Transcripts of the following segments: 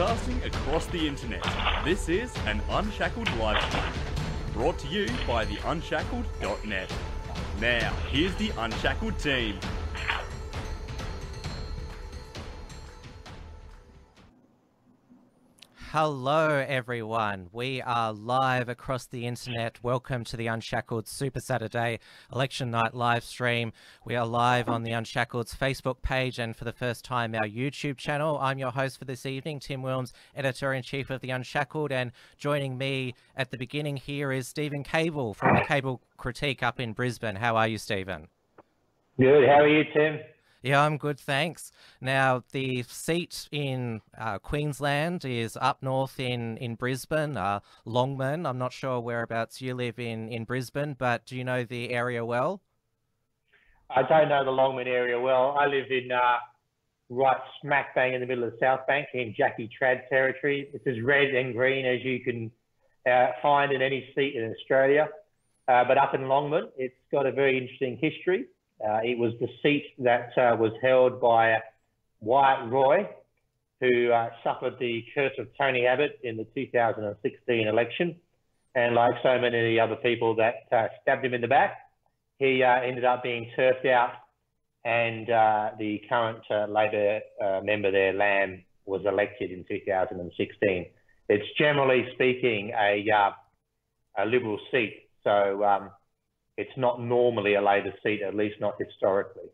Broadcasting across the internet, this is an Unshackled live stream. Brought to you by the Unshackled.net. Now, here's the Unshackled team. Hello, everyone. We are live across the internet. Welcome to the Unshackled Super Saturday Election Night live stream. We are live on the Unshackled's Facebook page and for the first time, our YouTube channel. I'm your host for this evening, Tim Wilms, editor in chief of the Unshackled. And joining me at the beginning here is Stephen Cable from the Cable Critique up in Brisbane. How are you, Stephen? Good. How are you, Tim? Yeah, I'm good, thanks. Now, the seat in uh, Queensland is up north in, in Brisbane, uh, Longman. I'm not sure whereabouts you live in, in Brisbane, but do you know the area well? I don't know the Longman area well. I live in uh, right smack bang in the middle of South Bank in Jackie Trad territory. It's as red and green as you can uh, find in any seat in Australia. Uh, but up in Longman, it's got a very interesting history. Uh, it was the seat that uh, was held by Wyatt Roy, who uh, suffered the curse of Tony Abbott in the 2016 election. And like so many other people that uh, stabbed him in the back, he uh, ended up being turfed out. And uh, the current Labor member there, Lamb, was elected in 2016. It's generally speaking a, a Liberal seat. So um, it's not normally a Labor seat, at least not historically.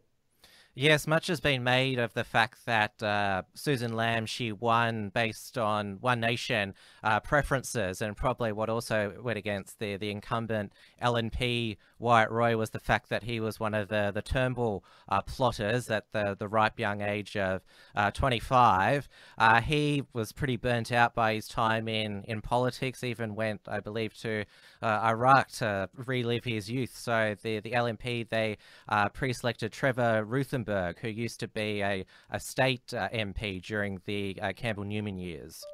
Yes, much has been made of the fact that uh, Susan Lamb, she won based on One Nation uh, preferences, and probably what also went against the, the incumbent LNP Wyatt Roy was the fact that he was one of the, the Turnbull uh, plotters at the, the ripe young age of uh, 25. Uh, he was pretty burnt out by his time in, in politics, even went, I believe, to uh, Iraq to relive his youth. So the, the LNP, they pre-selected Trevor Ruthenberg who used to be a, a state uh, MP during the uh, Campbell Newman years.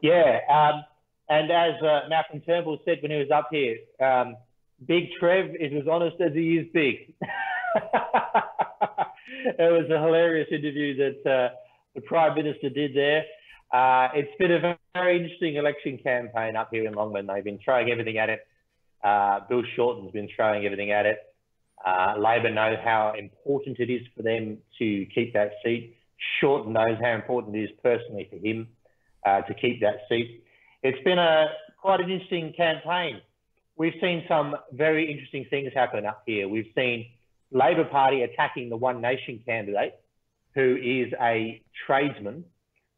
Yeah, um, and as uh, Malcolm Turnbull said when he was up here, um, Big Trev is as honest as he is big. it was a hilarious interview that uh, the Prime Minister did there. Uh, it's been a very interesting election campaign up here in Longman. They've been throwing everything at it. Uh, Bill Shorten's been throwing everything at it. Uh, Labor know how important it is for them to keep that seat. Shorten knows how important it is personally for him uh, to keep that seat. It's been a quite an interesting campaign. We've seen some very interesting things happen up here. We've seen Labor Party attacking the One Nation candidate, who is a tradesman,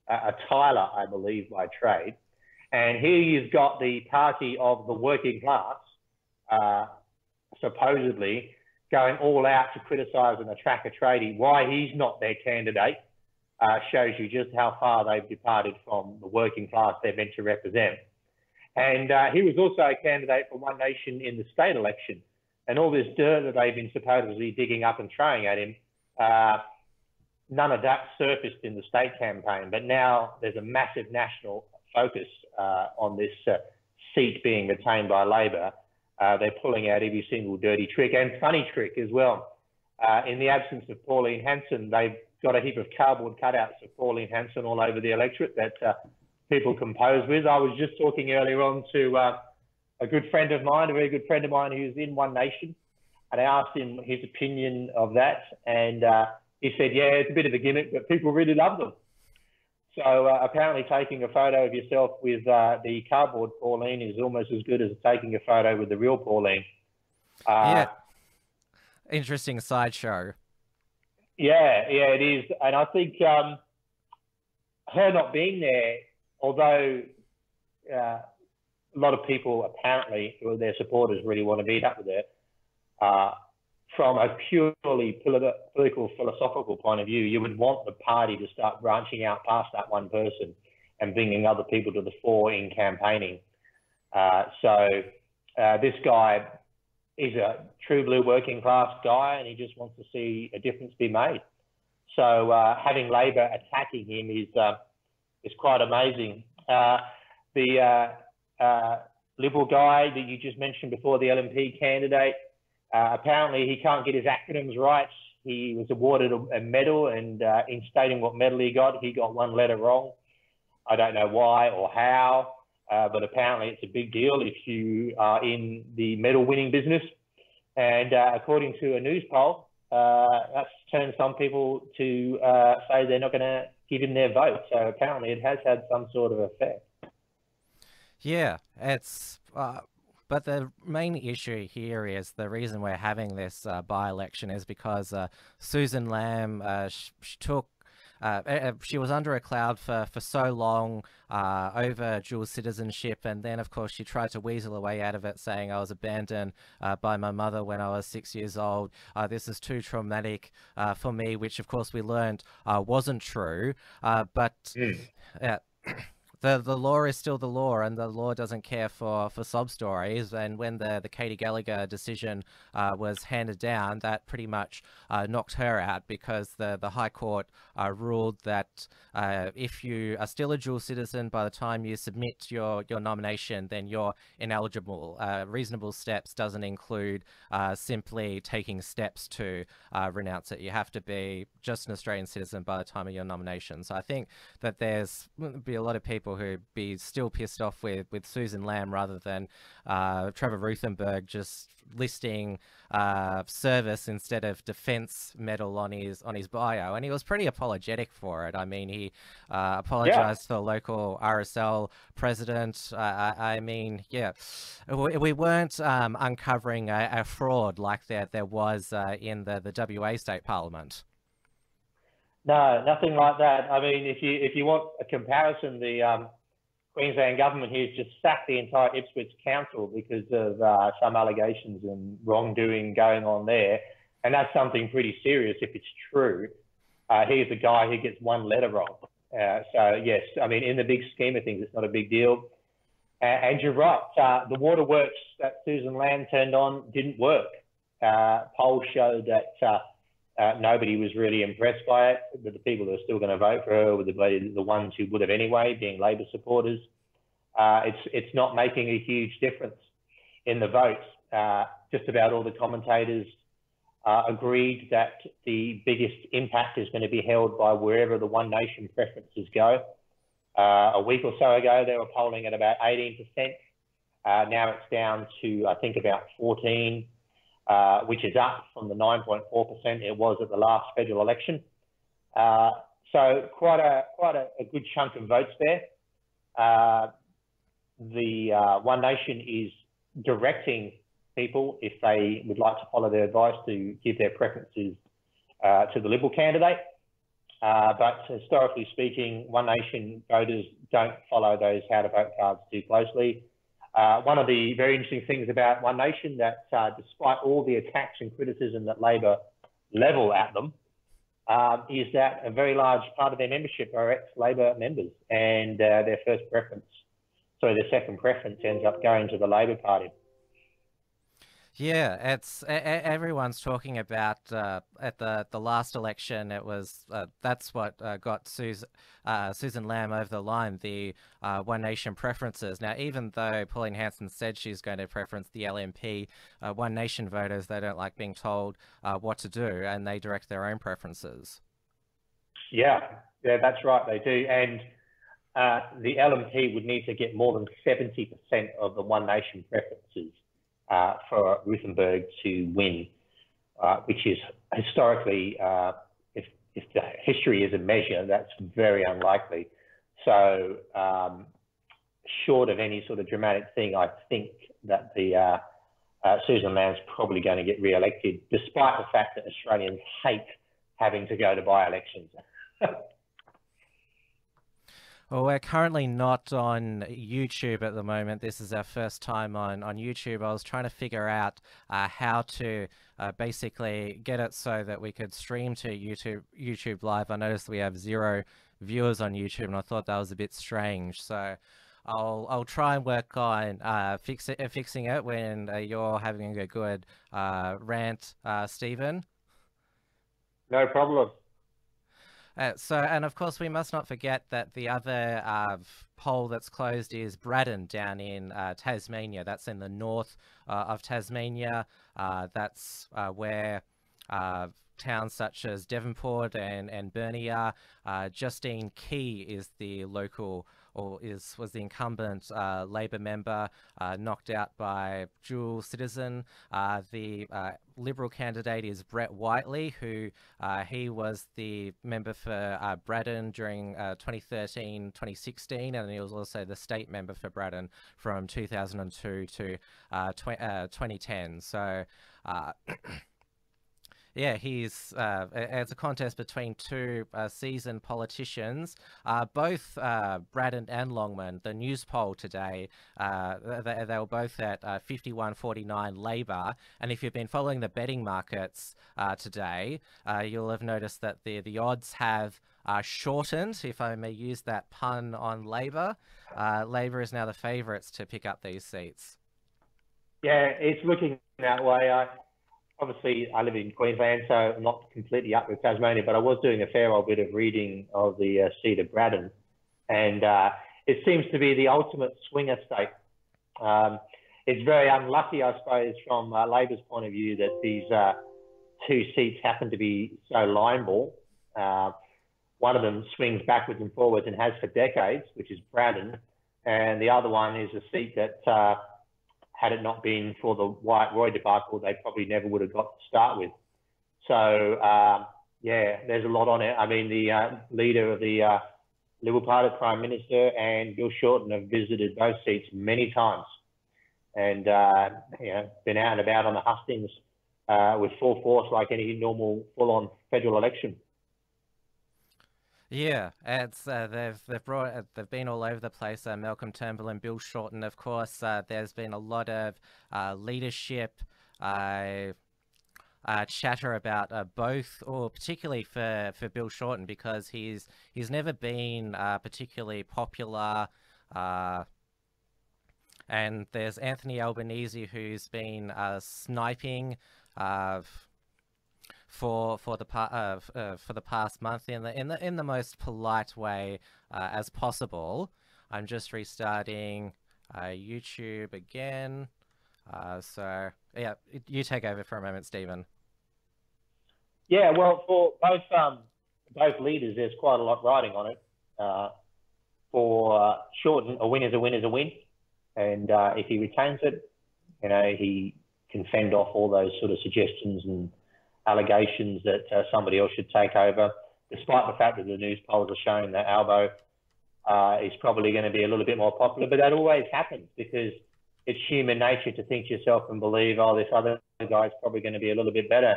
a tiler, I believe, by trade. And here you've got the party of the working class, uh, supposedly going all out to criticise and attack a tradie, why he's not their candidate uh, shows you just how far they've departed from the working class they're meant to represent. And uh, he was also a candidate for One Nation in the state election. And all this dirt that they've been supposedly digging up and throwing at him, uh, none of that surfaced in the state campaign. But now there's a massive national focus uh, on this uh, seat being retained by Labor. Uh, they're pulling out every single dirty trick and funny trick as well. Uh, in the absence of Pauline Hanson, they've got a heap of cardboard cutouts of Pauline Hanson all over the electorate that uh, people compose with. I was just talking earlier on to uh, a good friend of mine, a very good friend of mine who's in One Nation, and I asked him his opinion of that, and uh, he said, "Yeah, it's a bit of a gimmick, but people really love them." So uh, apparently, taking a photo of yourself with uh, the cardboard Pauline is almost as good as taking a photo with the real Pauline. Uh, yeah. Interesting sideshow. Yeah, yeah, it is, and I think um, her not being there, although uh, a lot of people apparently, who their supporters, really want to meet up with her uh, from a purely political, philosophical point of view, you would want the party to start branching out past that one person and bringing other people to the fore in campaigning. Uh, so uh, this guy is a true blue working class guy, and he just wants to see a difference be made. So uh, having Labor attacking him is uh, is quite amazing. Uh, the uh, Liberal guy that you just mentioned before, the LNP candidate. Uh, apparently, he can't get his acronyms right. He was awarded a, a medal, and uh, in stating what medal he got, he got one letter wrong. I don't know why or how, uh, but apparently it's a big deal if you are in the medal winning business. And uh, according to a news poll, uh, that's turned some people to say they're not going to give him their vote. So apparently it has had some sort of effect. Yeah, it's. Uh, but the main issue here is the reason we're having this uh, by-election is because uh, Susan Lamb uh, she, she took uh, she was under a cloud for, for so long uh, over dual citizenship, and then, of course, she tried to weasel her way out of it, saying, I was abandoned uh, by my mother when I was six years old. Uh, this is too traumatic uh, for me, which, of course, we learned uh, wasn't true. but. Mm the the law is still the law, and the law doesn't care for for sob stories. And when the the Katy Gallagher decision uh, was handed down, that pretty much uh, knocked her out because the the High Court uh, ruled that uh, if you are still a dual citizen by the time you submit your your nomination, then you're ineligible. Uh, reasonable steps doesn't include uh, simply taking steps to renounce it. You have to be just an Australian citizen by the time of your nomination. So I think that there's be a lot of people people who'd be still pissed off with, with Susan Lamb rather than uh, Trevor Ruthenberg just listing uh, service instead of defense medal on his on his bio, and he was pretty apologetic for it. I mean, he uh, apologized yeah. to the local RSL president. I, I, mean, yeah, we, we weren't um, uncovering a, a, fraud like there there was uh, in the the WA state parliament. No, nothing like that. I mean, if you if you want a comparison, the um, Queensland government here has just sacked the entire Ipswich Council because of uh, some allegations and wrongdoing going on there, and that's something pretty serious if it's true. Uh, he's the guy who gets one letter wrong. Uh, so yes, I mean, in the big scheme of things, it's not a big deal. and you're right. Uh, the waterworks that Susan Lamb turned on didn't work. Uh, polls showed that uh, nobody was really impressed by it, but the people who are still going to vote for her were the, the ones who would have anyway, being Labor supporters. Uh, it's, it's not making a huge difference in the votes. Uh, just about all the commentators uh, agreed that the biggest impact is going to be held by wherever the One Nation preferences go. Uh, a week or so ago, they were polling at about 18%. Uh, now it's down to, I think, about 14 uh, which is up from the 9.4% it was at the last federal election. Uh, so quite a quite a, a, good chunk of votes there. Uh, the uh, One Nation is directing people if they would like to follow their advice to give their preferences uh, to the Liberal candidate. but historically speaking, One Nation voters don't follow those how to vote cards too closely. Uh, one of the very interesting things about One Nation that uh, despite all the attacks and criticism that Labor level at them, um, is that a very large part of their membership are ex-Labor members and uh, their first preference, so their second preference ends up going to the Labor Party. Yeah, it's everyone's talking about uh, at the the last election. It was uh, that's what uh, got Susan uh, Susan Lamb over the line. The uh, One Nation preferences. Now, even though Pauline Hanson said she's going to preference the LNP, uh, One Nation voters they don't like being told what to do, and they direct their own preferences. Yeah, yeah, that's right. They do, and the LNP would need to get more than seventy percent of the One Nation preferences uh, for Ruthenberg to win, uh, which is historically, uh, if, if the history is a measure, that's very unlikely. So, um, short of any sort of dramatic thing, I think that the uh, uh, Susan Lamb's probably going to get re-elected, despite the fact that Australians hate having to go to by-elections. Well, we're currently not on YouTube at the moment. This is our first time on, on YouTube. I was trying to figure out uh, how to uh, basically get it so that we could stream to YouTube YouTube Live. I noticed we have zero viewers on YouTube, and I thought that was a bit strange. So I'll I'll try and work on uh, fix it, fixing it when uh, you're having a good uh, rant, uh, Stephen. No problem. Uh, so, and of course, we must not forget that the other uh, poll that's closed is Braddon down in uh, Tasmania. That's in the north uh, of Tasmania. Uh, that's uh, where towns such as Devonport and, and Burnie are. Justine Keay is the local or is was the incumbent uh, Labor member uh, knocked out by dual citizen. Uh, the uh, Liberal candidate is Brett Whiteley, who uh, he was the member for Braddon during 2013-2016, and he was also the state member for Braddon from 2002 to 2010. So. Yeah, he's uh, it's a contest between two uh, seasoned politicians, uh, both uh, Braddon and Longman. The news poll today, uh, they, they, were both at 51-49 uh, Labor, and if you've been following the betting markets uh, today, you'll have noticed that the the odds have shortened, if I may use that pun on Labor. Labor is now the favourites to pick up these seats. Yeah, it's looking that way. I obviously I live in Queensland, so I'm not completely up with Tasmania, but I was doing a fair old bit of reading of the uh, seat of Braddon, and uh, it seems to be the ultimate swinger state. Um, it's very unlucky, I suppose, from uh, Labor's point of view, that these uh, two seats happen to be so line ball. Uh, one of them swings backwards and forwards and has for decades, which is Braddon, and the other one is a seat that uh, had it not been for the Wyatt Roy debacle, they probably never would have got to start with. So, um, yeah, there's a lot on it. I mean, the uh, leader of the uh, Liberal Party, Prime Minister, and Bill Shorten have visited both seats many times and, uh, you know, been out and about on the hustings uh, with full force like any normal full-on federal election. Yeah, it's uh, they've they've brought uh, they've been all over the place. Uh, Malcolm Turnbull and Bill Shorten, of course. Uh, there's been a lot of uh, leadership. Uh, chatter about both, or particularly for, for Bill Shorten, because he's he's never been particularly popular. and there's Anthony Albanese, who's been sniping for for the uh, uh, for the past month in the in the in the most polite way uh, as possible. I'm just restarting uh, YouTube again. Uh, so yeah, you take over for a moment, Stephen. Yeah, well, for both um, both leaders, there's quite a lot riding on it. Uh, for Shorten, a win is a win is a win, and if he retains it, you know, he can fend off all those sort of suggestions and allegations that uh, somebody else should take over, despite the fact that the news polls are showing that Albo uh, is probably going to be a little bit more popular. But that always happens because it's human nature to think to yourself and believe, oh, this other guy's probably going to be a little bit better.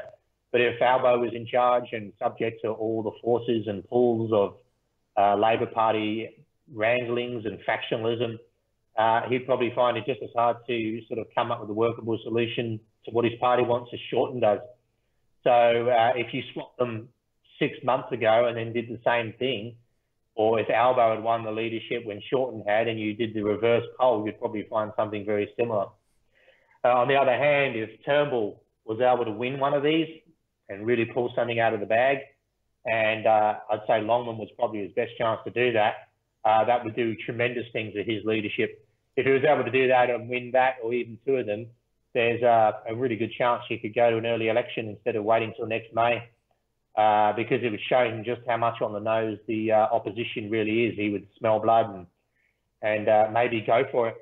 But if Albo was in charge and subject to all the forces and pulls of uh, Labor Party wranglings and factionalism, uh, he'd probably find it just as hard to sort of come up with a workable solution to what his party wants as Shorten does. So uh, if you swapped them six months ago and then did the same thing, or if Albo had won the leadership when Shorten had and you did the reverse poll, you'd probably find something very similar. Uh, on the other hand, if Turnbull was able to win one of these and really pull something out of the bag, and uh, I'd say Longman was probably his best chance to do that, uh, that would do tremendous things to his leadership. If he was able to do that and win that, or even two of them, there's a, a, really good chance he could go to an early election instead of waiting till next May, uh, because it would show him just how much on the nose the uh, opposition really is. He would smell blood and and uh, maybe go for it.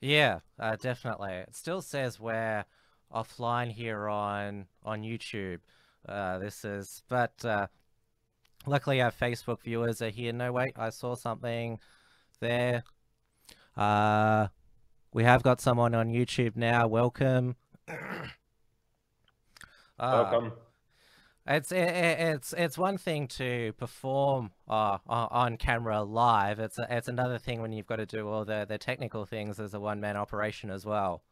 Yeah, uh, definitely. It still says we're offline here on on YouTube. Uh, this is, but uh, luckily our Facebook viewers are here. No, wait, I saw something there. Uh, we have got someone on YouTube now. Welcome. Welcome. Uh, it's it's it's one thing to perform uh, on camera live. It's a, it's another thing when you've got to do all the the technical things as a one man operation as well.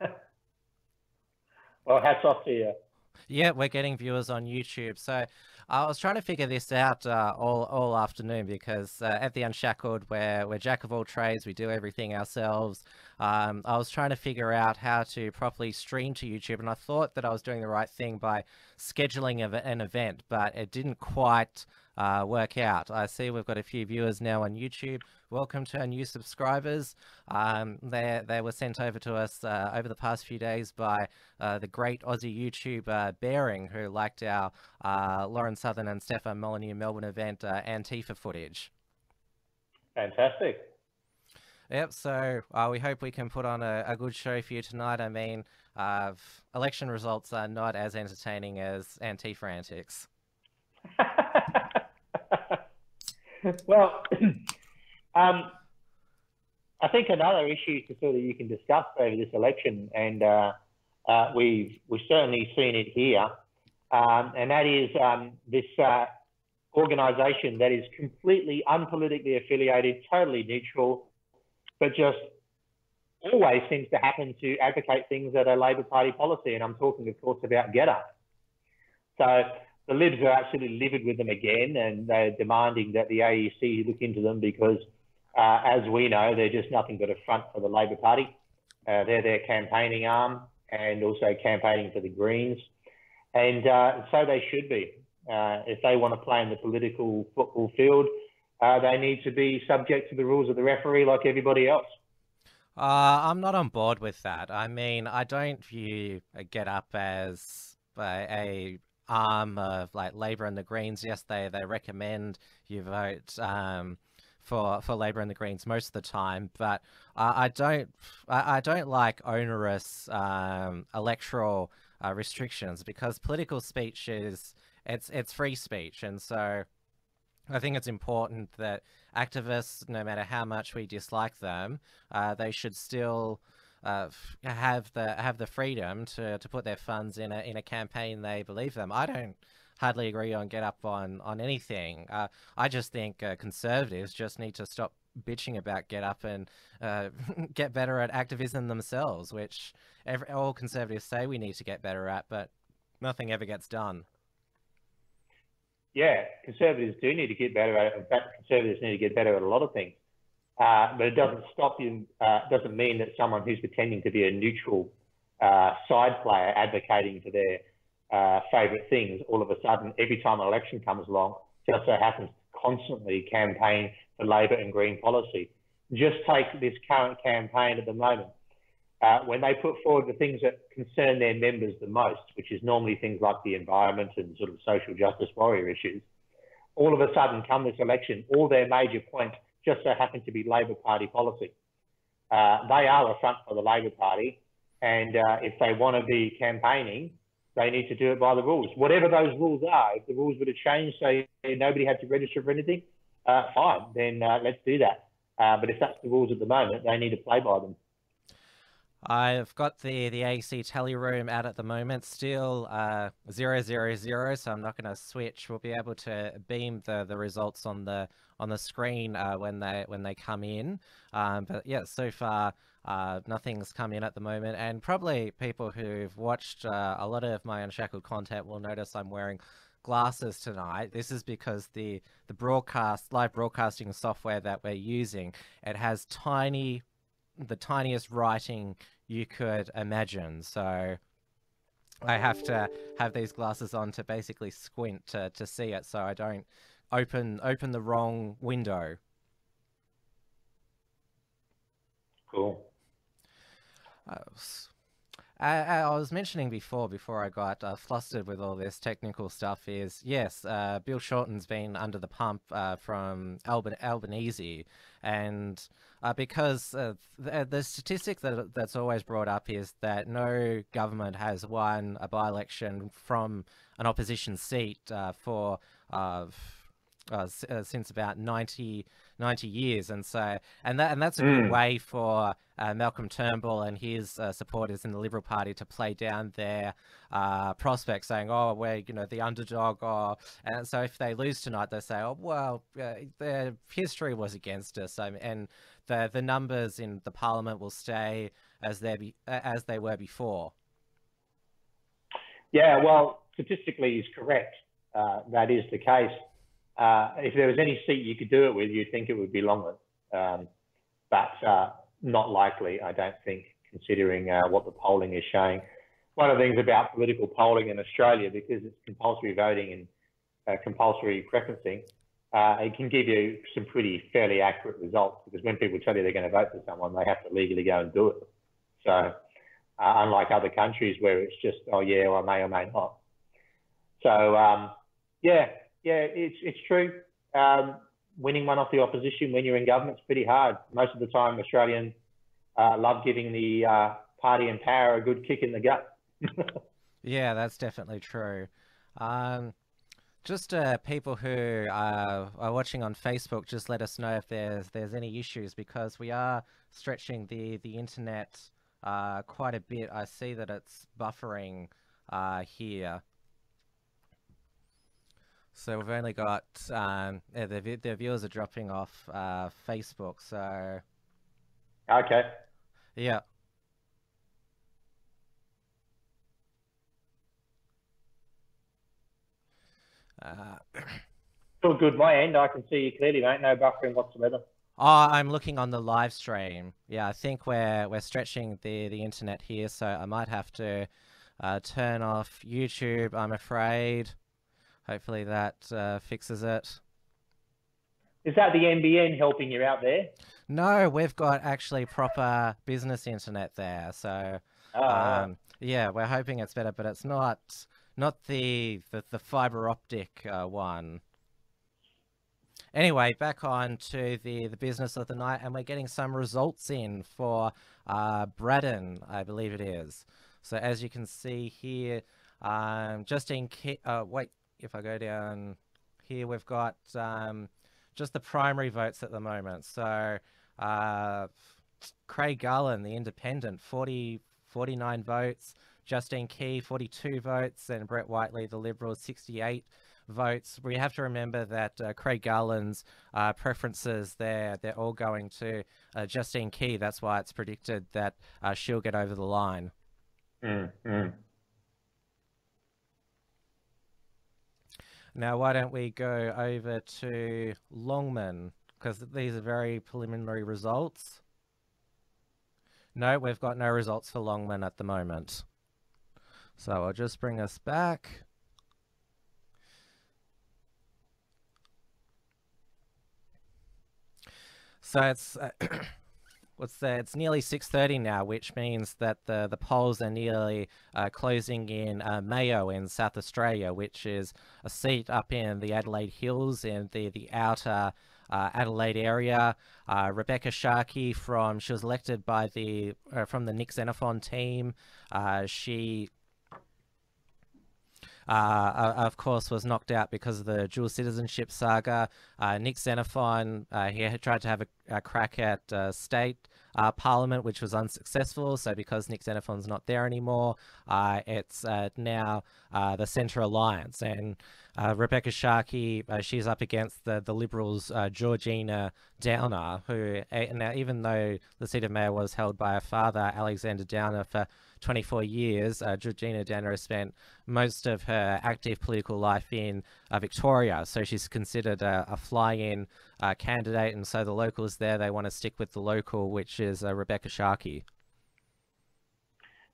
well, hats off to you. Yeah, we're getting viewers on YouTube. So I was trying to figure this out uh, all all afternoon because uh, at the Unshackled, we're, we're jack of all trades, we do everything ourselves. Um, I was trying to figure out how to properly stream to YouTube, and I thought that I was doing the right thing by scheduling an event, but it didn't quite uh, work out? I see we've got a few viewers now on YouTube. Welcome to our new subscribers. Um, they, they were sent over to us uh, over the past few days by uh, the great Aussie YouTuber Bearing, who liked our uh, Lauren Southern and Stefan Molyneux Melbourne event uh, Antifa footage. Fantastic. Yep, so uh, we hope we can put on a, a, good show for you tonight. I mean, uh, election results are not as entertaining as Antifa antics. well, um, I think another issue to sort of you can discuss over this election, and uh, uh, we've we've certainly seen it here, um, and that is um, this uh, organisation that is completely unpolitically affiliated, totally neutral, but just always seems to happen to advocate things that are Labor Party policy, and I'm talking, of course, about GetUp. So the Libs are absolutely livid with them again, and they're demanding that the AEC look into them because, uh, as we know, they're just nothing but a front for the Labor Party. Uh, they're their campaigning arm and also campaigning for the Greens, and uh, so they should be. Uh, if they want to play in the political football field, uh, they need to be subject to the rules of the referee like everybody else. Uh, I'm not on board with that. I mean, I don't view Get Up as a arm of like Labor and the Greens. Yes, they they recommend you vote um, for for Labor and the Greens most of the time, but I don't I, I, don't like onerous um, electoral uh, restrictions because political speech is it's it's free speech, and so I think it's important that activists, no matter how much we dislike them, uh, they should still uh, have the have the freedom to, to put their funds in a in a campaign they believe them. I don't hardly agree on get up on on anything. Uh, I just think uh, conservatives just need to stop bitching about get up and uh, get better at activism themselves, which every, all conservatives say we need to get better at, but nothing ever gets done. Yeah, conservatives do need to get better at it. In fact, conservatives need to get better at a lot of things. Uh, but it doesn't stop you, uh, doesn't mean that someone who's pretending to be a neutral uh, side player advocating for their uh, favourite things, all of a sudden, every time an election comes along, just so happens to constantly campaign for Labor and Green policy. Just take this current campaign at the moment. Uh, when they put forward the things that concern their members the most, which is normally things like the environment and sort of social justice warrior issues, all of a sudden, come this election, all their major points just so happen to be Labor Party policy. Uh, they are a front for the Labor Party, and uh, if they want to be campaigning, they need to do it by the rules. Whatever those rules are, if the rules were to change so nobody had to register for anything, uh, fine, then uh, let's do that. Uh, but if that's the rules at the moment, they need to play by them. I've got the the AEC tally room out at the moment, still uh, zero zero zero. So I'm not going to switch. We'll be able to beam the the results on the on the screen uh, when they when they come in. Um, but yeah, so far uh, nothing's come in at the moment, and probably people who've watched uh, a lot of my Unshackled content will notice I'm wearing glasses tonight. This is because the the broadcast live broadcasting software that we're using it has tiny the tiniest writing you could imagine. So I have to have these glasses on to basically squint to, to see it so I don't open open the wrong window. Cool. Uh, I, I, was mentioning before, before I got uh, flustered with all this technical stuff, is yes, uh, Bill Shorten's been under the pump uh, from Alban- Albanese, and uh, because uh, the, the statistic that that's always brought up is that no government has won a by-election from an opposition seat uh, for uh, uh, since about 90, 90 years, and so and that and that's a good mm. way for uh, Malcolm Turnbull and his uh, supporters in the Liberal Party to play down their uh, prospects, saying, "Oh, we're you know the underdog," or and so if they lose tonight, they say, "Oh, well, uh, their history was against us," um, and the the numbers in the Parliament will stay as they be as they were before. Yeah, well, statistically is correct. that is the case uh, if there was any seat you could do it with, you'd think it would be Longman. Um, but uh, not likely, I don't think, considering uh, what the polling is showing. One of the things about political polling in Australia, because it's compulsory voting and uh, compulsory preferencing, uh, it can give you some pretty fairly accurate results because when people tell you they're going to vote for someone, they have to legally go and do it. So, uh, unlike other countries where it's just, oh yeah, or I may or may not. So, um, yeah, yeah, it's it's true. Um, winning one off the opposition when you're in government is pretty hard. Most of the time, Australians uh, love giving the uh, party in power a good kick in the gut. yeah, that's definitely true. Um, just uh, people who uh, are watching on Facebook, just let us know if there's there's any issues because we are stretching the the internet uh, quite a bit. I see that it's buffering uh, here. So we've only got um, yeah, the the viewers are dropping off uh, Facebook. So okay, yeah. Uh, Still good, my end. I can see you clearly, mate. No buffering whatsoever. Oh, I'm looking on the live stream. Yeah, I think we're we're stretching the the internet here, so I might have to uh, turn off YouTube. I'm afraid. Hopefully that uh, fixes it. Is that the NBN helping you out there? No, we've got actually proper business internet there. So, oh, um, yeah, we're hoping it's better, but it's not not the the, the fiber optic uh, one. Anyway, back on to the, the business of the night, and we're getting some results in for uh, Braddon, I believe it is. So as you can see here, um, just in case, uh, wait, if I go down here, we've got um, just the primary votes at the moment. So uh, Craig Garland, the independent, 40, 49 votes. Justine Keay, 42 votes. And Brett Whiteley, the Liberals, 68 votes. We have to remember that uh, Craig Garland's uh, preferences, they're, they're all going to uh, Justine Keay. That's why it's predicted that uh, she'll get over the line. Mm, mm. Now, why don't we go over to Longman? Because these are very preliminary results. No, we've got no results for Longman at the moment. So I'll just bring us back. So it's uh, what's that? It's nearly 6:30 now, which means that the the polls are nearly uh, closing in uh, Mayo in South Australia, which is a seat up in the Adelaide Hills in the the outer uh, Adelaide area. Uh, Rebekha Sharkie from she was elected by the uh, from the Nick Xenophon team. Uh, she uh, of course, was knocked out because of the dual citizenship saga. Uh, Nick Xenophon, uh, he had tried to have a, a crack at uh, state uh, parliament, which was unsuccessful. So because Nick Xenophon's not there anymore, uh, it's uh, now uh, the Centre Alliance. And uh, Rebekha Sharkie, she's up against the, the Liberals' Georgina Downer, who, now even though the seat of Mayo was held by her father, Alexander Downer, for 24 years, uh, Georgina Downer has spent most of her active political life in uh, Victoria. So she's considered a, a fly-in uh, candidate. And so the locals there, they want to stick with the local, which is uh, Rebekha Sharkie.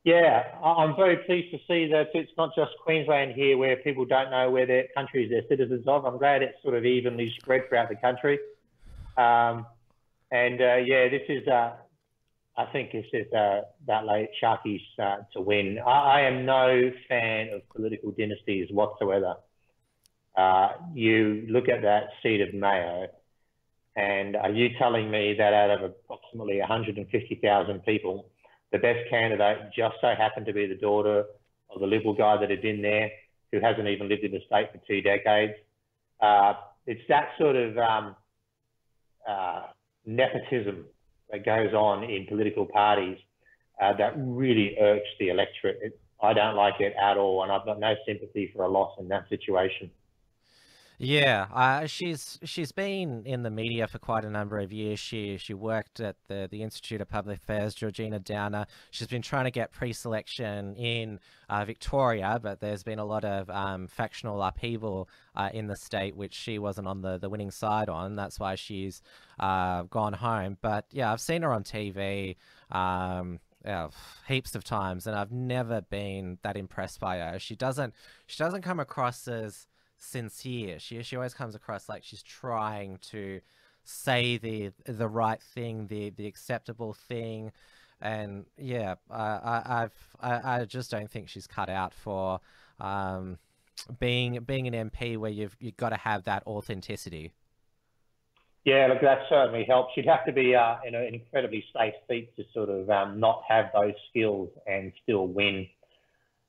Yeah, I'm very pleased to see that it's not just Queensland here where people don't know where their countries they're citizens of. I'm glad it's sort of evenly spread throughout the country. Um, and uh, yeah, this is uh, I think it's just uh, that late Sharkie's uh, to win. I, I, am no fan of political dynasties whatsoever. Uh, you look at that seat of Mayo, and are you telling me that out of approximately 150,000 people, the best candidate just so happened to be the daughter of the Liberal guy that had been there, who hasn't even lived in the state for two decades? Uh, it's that sort of um, uh, nepotism that goes on in political parties uh, that really irks the electorate. It, I don't like it at all, and I've got no sympathy for a loss in that situation. Yeah, uh, she's she's been in the media for quite a number of years. She she worked at the the Institute of Public Affairs, Georgina Downer. She's been trying to get pre-selection in uh, Victoria, but there's been a lot of um, factional upheaval uh, in the state, which she wasn't on the the winning side on. That's why she's uh, gone home. But yeah, I've seen her on TV. Um, yeah, heaps of times, and I've never been that impressed by her. She doesn't she doesn't come across as sincere. She she always comes across like she's trying to say the the right thing, the the acceptable thing, and yeah, I, I I've I, I just don't think she's cut out for um, being being an MP where you've you've got to have that authenticity. Yeah, look, that certainly helps. You'd have to be uh, in an incredibly safe seat to sort of um, not have those skills and still win,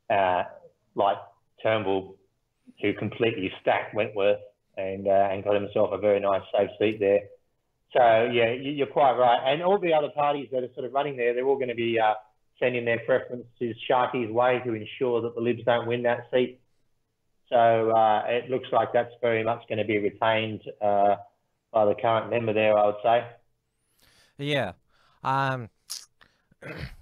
uh, like Turnbull, who completely stacked Wentworth and uh, and got himself a very nice safe seat there. So yeah, you're quite right. And all the other parties that are sort of running there, they're all going to be uh, sending their preference to Sharkie's way to ensure that the Libs don't win that seat. So uh, it looks like that's very much going to be retained uh, by the current member there, I would say. Yeah. Um,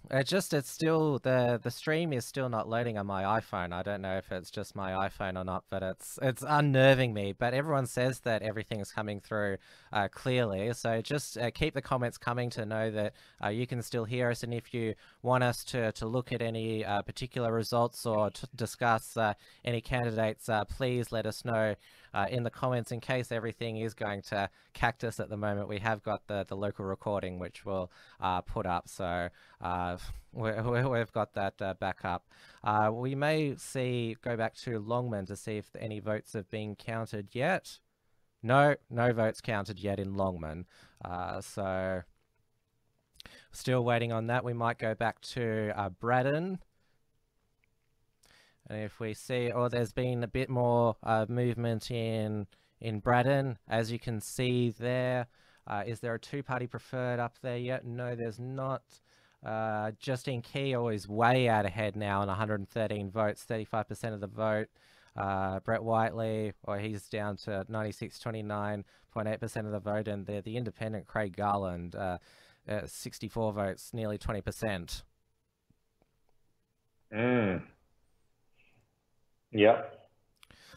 it just it's still the the stream is still not loading on my iPhone. I don't know if it's just my iPhone or not, but it's it's unnerving me. But everyone says that everything is coming through uh, clearly. So just uh, keep the comments coming to know that uh, you can still hear us. And if you want us to to look at any uh, particular results or discuss uh, any candidates, uh, please let us know in the comments in case everything is going to cactus at the moment. We have got the, the local recording which we'll put up, so uh, we, have got that uh, back up. Uh, we may see go back to Longman to see if any votes have been counted yet. No, no votes counted yet in Longman. Uh, so still waiting on that. We might go back to uh, Braddon. And if we see, oh, there's been a bit more uh, movement in in Braddon, as you can see there. Uh, is there a two-party preferred up there yet? No, there's not. Uh, Justine Keay is way out ahead now on 113 votes, 35% of the vote. Uh, Brett Whiteley, or he's down to 96, 29.8% of the vote, and the the independent Craig Garland, uh, 64 votes, nearly 20%. Mm. Yep.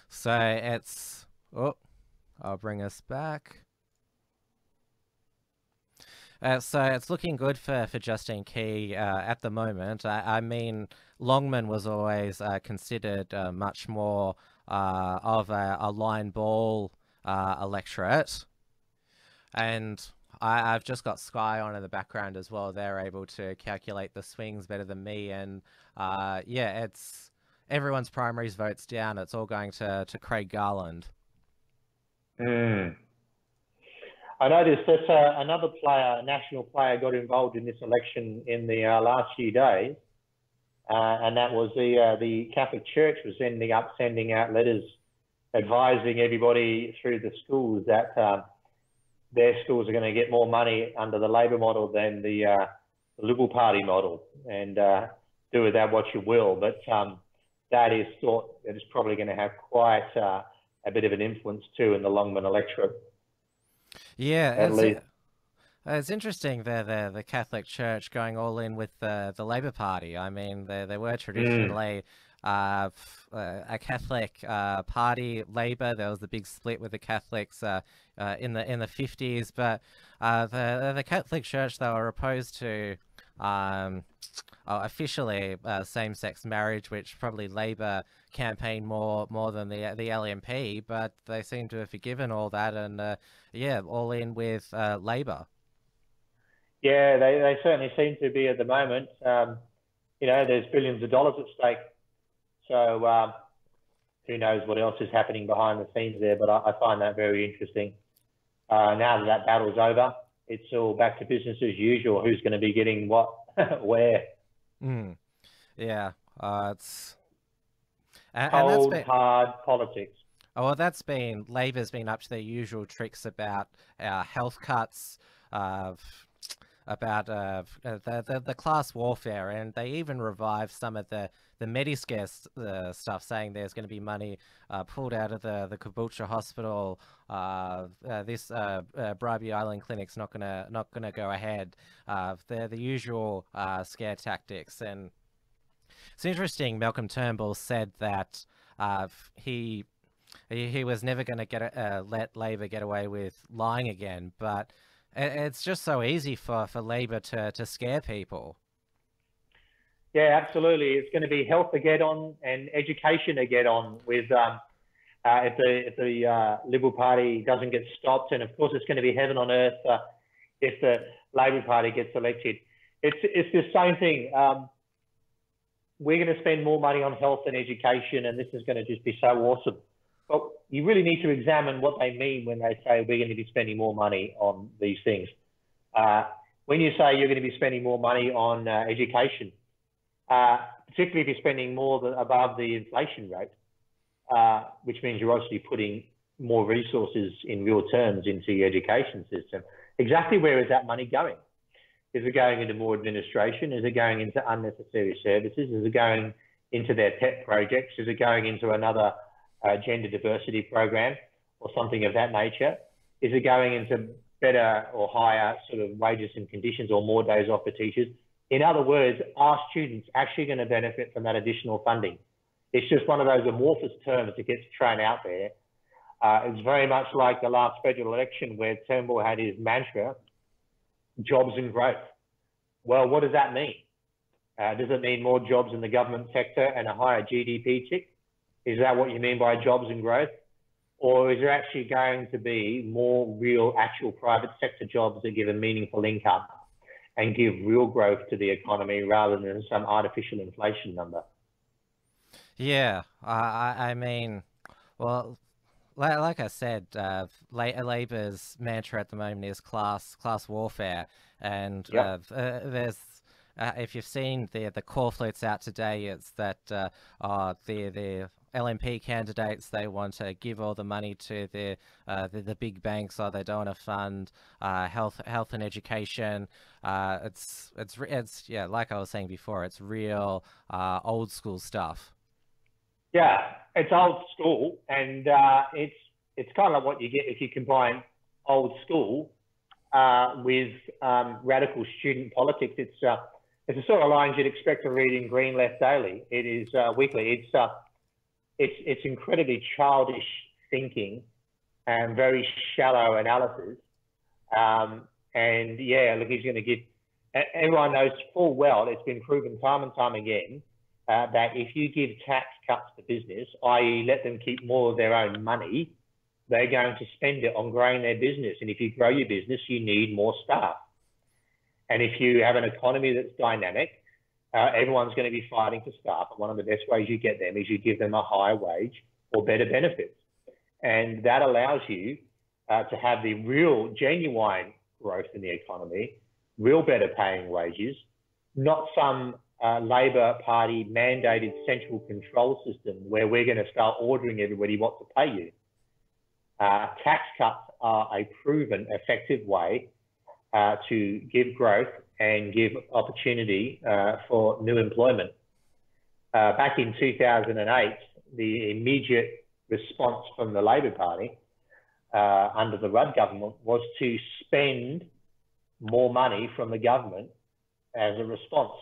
So it's oh, I'll bring us back. Uh, so it's looking good for, for Justine Keay uh, at the moment. I, I, mean, Longman was always uh, considered uh, much more uh, of a, a, line ball uh, electorate. And I, have just got Sky on in the background as well. They're able to calculate the swings better than me. And yeah, it's everyone's primaries votes down. It's all going to, to Craig Garland. Mm. I noticed that uh, another player, a national player, got involved in this election in the uh, last few days, uh, and that was the uh, the Catholic Church was ending up sending out letters advising everybody through the schools that uh, their schools are going to get more money under the Labor model than the, uh, Liberal Party model, and do with that what you will. But um, that is thought that is probably going to have quite a bit of an influence too in the Longman electorate. Yeah, at it's, least. Uh, it's interesting the, the the Catholic Church going all in with the the Labor Party. I mean, they they were traditionally. Mm. Uh, a Catholic uh, party, Labor. There was a big split with the Catholics uh, uh in the in the fifties, but uh, the the Catholic Church they were opposed to um, uh, officially uh, same-sex marriage, which probably Labor campaigned more more than the the LNP, but they seem to have forgiven all that and uh, yeah, all in with uh, Labor. Yeah, they, they certainly seem to be at the moment. Um, you know, there's billions of dollars at stake, so um, who knows what else is happening behind the scenes there? But I, I find that very interesting. Uh, now that that battle's over, it's all back to business as usual. Who's going to be getting what, where? Mm. Yeah, uh, it's and, cold, been... hard politics. Oh, well, that's been Labor's been up to their usual tricks about our health cuts, uh, about uh, the, the, the class warfare, and they even revived some of the the Mediscare uh, stuff, saying there's going to be money uh, pulled out of the the Caboolture Hospital. Uh, uh this uh, uh, Bribie Island clinic's not gonna not gonna go ahead. they're the usual scare tactics, and it's interesting. Malcolm Turnbull said that he he, was never going to get uh, let Labor get away with lying again, but it's just so easy for, for Labor to, to scare people. Yeah, absolutely. It's going to be health to get on and education to get on with um, uh, if the if the uh, Liberal Party doesn't get stopped, and of course it's going to be heaven on earth uh, if the Labor Party gets elected. It's it's the same thing. Um, we're going to spend more money on health and education, and this is going to just be so awesome. But you really need to examine what they mean when they say we're going to be spending more money on these things. Uh, when you say you're going to be spending more money on uh, education, uh, particularly if you're spending more than above the inflation rate, uh, which means you're obviously putting more resources in real terms into the education system. Exactly where is that money going? Is it going into more administration? Is it going into unnecessary services? Is it going into their pet projects? Is it going into another uh, gender diversity program or something of that nature? Is it going into better or higher sort of wages and conditions or more days off for teachers? In other words, are students actually going to benefit from that additional funding? It's just one of those amorphous terms that gets thrown out there. Uh, it's very much like the last federal election where Turnbull had his mantra, jobs and growth. Well, what does that mean? Uh, does it mean more jobs in the government sector and a higher GDP tick? Is that what you mean by jobs and growth? Or is there actually going to be more real, actual private sector jobs that give a meaningful income and give real growth to the economy rather than some artificial inflation number? Yeah, I, I mean, well, like, like I said, uh, Labor's mantra at the moment is class class warfare, and yep. uh, uh, there's uh, if you've seen the the corflutes out today, it's that uh, uh, the the LNP candidates they want to give all the money to the uh, the, the, big banks, or they don't want to fund uh, health health and education. Uh, it's it's it's yeah, like I was saying before, it's real uh, old school stuff. Yeah, it's old school, and uh, it's it's kind of what you get if you combine old school uh, with um, radical student politics. It's uh, it's the sort of lines you'd expect to read in Green Left Daily. It is uh, weekly. It's uh, it's it's incredibly childish thinking and very shallow analysis. Um, and yeah, look, he's going to give. Everyone knows full well it's been proven time and time again uh, that if you give tax cuts to business, i.e., let them keep more of their own money, they're going to spend it on growing their business. And if you grow your business, you need more staff. And if you have an economy that's dynamic, uh, everyone's going to be fighting for staff. And one of the best ways you get them is you give them a higher wage or better benefits. And that allows you uh, to have the real, genuine growth in the economy, real better paying wages, not some uh, Labor Party mandated central control system where we're going to start ordering everybody what to pay you. Uh, tax cuts are a proven effective way uh, to give growth and give opportunity uh, for new employment. Uh, back in 2008, the immediate response from the Labor Party uh, under the Rudd government was to spend more money from the government as a response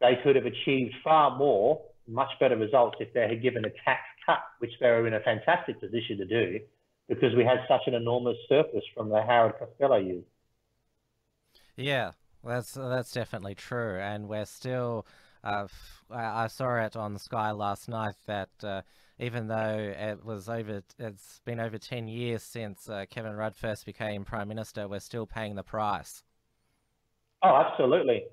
they could have achieved far more, much better results if they had given a tax cut, which they were in a fantastic position to do because we had such an enormous surplus from the Howard Costello years. Yeah, that's that's definitely true, and we're still. Uh, I saw it on Sky last night that uh, even though it was over, it's been over ten years since uh, Kevin Rudd first became prime minister. We're still paying the price. Oh, absolutely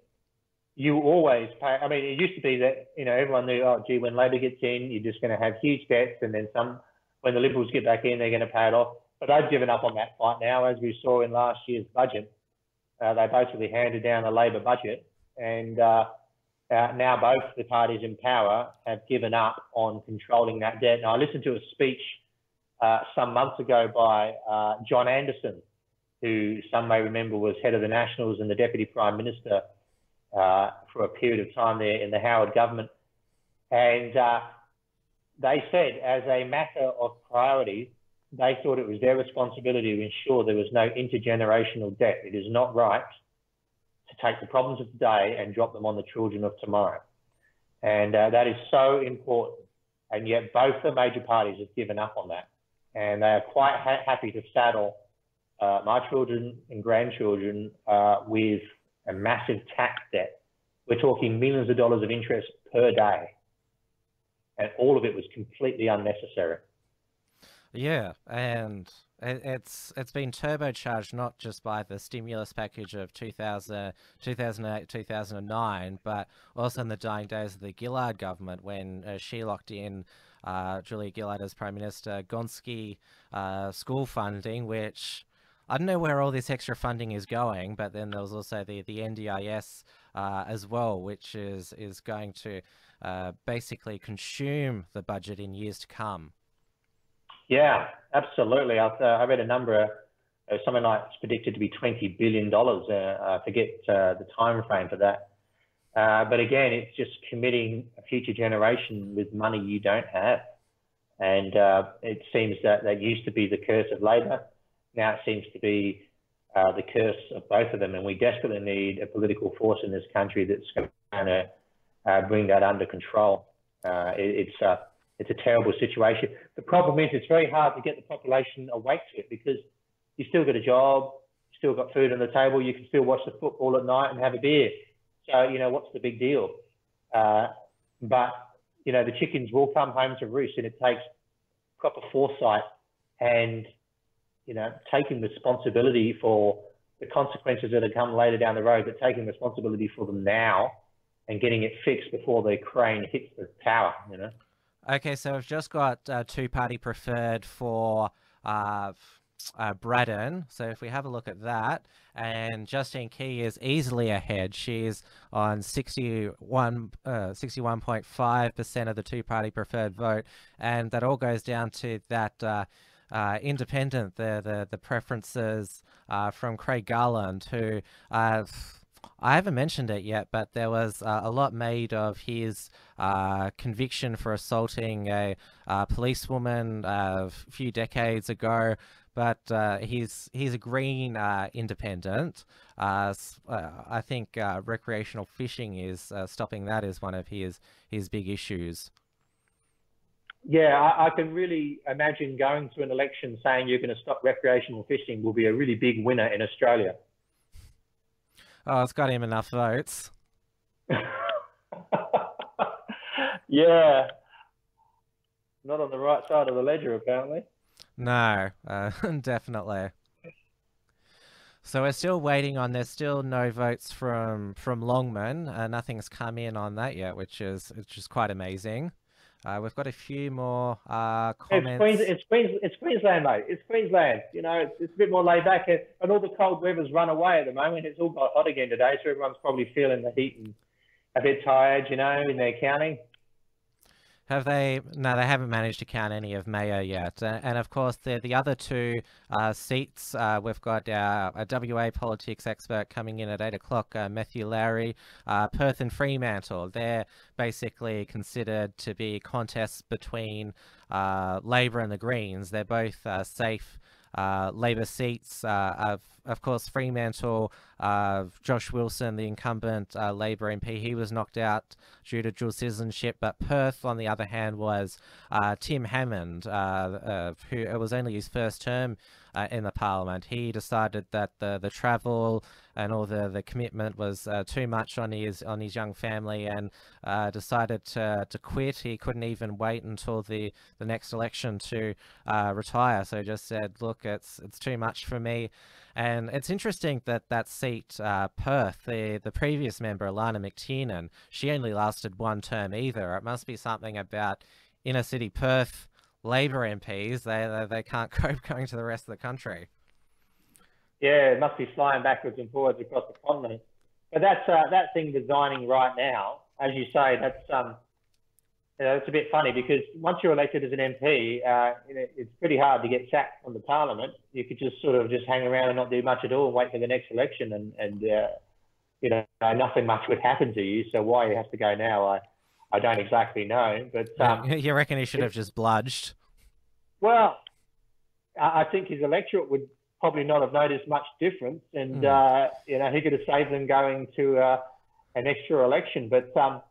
you always pay. I mean, it used to be that you know everyone knew, oh, gee, when Labor gets in, you're just going to have huge debts, and then some. When the Liberals get back in, they're going to pay it off. But they've given up on that fight now, as we saw in last year's budget. Uh, they basically handed down a Labor budget, and uh, uh, now both the parties in power have given up on controlling that debt. Now, I listened to a speech uh, some months ago by uh, John Anderson, who some may remember was head of the Nationals and the Deputy Prime Minister uh, for a period of time there in the Howard government. And uh, they said, as a matter of priority, they thought it was their responsibility to ensure there was no intergenerational debt. It is not right to take the problems of today and drop them on the children of tomorrow. And uh, that is so important. And yet both the major parties have given up on that. And they are quite ha happy to saddle uh, my children and grandchildren uh, with a massive tax debt. We're talking millions of dollars of interest per day. And all of it was completely unnecessary. Yeah, and it's it's been turbocharged not just by the stimulus package of 2000, 2008 2009 but also in the dying days of the Gillard government when uh, she locked in uh, Julia Gillard as Prime Minister Gonski uh, school funding which I don't know where all this extra funding is going but then there was also the the NDIS uh, as well which is is going to uh, basically consume the budget in years to come. Yeah, absolutely. I, uh, I read a number, uh, something like it's predicted to be $20 billion. Uh, I forget uh, the time frame for that. Uh, but again, it's just committing a future generation with money you don't have. And uh, it seems that that used to be the curse of Labor. Now it seems to be uh, the curse of both of them. And we desperately need a political force in this country that's going to uh, bring that under control. Uh, it, it's it's a terrible situation. The problem is it's very hard to get the population awake to it because you still got a job, you still got food on the table, you can still watch the football at night and have a beer. So, you know, what's the big deal? Uh, but, you know, the chickens will come home to roost and it takes proper foresight and, you know, taking responsibility for the consequences that have come later down the road, but taking responsibility for them now and getting it fixed before the crane hits the tower, you know. Okay, so we've just got uh, two-party preferred for uh, uh, Braddon. So if we have a look at that, and Justine Keay is easily ahead. She's on 61, 61.5% uh, of the two-party preferred vote, and that all goes down to that uh, uh, independent, the, the, the preferences uh, from Craig Garland, who uh, I haven't mentioned it yet, but there was uh, a lot made of his uh, conviction for assaulting a, a policewoman uh, a few decades ago. But uh, he's he's a green uh, independent. Uh, I think recreational fishing is stopping that is one of his his big issues. Yeah, I, I, can really imagine going to an election saying you're going to stop recreational fishing will be a really big winner in Australia. Oh, it's got him enough votes. yeah. Not on the right side of the ledger, apparently. No, uh, definitely. So we're still waiting on. There's still no votes from from Longman. Uh, nothing's come in on that yet, which is which is quite amazing. Uh, we've got a few more uh, comments. It's, Queens, it's, Queens, it's Queensland, mate. It's Queensland. You know, it's, it's a bit more laid back, and, and all the cold weather's run away at the moment. It's all got hot again today, so everyone's probably feeling the heat and a bit tired, you know, in their counting. Have they? No, they haven't managed to count any of Mayo yet. Uh, and of course, the the other two uh, seats, uh, we've got our, a WA politics expert coming in at eight o'clock, uh, Matthew Lowry, uh, Perth and Fremantle. They're basically considered to be contests between uh, Labor and the Greens. They're both safe uh, Labor seats. Uh, of, of course, Fremantle, uh, Josh Wilson, the incumbent uh, Labor MP, he was knocked out due to dual citizenship. But Perth, on the other hand, was Tim Hammond, who it was only his first term uh, in the parliament. He decided that the the travel and all the the commitment was uh, too much on his on his young family, and uh, decided to to quit. He couldn't even wait until the the next election to uh, retire. So just said, look, it's it's too much for me. And it's interesting that that seat, uh, Perth, the, the previous member, Alannah MacTiernan, she only lasted one term either. It must be something about inner city Perth Labor MPs, they, they, they can't cope going to the rest of the country. Yeah, it must be flying backwards and forwards across the continent. But that's uh, that thing designing right now, as you say, that's um, you know, it's a bit funny because once you're elected as an MP, uh, it's pretty hard to get sacked from the parliament. You could just sort of just hang around and not do much at all and wait for the next election, and and uh, you know nothing much would happen to you. So why you have to go now, I I don't exactly know, but um, you reckon he should have just bludged? Well, I think his electorate would probably not have noticed much difference, and mm. uh, you know he could have saved them going to uh, an extra election. But um,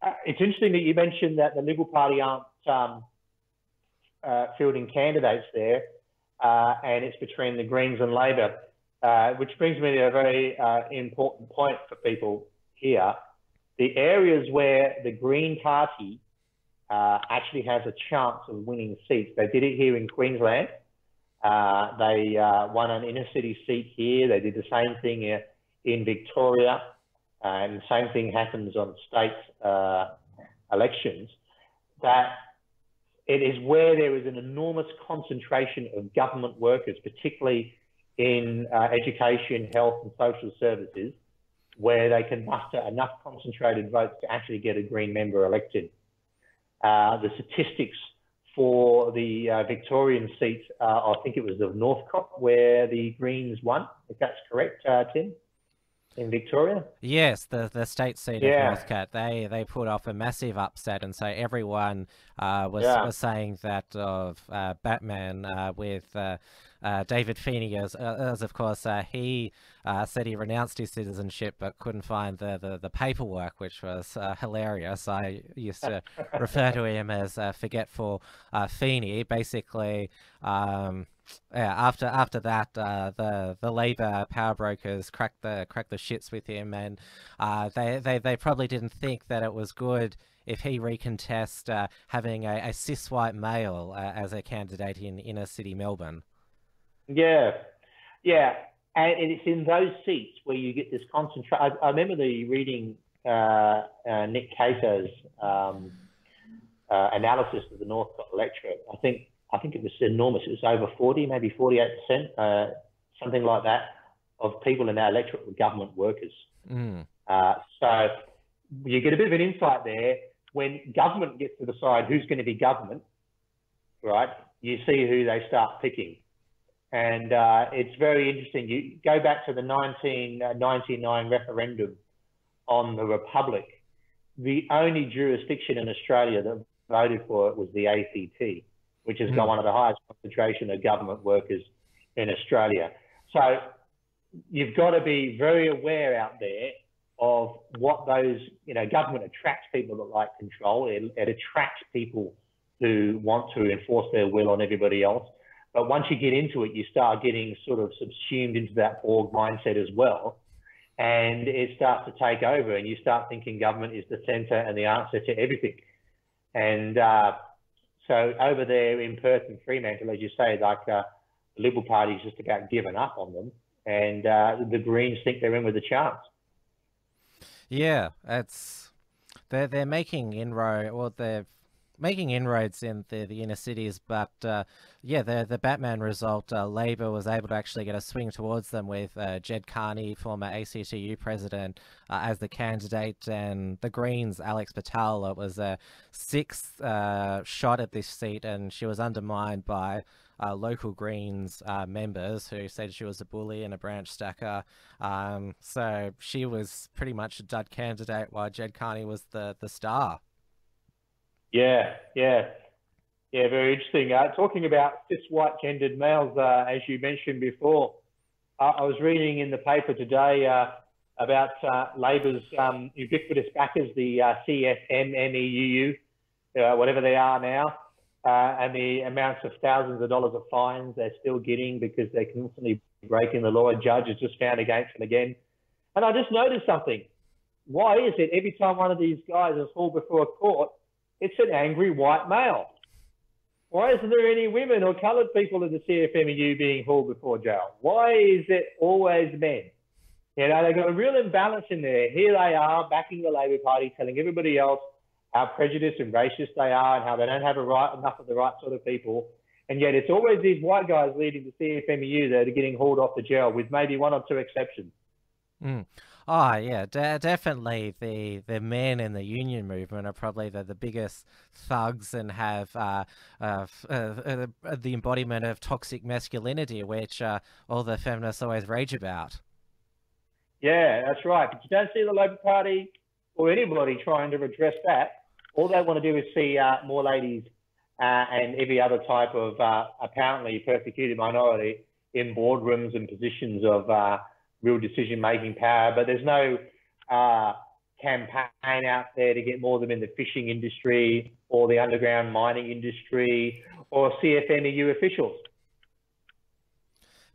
uh, it's interesting that you mentioned that the Liberal Party aren't um, uh, fielding candidates there, uh, and it's between the Greens and Labor, uh, which brings me to a very important point for people here the areas where the Green Party uh, actually has a chance of winning seats. They did it here in Queensland. Uh, they uh, won an inner city seat here. They did the same thing in Victoria, and the same thing happens on state uh, elections. That it is where there is an enormous concentration of government workers, particularly in uh, education, health, and social services, where they can muster enough concentrated votes to actually get a Green member elected. Uh, the statistics for the uh, Victorian seat, I think it was of Northcote, where the Greens won, if that's correct, uh, Tim in Victoria? Yes, the the state seat yeah. of Northcote. They they put off a massive upset, and so everyone uh, was yeah. was saying that of uh, Batman uh, with. Uh, uh, David Feeney, as, uh, as of course he said he renounced his citizenship but couldn't find the, the, the paperwork, which was hilarious. I used to refer to him as forgetful Feeney. Basically, um, yeah, after after that, uh, the the Labor power brokers cracked the cracked the shits with him, and uh, they, they they probably didn't think that it was good if he recontest uh, having a, a, cis white male uh, as a candidate in inner city Melbourne. Yeah, yeah, and it's in those seats where you get this concentration. I, I, remember the reading uh, uh, Nick Cater's um, analysis of the Northcote electorate. I think I think it was enormous. It was over 40, maybe 48%, uh, something like that, of people in our electorate were government workers. Mm. Uh, so you get a bit of an insight there. When government gets to decide who's going to be government, right, you see who they start picking. And uh, it's very interesting. You go back to the 1999 referendum on the Republic. The only jurisdiction in Australia that voted for it was the ACT which has mm. got one of the highest concentration of government workers in Australia. So you've got to be very aware out there of what those, you know, government attracts people that like control. It, it attracts people who want to enforce their will on everybody else. But once you get into it, you start getting sort of subsumed into that Borg mindset as well. And it starts to take over, and you start thinking government is the centre and the answer to everything. And uh, so over there in Perth and Fremantle, as you say, like uh, the Liberal Party's just about given up on them, and uh, the Greens think they're in with a chance. Yeah, it's they're they're making inroad, or they're making inroads in the, the inner cities, but uh, yeah, the the Batman result, uh, Labor was able to actually get a swing towards them with uh, Ged Kearney, former ACTU president, uh, as the candidate, and the Greens, Alex Bhathal, it was a sixth uh, shot at this seat, and she was undermined by. Uh, local Greens uh, members who said she was a bully and a branch stacker. Um, so she was pretty much a dud candidate while Ged Kearney was the, the star. Yeah, yeah, yeah, very interesting. Uh, talking about cis white gendered males, uh, as you mentioned before, uh, I was reading in the paper today uh, about uh, Labor's um, ubiquitous backers, the uh, CFMMEUU, whatever they are now, and the amounts of thousands of dollars of fines they're still getting because they're constantly breaking the law. A judge has just found against them again. And I just noticed something. Why is it every time one of these guys is hauled before a court, it's an angry white male. Why isn't there any women or coloured people in the CFMEU being hauled before jail? Why is it always men? You know, they've got a real imbalance in there. Here they are backing the Labor Party, telling everybody else how prejudiced and racist they are and how they don't have a right, enough of the right sort of people. And yet it's always these white guys leading the CFMEU that are getting hauled off the jail with maybe one or two exceptions. Mm. Oh yeah, de- definitely. The the men in the union movement are probably the, the biggest thugs and have uh, uh, uh, uh, the embodiment of toxic masculinity, which uh, all the feminists always rage about. Yeah, that's right. But you don't see the Labor Party or anybody trying to address that. All they want to do is see uh, more ladies and every other type of apparently persecuted minority in boardrooms and positions of real decision making power, but there's no uh, campaign out there to get more of them in the fishing industry or the underground mining industry or CFMEU officials.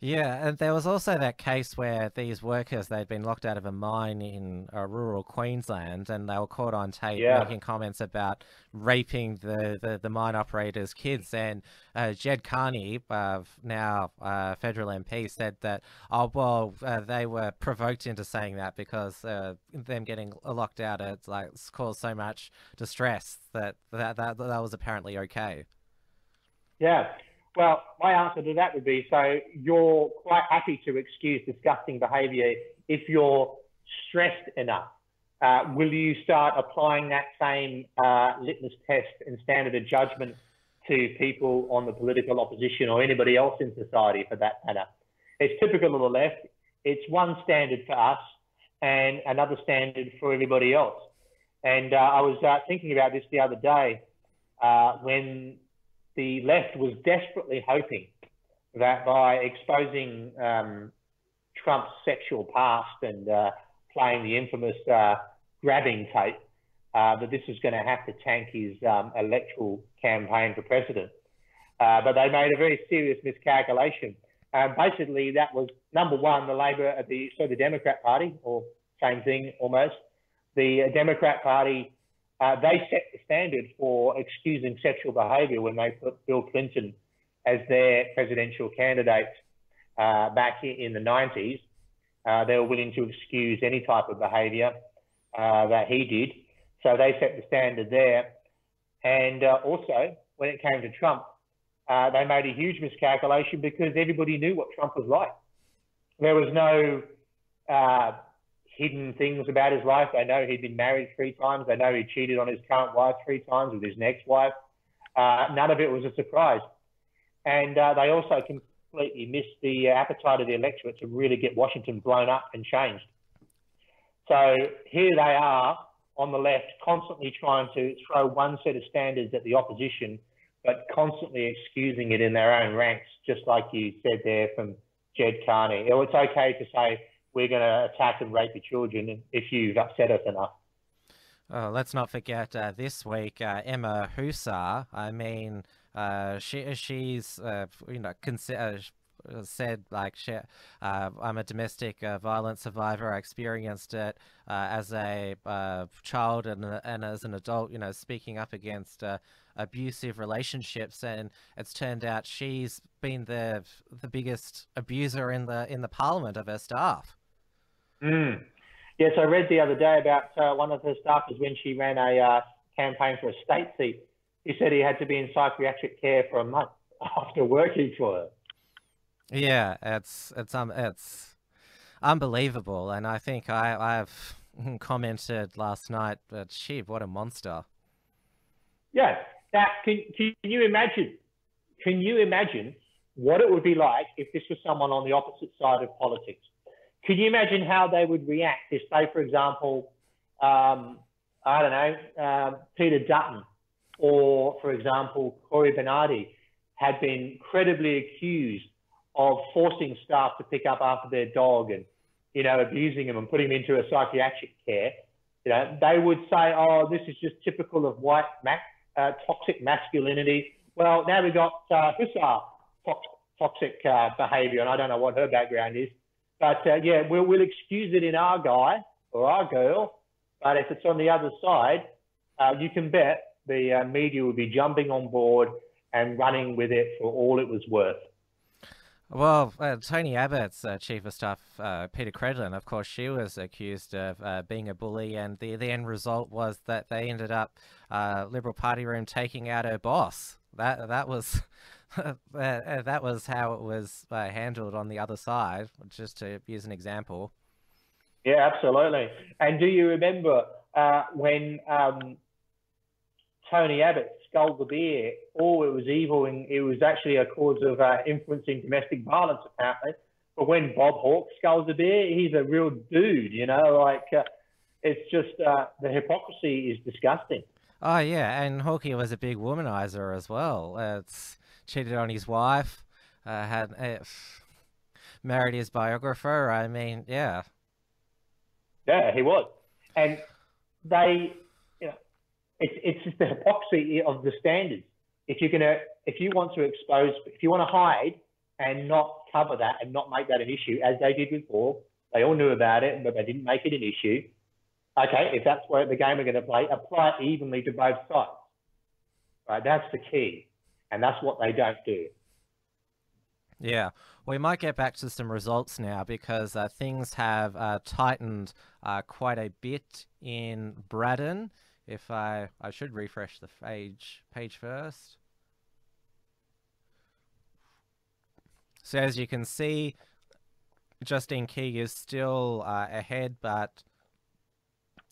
Yeah, and there was also that case where these workers they'd been locked out of a mine in uh, rural Queensland, and they were caught on tape Yeah. making comments about raping the, the, the mine operators' kids. And uh, Ged Kearney, uh, now uh, federal MP, said that oh well, uh, they were provoked into saying that because uh, them getting locked out it's like it's caused so much distress that that that, that was apparently okay. Yeah. Well, my answer to that would be so you're quite happy to excuse disgusting behaviour if you're stressed enough. Uh, will you start applying that same uh, litmus test and standard of judgment to people on the political opposition or anybody else in society for that matter? It's typical of the left. It's one standard for us and another standard for everybody else. And uh, I was uh, thinking about this the other day uh, when the left was desperately hoping that by exposing um, Trump's sexual past and uh, playing the infamous uh, grabbing tape, uh, that this was going to have to tank his um, electoral campaign for president. Uh, but they made a very serious miscalculation. Basically, that was number one, the Labor, the so the Democrat Party, or same thing almost. The Democrat Party uh, they set the standard for excusing sexual behaviour when they put Bill Clinton as their presidential candidate uh, back in the 90s. Uh, they were willing to excuse any type of behaviour uh, that he did. So they set the standard there. And uh, also, when it came to Trump, uh, they made a huge miscalculation because everybody knew what Trump was like. There was no hidden things about his life. They know he'd been married three times. They know he cheated on his current wife three times with his next wife. Uh, none of it was a surprise. And uh, they also completely missed the appetite of the electorate to really get Washington blown up and changed. So here they are on the left, constantly trying to throw one set of standards at the opposition, but constantly excusing it in their own ranks, just like you said there from Ged Kearney. It's okay to say, we're going to attack and rape your children if you've upset us enough. Oh, let's not forget uh, this week uh, Emma Husar. I mean, uh, she she's uh, you know consider, said like she, uh, I'm a domestic uh, violence survivor. I experienced it as a child and and as an adult. You know, speaking up against abusive relationships, and it's turned out she's been the the biggest abuser in the in the parliament of her staff. Mm. Yes, I read the other day about uh, one of her staffers when she ran a uh, campaign for a state seat. He said he had to be in psychiatric care for a month after working for her. Yeah, it's it's um it's unbelievable, and I think I I've commented last night that she what a monster. Yeah, now can can you imagine? Can you imagine what it would be like if this was someone on the opposite side of politics? Can you imagine how they would react if, say, for example, um, I don't know, um, Peter Dutton or, for example, Cory Bernardi had been credibly accused of forcing staff to pick up after their dog and, you know, abusing him and putting him into a psychiatric care. You know, they would say, oh, this is just typical of white uh, toxic masculinity. Well, now we've got uh, Husar toxic uh, behaviour, and I don't know what her background is. But uh, yeah, we'll, we'll excuse it in our guy or our girl. But if it's on the other side, uh, you can bet the uh, media will be jumping on board and running with it for all it was worth. Well, uh, Tony Abbott's uh, chief of staff, uh, Peta Credlin, of course, she was accused of uh, being a bully, and the, the end result was that they ended up uh, Liberal Party room taking out her boss. That that was that was how it was uh, handled on the other side, just to use an example. Yeah, absolutely. And do you remember when um, Tony Abbott sculled the beer. Oh, it was evil and it was actually a cause of uh, influencing domestic violence, apparently. But when Bob Hawke sculls the beer, he's a real dude, you know, like uh, it's just uh, the hypocrisy is disgusting. Oh, yeah. And Hawkey was a big womanizer as well. it's cheated on his wife, uh, had uh, married his biographer. I mean, yeah. Yeah, he was. And they you know, it's it's just the hypocrisy of the standards. If you're gonna, if you want to expose, if you want to hide and not cover that and not make that an issue as they did before. They all knew about it, but they didn't make it an issue. Okay, if that's where the game we're going to play, apply it evenly to both sides. Right, that's the key, and that's what they don't do. Yeah, we might get back to some results now because uh, things have uh, tightened uh, quite a bit in Braddon. If I I should refresh the page page first. So as you can see, Justine Keay is still uh, ahead, but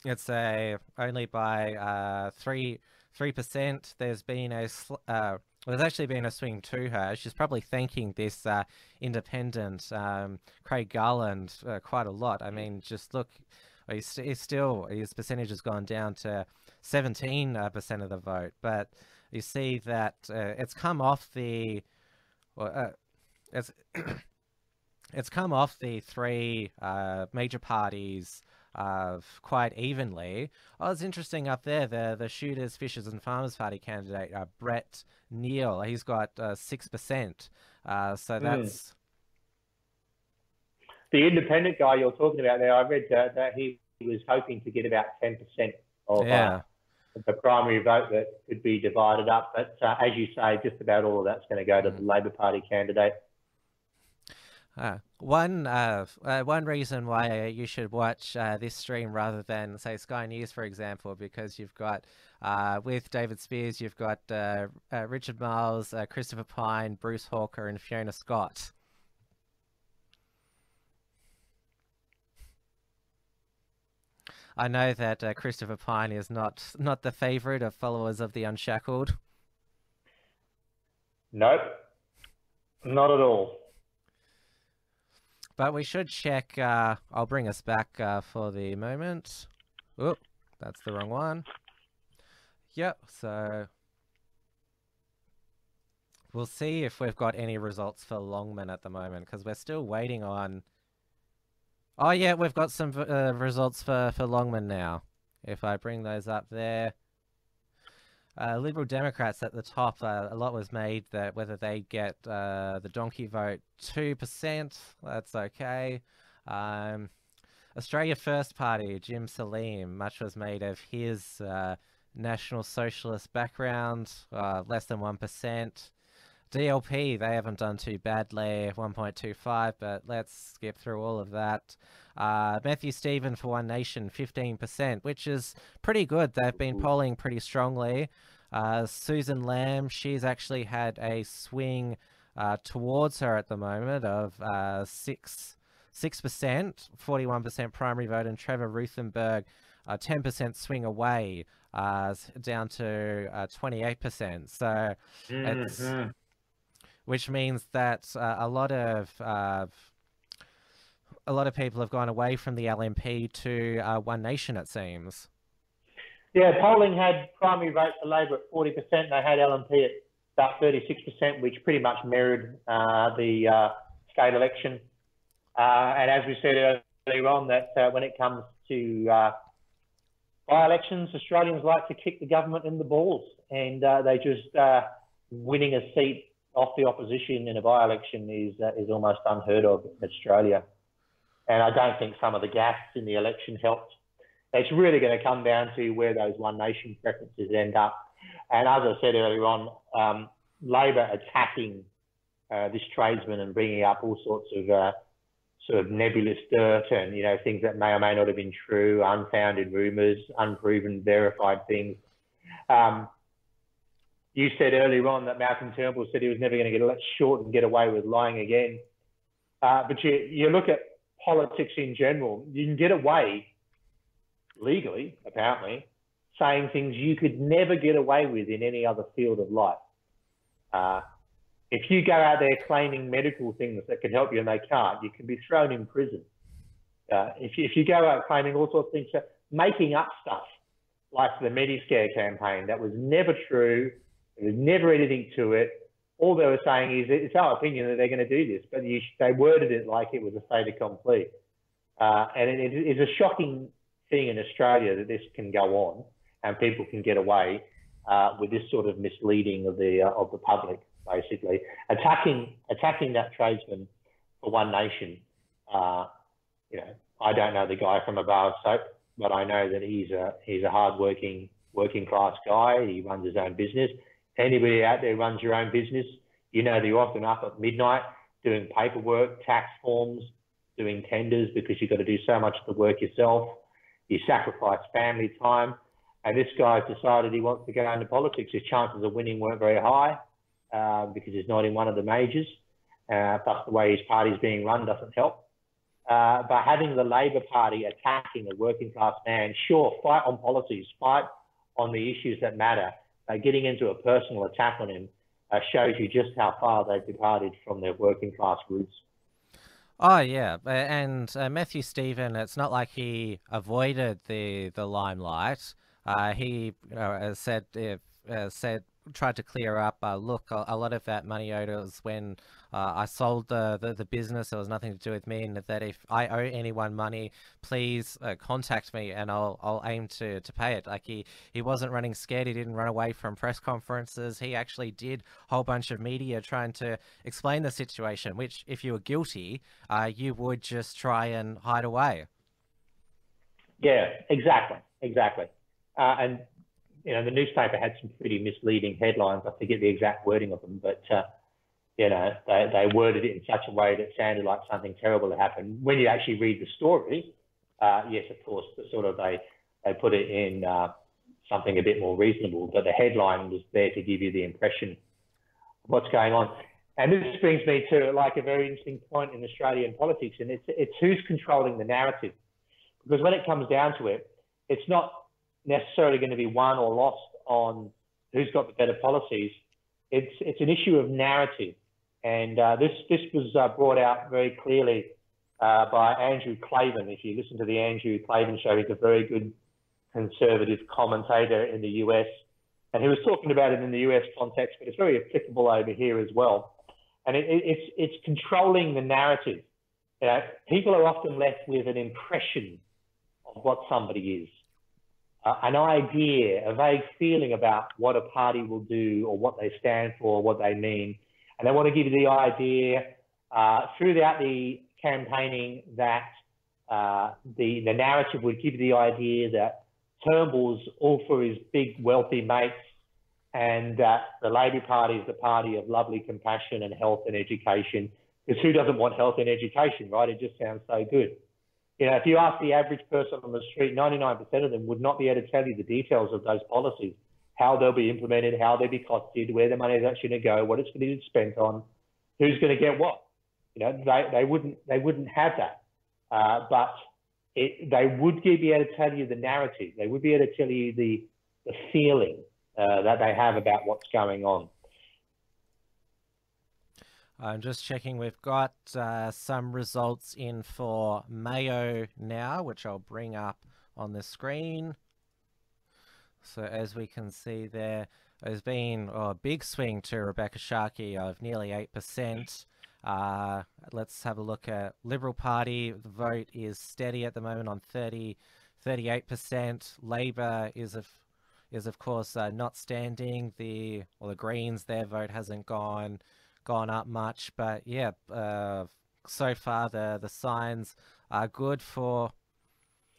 it's a only by uh, three three percent. There's been a uh, well, there's actually been a swing to her. She's probably thanking this uh, independent um, Craig Garland uh, quite a lot. I mean, just look, he's, he's, still his percentage has gone down to 17 uh, percent of the vote, but you see that uh, it's come off the well, it's it's come off the three uh, major parties uh, quite evenly. Oh, it's interesting up there. The the Shooters, Fishers, and Farmers Party candidate uh, Brett Neale. He's got uh, six percent. Uh, so hmm. that's. Mm. The independent guy you're talking about there, I read that he was hoping to get about 10% of yeah. uh, the primary vote that could be divided up. But uh, as you say, just about all of that's going to go to the hmm. Labor Party candidate. Uh, one uh, uh, one reason why you should watch uh, this stream rather than say Sky News, for example, because you've got uh, with David Speers, you've got uh, Richard Marles, Christopher Pyne, Bruce Hawker, and Fiona Scott. I know that Christopher Pyne is not not the favourite of followers of the Unshackled. Nope, not at all. But we should check, uh, I'll bring us back uh, for the moment. Oh, that's the wrong one. Yep, so we'll see if we've got any results for Longman at the moment, because we're still waiting on... Oh yeah, we've got some uh, results for, for Longman now. If I bring those up there. Uh, Liberal Democrats at the top, uh, a lot was made that whether they get uh, the donkey vote 2%, that's okay. Um, Australia First Party, Jim Saleam, much was made of his uh, National Socialist background, uh, less than 1%. DLP, they haven't done too badly, 1.25, but let's skip through all of that. Uh, Matthew Stephen for One Nation, 15%, which is pretty good. They've been polling pretty strongly. Uh, Susan Lamb, she's actually had a swing uh, towards her at the moment of uh, 6 6%, 41% primary vote, and Trevor Ruthenberg, a 10% swing away, uh, down to 28%. Uh, so mm-hmm. it's which means that uh, a lot of uh, a lot of people have gone away from the LNP to uh, One Nation, it seems. Yeah, polling had primary vote for Labor at 40%. They had LNP at about 36%, which pretty much mirrored uh, the uh, state election. Uh, and as we said earlier on, that uh, when it comes to uh, by-elections, Australians like to kick the government in the balls, and they just winning a seat off the opposition in a by-election is is almost unheard of in Australia. And I don't think some of the gaps in the election helped. It's really going to come down to where those One Nation preferences end up. And as I said earlier on, um, Labor attacking uh, this tradesman and bringing up all sorts of uh, sort of nebulous dirt and you know things that may or may not have been true, unfounded rumours, unproven, verified things. Um, you said earlier on that Malcolm Turnbull said he was never going to get let short and get away with lying again. Uh, but you, you look at politics in general, you can get away legally, apparently, saying things you could never get away with in any other field of life. Uh, if you go out there claiming medical things that can help you and they can't, you can be thrown in prison. Uh, if, you, if you go out claiming all sorts of things, making up stuff like the Mediscare campaign that was never true, there was never anything to it, all they were saying is it's our opinion that they're going to do this, but you, they worded it like it was a fait accompli. Uh, and it is a shocking thing in Australia that this can go on and people can get away uh, with this sort of misleading of the uh, of the public. basically attacking attacking that tradesman for One Nation. Uh, you know, I don't know the guy from a bar of soap, but I know that he's a he's a hardworking working class guy. He runs his own business. Anybody out there runs your own business, you know that you're often up at midnight doing paperwork, tax forms, doing tenders because you've got to do so much of the work yourself. You sacrifice family time. And this guy's decided he wants to go into politics. His chances of winning weren't very high uh, because he's not in one of the majors. Uh, plus, the way his party's being run doesn't help. Uh, but having the Labor Party attacking a working class man, sure, fight on policies, fight on the issues that matter. Uh, getting into a personal attack on him uh, shows you just how far they've departed from their working class roots. Oh yeah, and uh, Matthew Stephen, it's not like he avoided the the limelight. Uh, he said uh, said tried to clear up. Uh, look, a, a, lot of that money owed was when uh, I sold the, the, the business. It was nothing to do with me. And that if I owe anyone money, please uh, contact me, and I'll I'll aim to, to pay it. Like he he wasn't running scared. He didn't run away from press conferences. He actually did a whole bunch of media trying to explain the situation. Which, if you were guilty, uh, you would just try and hide away. Yeah, exactly, exactly. Uh, and you know, the newspaper had some pretty misleading headlines. I forget the exact wording of them, but uh, you know, they, they worded it in such a way that sounded like something terrible had happened. When you actually read the story, uh, yes, of course, but sort of they they put it in uh, something a bit more reasonable. But the headline was there to give you the impression of what's going on. And this brings me to like a very interesting point in Australian politics, and it's it's who's controlling the narrative. Because when it comes down to it, it's not necessarily going to be won or lost on who's got the better policies. It's it's an issue of narrative, and uh, this this was uh, brought out very clearly uh, by Andrew Klavan. If you listen to the Andrew Klavan show, he's a very good conservative commentator in the US, and he was talking about it in the US context, but it's very applicable over here as well. And it, it, it's it's controlling the narrative. You know, people are often left with an impression of what somebody is an idea, a vague feeling about what a party will do or what they stand for, what they mean. And they want to give you the idea uh, throughout the campaigning that uh, the, the narrative would give you the idea that Turnbull's all for his big wealthy mates and that the Labor Party is the party of lovely compassion and health and education. Because who doesn't want health and education, right? It just sounds so good. You know, if you ask the average person on the street, 99% of them would not be able to tell you the details of those policies, how they'll be implemented, how they'll be costed, where the money is actually going to go, what it's going to be spent on, who's going to get what. You know, they, they wouldn't they wouldn't have that, uh, but it, they would be able to tell you the narrative. They would be able to tell you the the feeling uh, that they have about what's going on. I'm just checking. We've got uh, some results in for Mayo now, which I'll bring up on the screen. So as we can see there, there's been oh, a big swing to Rebecca Sharkie of nearly 8%. Uh, let's have a look at Liberal Party. The vote is steady at the moment on 30, 38%. Labor is of is of course uh, not standing. The or the Greens, their vote hasn't gone gone up much. But yeah, uh, so far the the signs are good for.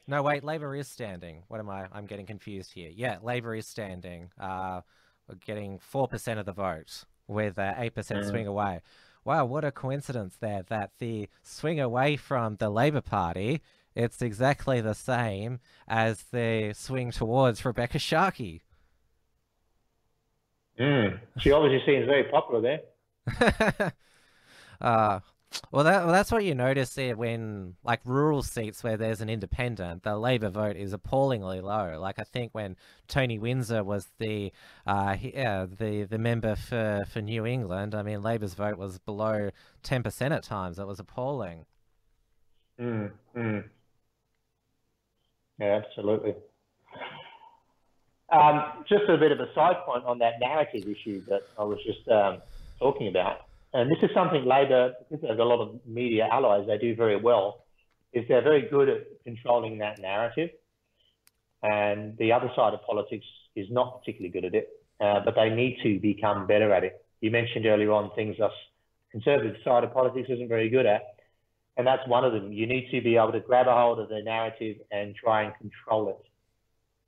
No, wait, Labor is standing. What am I? I'm getting confused here. Yeah, Labor is standing. Uh, we're getting four percent of the vote with eight percent swing away. Wow, what a coincidence there that the swing away from the Labor Party it's exactly the same as the swing towards Rebecca Sharkie. Mm. She obviously seems very popular there. uh, well, that, well, that's what you notice there when, like, rural seats where there's an independent, the Labor vote is appallingly low. Like, I think when Tony Windsor was the, uh, yeah, the the member for for New England, I mean, Labor's vote was below ten percent at times. It was appalling. Mm, mm. Yeah, absolutely. Um, just a bit of a side point on that narrative issue that I was just um, talking about. And this is something Labor, because there's a lot of media allies, they do very well, is they're very good at controlling that narrative. And the other side of politics is not particularly good at it, uh, but they need to become better at it. you mentioned earlier on things us conservative side of politics isn't very good at, and that's one of them. You need to be able to grab a hold of the narrative and try and control it.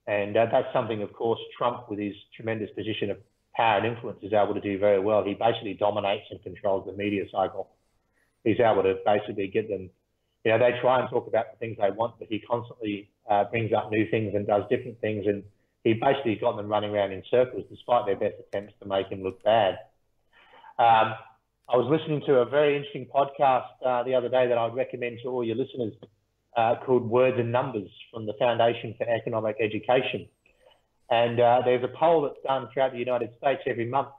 And uh, that's something, of course, Trump, with his tremendous position of power and influence, is able to do very well. He basically dominates and controls the media cycle. He's able to basically get them, you know, they try and talk about the things they want, but he constantly uh, brings up new things and does different things. And he basically got them running around in circles despite their best attempts to make him look bad. Um, I was listening to a very interesting podcast uh, the other day that I'd recommend to all your listeners uh, called Words and Numbers from the Foundation for Economic Education. And uh, there's a poll that's done throughout the United States every month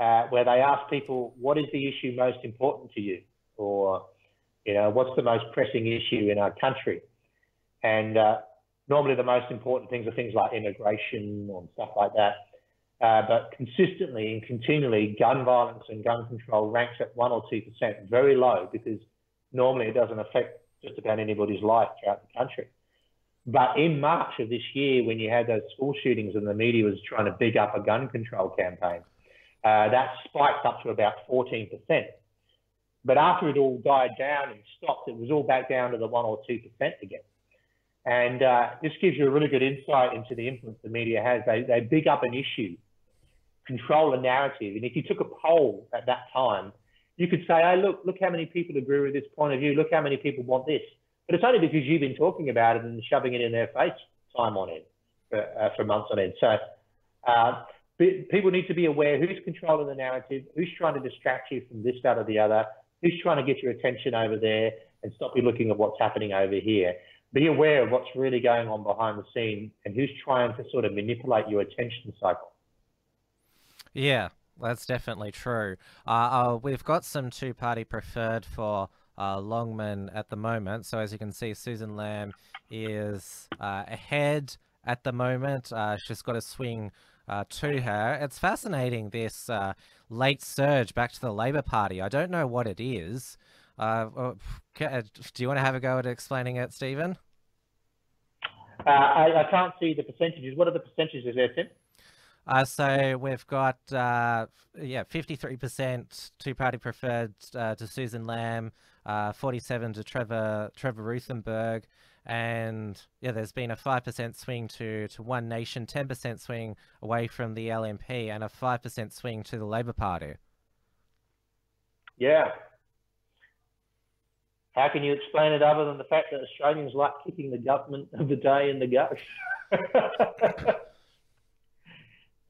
uh, where they ask people, what is the issue most important to you? Or, you know, what's the most pressing issue in our country? And uh, normally the most important things are things like immigration and stuff like that. Uh, but consistently and continually, gun violence and gun control ranks at one or two percent, very low because normally it doesn't affect just about anybody's life throughout the country. But in March of this year, when you had those school shootings and the media was trying to big up a gun control campaign, uh, that spiked up to about 14%. But after it all died down and stopped, it was all back down to the 1 or 2% again. And uh, this gives you a really good insight into the influence the media has. They, they big up an issue control a narrative. And if you took a poll at that time, you could say, hey, look, look how many people agree with this point of view. Look how many people want this. But it's only because you've been talking about it and shoving it in their face time on end for, uh, for months on end. So uh, people need to be aware who's controlling the narrative, who's trying to distract you from this, that, or the other, who's trying to get your attention over there and stop you looking at what's happening over here. Be aware of what's really going on behind the scene and who's trying to sort of manipulate your attention cycle. Yeah, that's definitely true. Uh, uh, we've got some two-party preferred for uh, Longman at the moment. So as you can see, Susan Lamb is uh, ahead at the moment. Uh, she's got a swing uh, to her. It's fascinating, this late surge back to the Labor Party. I don't know what it is. do you want to have a go at explaining it, Stephen? I, I, can't see the percentages. What are the percentages there, Tim? Uh, so we've got uh, yeah, 53% two-party preferred uh, to Susan Lamb, uh, 47 to Trevor Trevor Ruthenberg, and yeah, there's been a 5% swing to to One Nation, 10% swing away from the LNP, and a 5% swing to the Labor Party. Yeah. How can you explain it other than the fact that Australians like kicking the government of the day in the gut?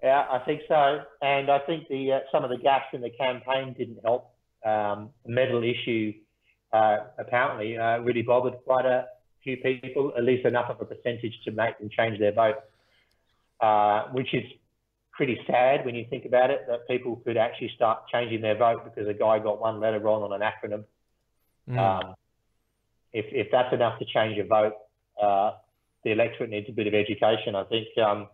Yeah, I think so, and I think the uh, some of the gaps in the campaign didn't help. Um, medal issue apparently uh, really bothered quite a few people, at least enough of a percentage to make them change their vote, uh, which is pretty sad when you think about it. That people could actually start changing their vote because a guy got one letter wrong on an acronym. Mm. Um, if if that's enough to change your vote, uh, the electorate needs a bit of education. I think. Um,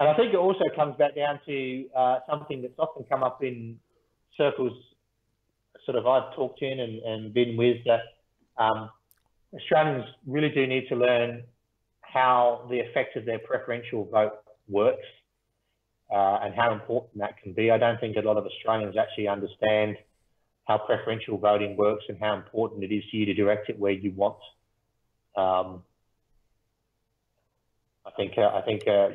and I think it also comes back down to uh, something that's often come up in circles, sort of I've talked in and, and been with, that um, Australians really do need to learn how the effect of their preferential vote works uh, and how important that can be. I don't think a lot of Australians actually understand how preferential voting works and how important it is for you to direct it where you want. Um, I think uh, I think uh,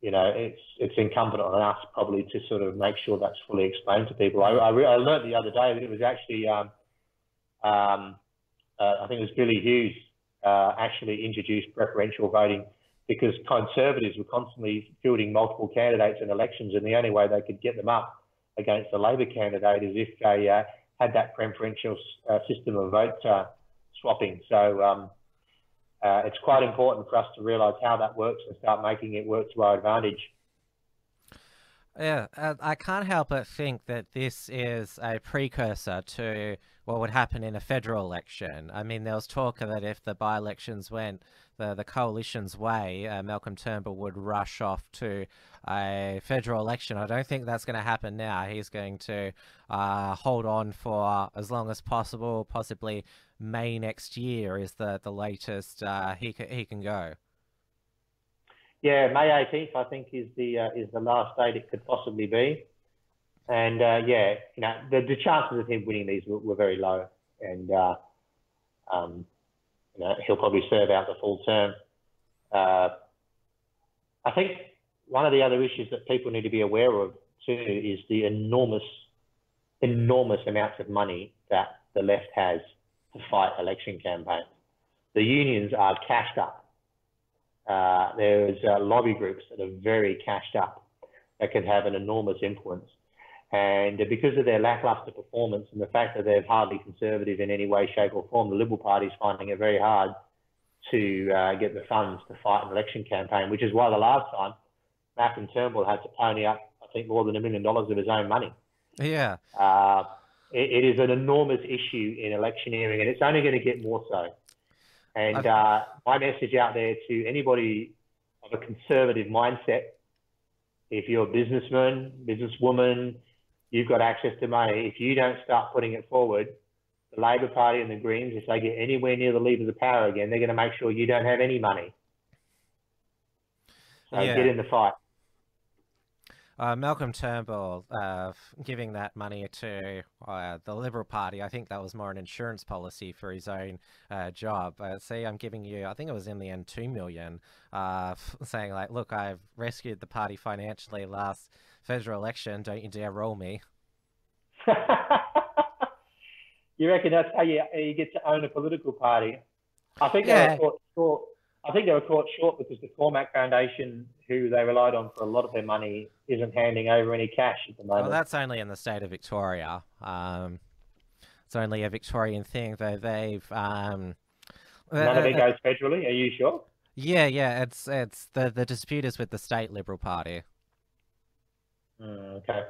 you know, it's it's incumbent on us probably to sort of make sure that's fully explained to people. I, I, I learned the other day that it was actually, um, um, uh, I think it was Billy Hughes uh, actually introduced preferential voting because conservatives were constantly fielding multiple candidates in elections, and the only way they could get them up against the Labor candidate is if they uh, had that preferential uh, system of vote uh, swapping. So um, uh, it's quite important for us to realise how that works and start making it work to our advantage. Yeah, I can't help but think that this is a precursor to what would happen in a federal election. I mean, there was talk that if the by-elections went the, the coalition's way, uh, Malcolm Turnbull would rush off to a federal election. I don't think that's going to happen now. He's going to uh, hold on for as long as possible, possibly May next year is the, the latest uh, he, can, he can go. Yeah, May 18th, I think, is the uh, is the last date it could possibly be. And uh, yeah, you know, the, the chances of him winning these were, were very low. And uh, um, you know, he'll probably serve out the full term. Uh, I think one of the other issues that people need to be aware of too is the enormous, enormous amounts of money that the left has to fight election campaigns. The unions are cashed up. Uh, there's uh, lobby groups that are very cashed up that can have an enormous influence. And because of their lackluster performance and the fact that they're hardly conservative in any way, shape, or form, the Liberal Party is finding it very hard to uh, get the funds to fight an election campaign, which is why the last time Malcolm Turnbull had to pony up, I think, more than a million dollars of his own money. Yeah. Uh, it, it is an enormous issue in electioneering, and it's only going to get more so. And uh, my message out there to anybody of a conservative mindset, if you're a businessman, businesswoman, you've got access to money. If you don't start putting it forward, the Labor Party and the Greens, if they get anywhere near the levers of the power again, they're going to make sure you don't have any money. So Yeah. get in the fight. Uh, Malcolm Turnbull uh, giving that money to uh, the Liberal Party, I think that was more an insurance policy for his own uh, job. Uh, see, I'm giving you, I think it was in the end, two million, uh, saying like, look, I've rescued the party financially last federal election. Don't you dare roll me. you reckon that's how you, you get to own a political party? I think Yeah. were caught short. I think they were caught short because the Cormack Foundation, who they relied on for a lot of their money, isn't handing over any cash at the moment. Well, that's only in the state of Victoria. Um, it's only a Victorian thing, though. They've um, None of uh, it goes federally. Are you sure? Yeah, yeah. It's it's the the dispute is with the state Liberal Party. Mm, okay.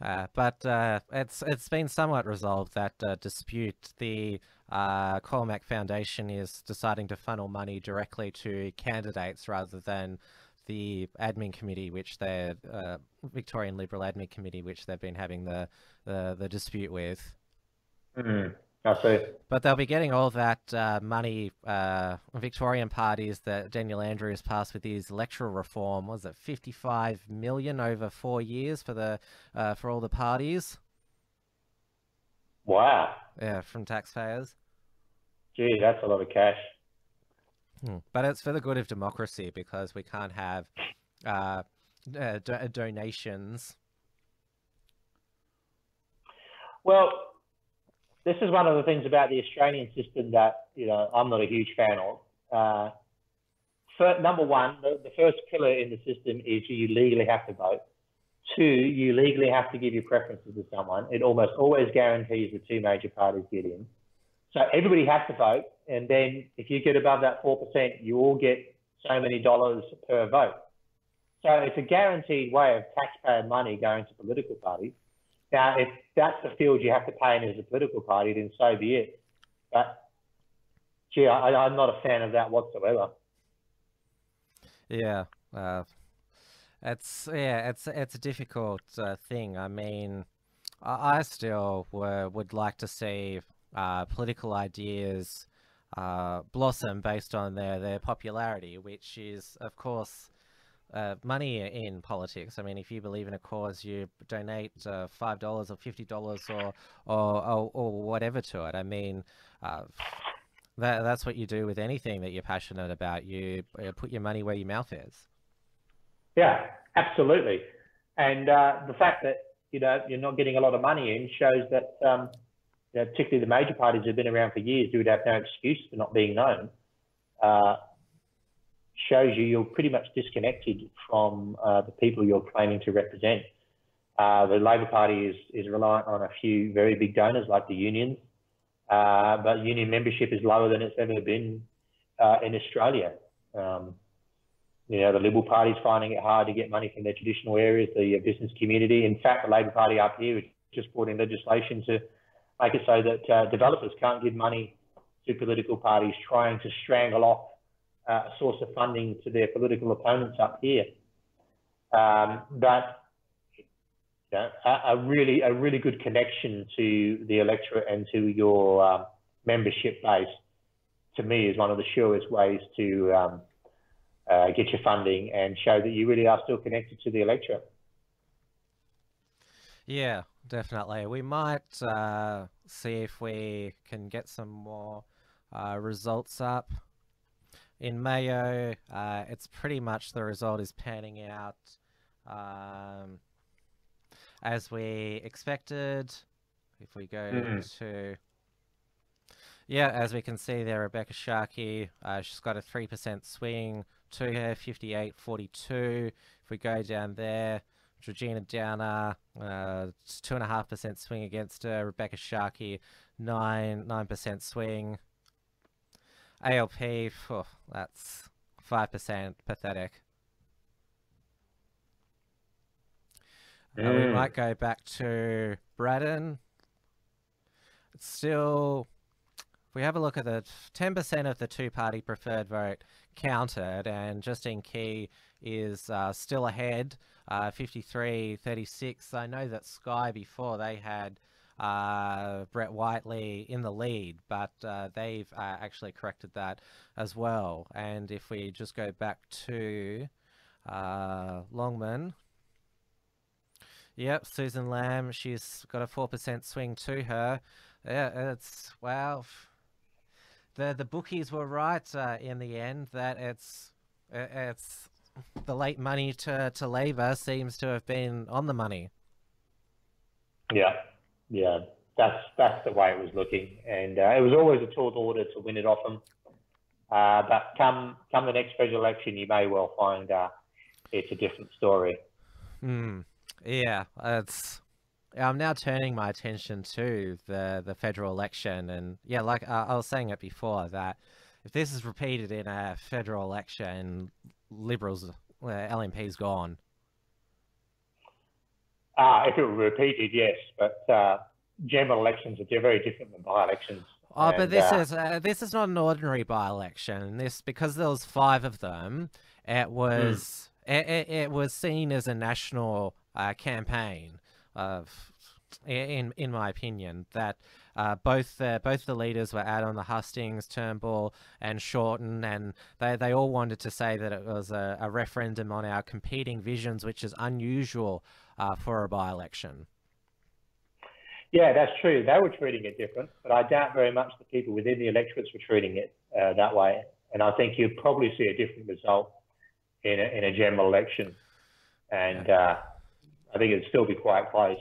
Uh, but uh, it's it's been somewhat resolved that uh, dispute. The uh, Cormack Foundation is deciding to funnel money directly to candidates rather than the admin committee, which they're uh, Victorian Liberal admin committee, which they've been having the the, the dispute with. Mm, I see. But they'll be getting all that uh, money, uh, Victorian parties that Daniel Andrews passed with his electoral reform. Was it 55 million over four years for the uh, for all the parties? Wow. Yeah, from taxpayers. Gee, that's a lot of cash. Hmm. But it's for the good of democracy because we can't have uh, uh, do- donations. Well, this is one of the things about the Australian system that you know I'm not a huge fan of. Uh, fir- number one, the, the first pillar in the system is you legally have to vote. Two, you legally have to give your preferences to someone. It almost always guarantees the two major parties get in. So everybody has to vote, and then if you get above that four percent, you all get so many dollars per vote. So it's a guaranteed way of taxpayer money going to political parties. Now, if that's the field you have to pay in as a political party, then so be it. But, gee, I, I'm not a fan of that whatsoever. Yeah, uh, it's yeah, it's it's a difficult uh, thing. I mean, I, I still would like to see uh, political ideas uh, blossom based on their their popularity, which is of course. Uh, money in politics. I mean, if you believe in a cause, you donate uh, five dollars or fifty dollars or, or or whatever to it. I mean, uh, that that's what you do with anything that you're passionate about. You put your money where your mouth is. Yeah, absolutely. And uh, the fact that you know you're not getting a lot of money in shows that, um, you know, particularly the major parties who've been around for years, who would have no excuse for not being known. Uh, shows you you're pretty much disconnected from uh, the people you're claiming to represent. Uh, the Labor Party is, is reliant on a few very big donors like the unions, uh, but union membership is lower than it's ever been uh, in Australia. Um, you know, the Liberal Party is finding it hard to get money from their traditional areas, the uh, business community. In fact, the Labor Party up here just brought in legislation to make it so that uh, developers can't give money to political parties trying to strangle off uh, a source of funding to their political opponents up here. Um, but you know, a, a, really a really good connection to the electorate and to your um, membership base, to me, is one of the surest ways to um, uh, get your funding and show that you really are still connected to the electorate. Yeah, definitely. We might uh, see if we can get some more uh, results up. In Mayo, uh, it's pretty much the result is panning out um, as we expected. If we go Mhm. to yeah, as we can see there, Rebecca Sharkie, uh, she's got a 3% swing to her, 58 42. If we go down there, Georgina Downer, uh, 2.5% swing against her. Rebecca Sharkie, 9, 9% swing. ALP, phew, that's 5% pathetic. Uh, we Mm. might go back to Braddon. It's still, we have a look at the 10% of the two party preferred vote counted, and Justine Keay is uh, still ahead, uh, 53 36. I know that Sky before they had uh, Brett Whiteley in the lead, but uh, they've uh, actually corrected that as well. And if we just go back to uh, Longman, Yep, Susan Lamb. She's got a four percent swing to her. Yeah, it's well. The the bookies were right uh, in the end that it's it's the late money to to Labour seems to have been on the money. Yeah, yeah, that's that's the way it was looking, and uh, it was always a tall order to win it off them. Uh, but come come the next federal election, you may well find uh, it's a different story. Hmm. Yeah, it's. I'm now turning my attention to the the federal election, and yeah, like uh, I was saying it before, that if this is repeated in a federal election, Liberals, uh, LNP's gone. Uh, if it were repeated, yes, but uh, general elections are very different than by-elections. Oh, but this uh, is uh, this is not an ordinary by-election. This because there was five of them. It was it, it, it was seen as a national uh, campaign of, in in my opinion, that uh, both the both the leaders were out on the hustings, Turnbull and Shorten, and they, they all wanted to say that it was a, a referendum on our competing visions, which is unusual uh, for a by-election. Yeah, that's true. They were treating it different, but I doubt very much the people within the electorates were treating it uh, that way. And I think you'd probably see a different result in a, in a general election. And uh, I think it'd still be quite close.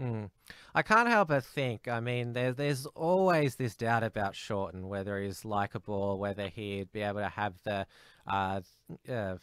Mm. I can't help but think. I mean, there's there's always this doubt about Shorten, whether he's likable, whether he'd be able to have the uh, uh,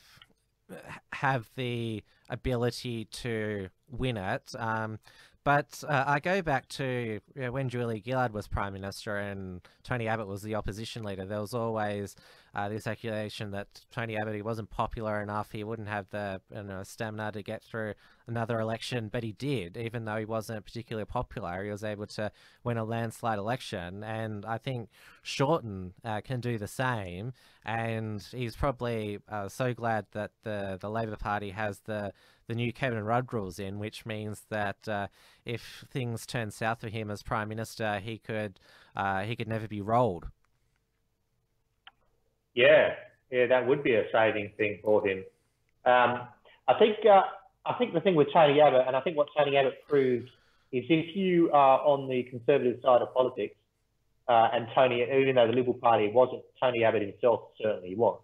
have the ability to win it. Um, but uh, I go back to you know, when Julia Gillard was Prime Minister and Tony Abbott was the opposition leader. There was always uh, this accusation that Tony Abbott he wasn't popular enough. He wouldn't have the you know, stamina to get through another election, but he did. Even though he wasn't particularly popular, he was able to win a landslide election. And I think Shorten uh, can do the same. And he's probably uh, so glad that the the Labor Party has the the new Kevin Rudd rules in, which means that uh, if things turn south for him as prime minister, he could uh, he could never be rolled. Yeah, yeah, that would be a saving thing for him. Um, I think uh, I think the thing with Tony Abbott, and I think what Tony Abbott proved is if you are on the conservative side of politics, uh, and Tony, even though the Liberal Party wasn't, Tony Abbott himself certainly was.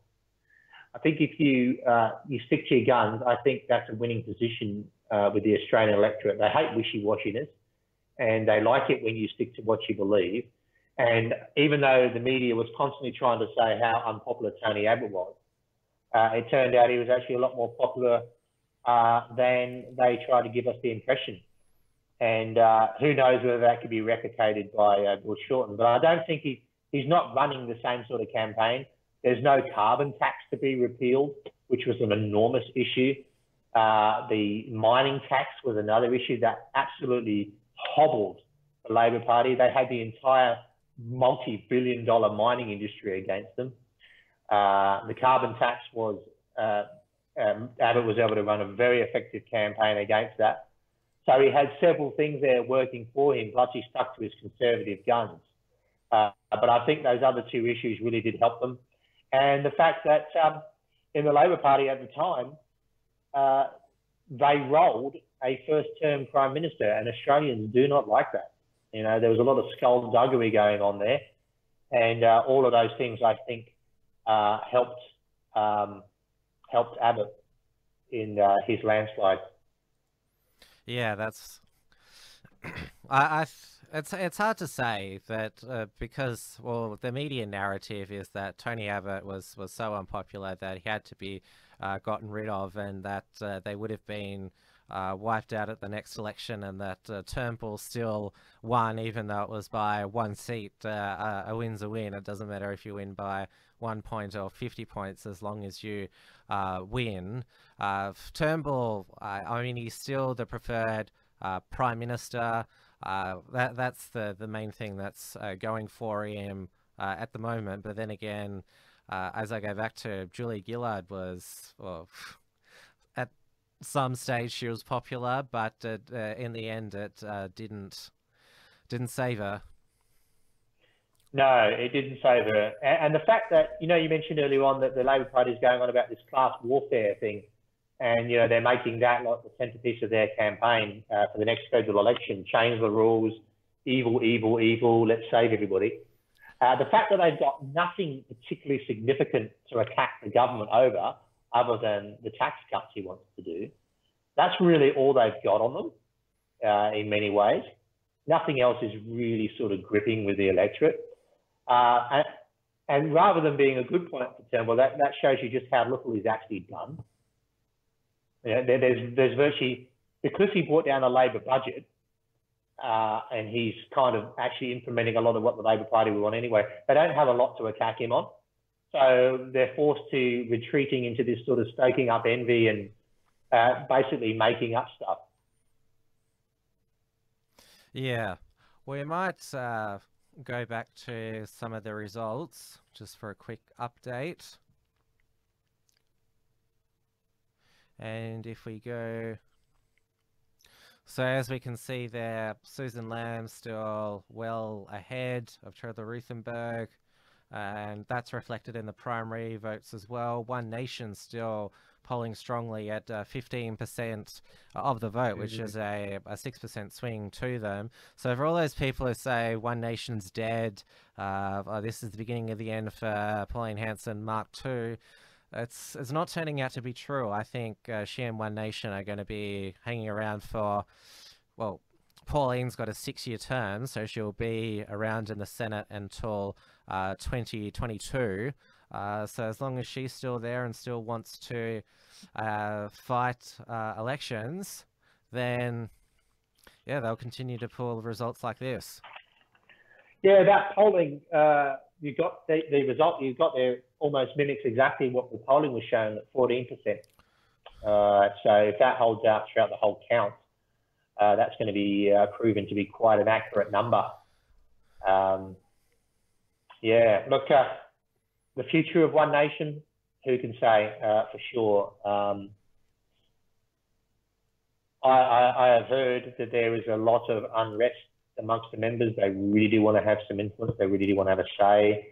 I think if you uh, you stick to your guns, I think that's a winning position uh, with the Australian electorate. They hate wishy-washiness, and they like it when you stick to what you believe. And even though the media was constantly trying to say how unpopular Tony Abbott was, uh, it turned out he was actually a lot more popular uh, than they tried to give us the impression. And uh, who knows whether that could be replicated by uh, Bill Shorten. But I don't think he, he's not running the same sort of campaign. There's no carbon tax to be repealed, which was an enormous issue. Uh, the mining tax was another issue that absolutely hobbled the Labor Party. They had the entire multi-billion dollar mining industry against them. Uh, the carbon tax was, uh, um, Abbott was able to run a very effective campaign against that. So he had several things there working for him, plus he stuck to his conservative guns. Uh, but I think those other two issues really did help them. And the fact that um, in the Labor Party at the time, uh, they rolled a first-term prime minister, and Australians do not like that. You know, there was a lot of skullduggery going on there, and uh, all of those things I think uh, helped um, helped Abbott in uh, his landslide. Yeah, that's. I, I it's it's hard to say that uh, because well the media narrative is that Tony Abbott was was so unpopular that he had to be uh, gotten rid of and that uh, they would have been uh, wiped out at the next election and that uh, Turnbull still won even though it was by one seat. Uh, a win's a win. It doesn't matter if you win by one point or 50 points as long as you win. Turnbull, I, mean, he's still the preferred prime minister. Uh, that that's the the main thing that's uh, going for him uh, at the moment. But then again, uh, as I go back to Julia Gillard was well, some stage she was popular, but uh, in the end it didn't didn't save her. No, it didn't save her. And, and the fact that you know you mentioned earlier on that the Labor Party is going on about this class warfare thing and you know they're making that like the centerpiece of their campaign uh, for the next federal election. Change the rules, evil, evil, evil. Let's save everybody. Uh, the fact that they've got nothing particularly significant to attack the government over, other than the tax cuts he wants to do, that's really all they've got on them uh, in many ways. Nothing else is really sort of gripping with the electorate. Uh, and, and, rather than being a good point for Turnbull, that, that shows you just how little he's actually done. You know, there, there's there's virtually because he brought down the Labor budget, uh, and he's kind of actually implementing a lot of what the Labor Party would want anyway. They don't have a lot to attack him on, so they're forced to retreating into this sort of stoking up envy and uh, basically making up stuff. Yeah, we might uh, go back to some of the results just for a quick update. And if we go... So as we can see there, Susan Lamb still well ahead of Trevor Ruthenberg. And that's reflected in the primary votes as well. One Nation still polling strongly at 15% uh, of the vote, which is a, a 6% swing to them. So for all those people who say One Nation's dead, uh, oh, this is the beginning of the end for Pauline Hanson Mark II, it's it's not turning out to be true. I think uh, she and One Nation are going to be hanging around for, well, Pauline's got a six-year term, so she'll be around in the Senate until uh, 2022. Uh, so as long as she's still there and still wants to uh, fight uh, elections, then yeah, they'll continue to pull results like this. Yeah, that polling, uh, you got the, the result you got there almost mimics exactly what the polling was showing at 14%. Uh, so if that holds out throughout the whole count, uh, that's going to be uh, proven to be quite an accurate number. Um, yeah, look, uh, the future of One Nation, who can say uh, for sure? Um, I, I, I have heard that there is a lot of unrest amongst the members. They really do want to have some influence. They really do want to have a say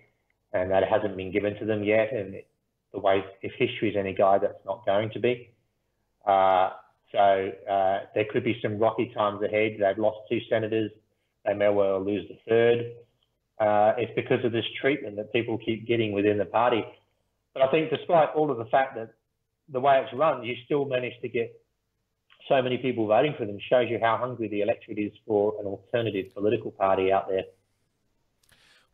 and that hasn't been given to them yet. And the way, if history is any guide, that's not going to be. Uh, so uh, there could be some rocky times ahead. They've lost two senators. They may well lose the third. Uh, it's because of this treatment that people keep getting within the party. But I think despite all of the fact that the way it's run, you still manage to get so many people voting for them shows you how hungry the electorate is for an alternative political party out there.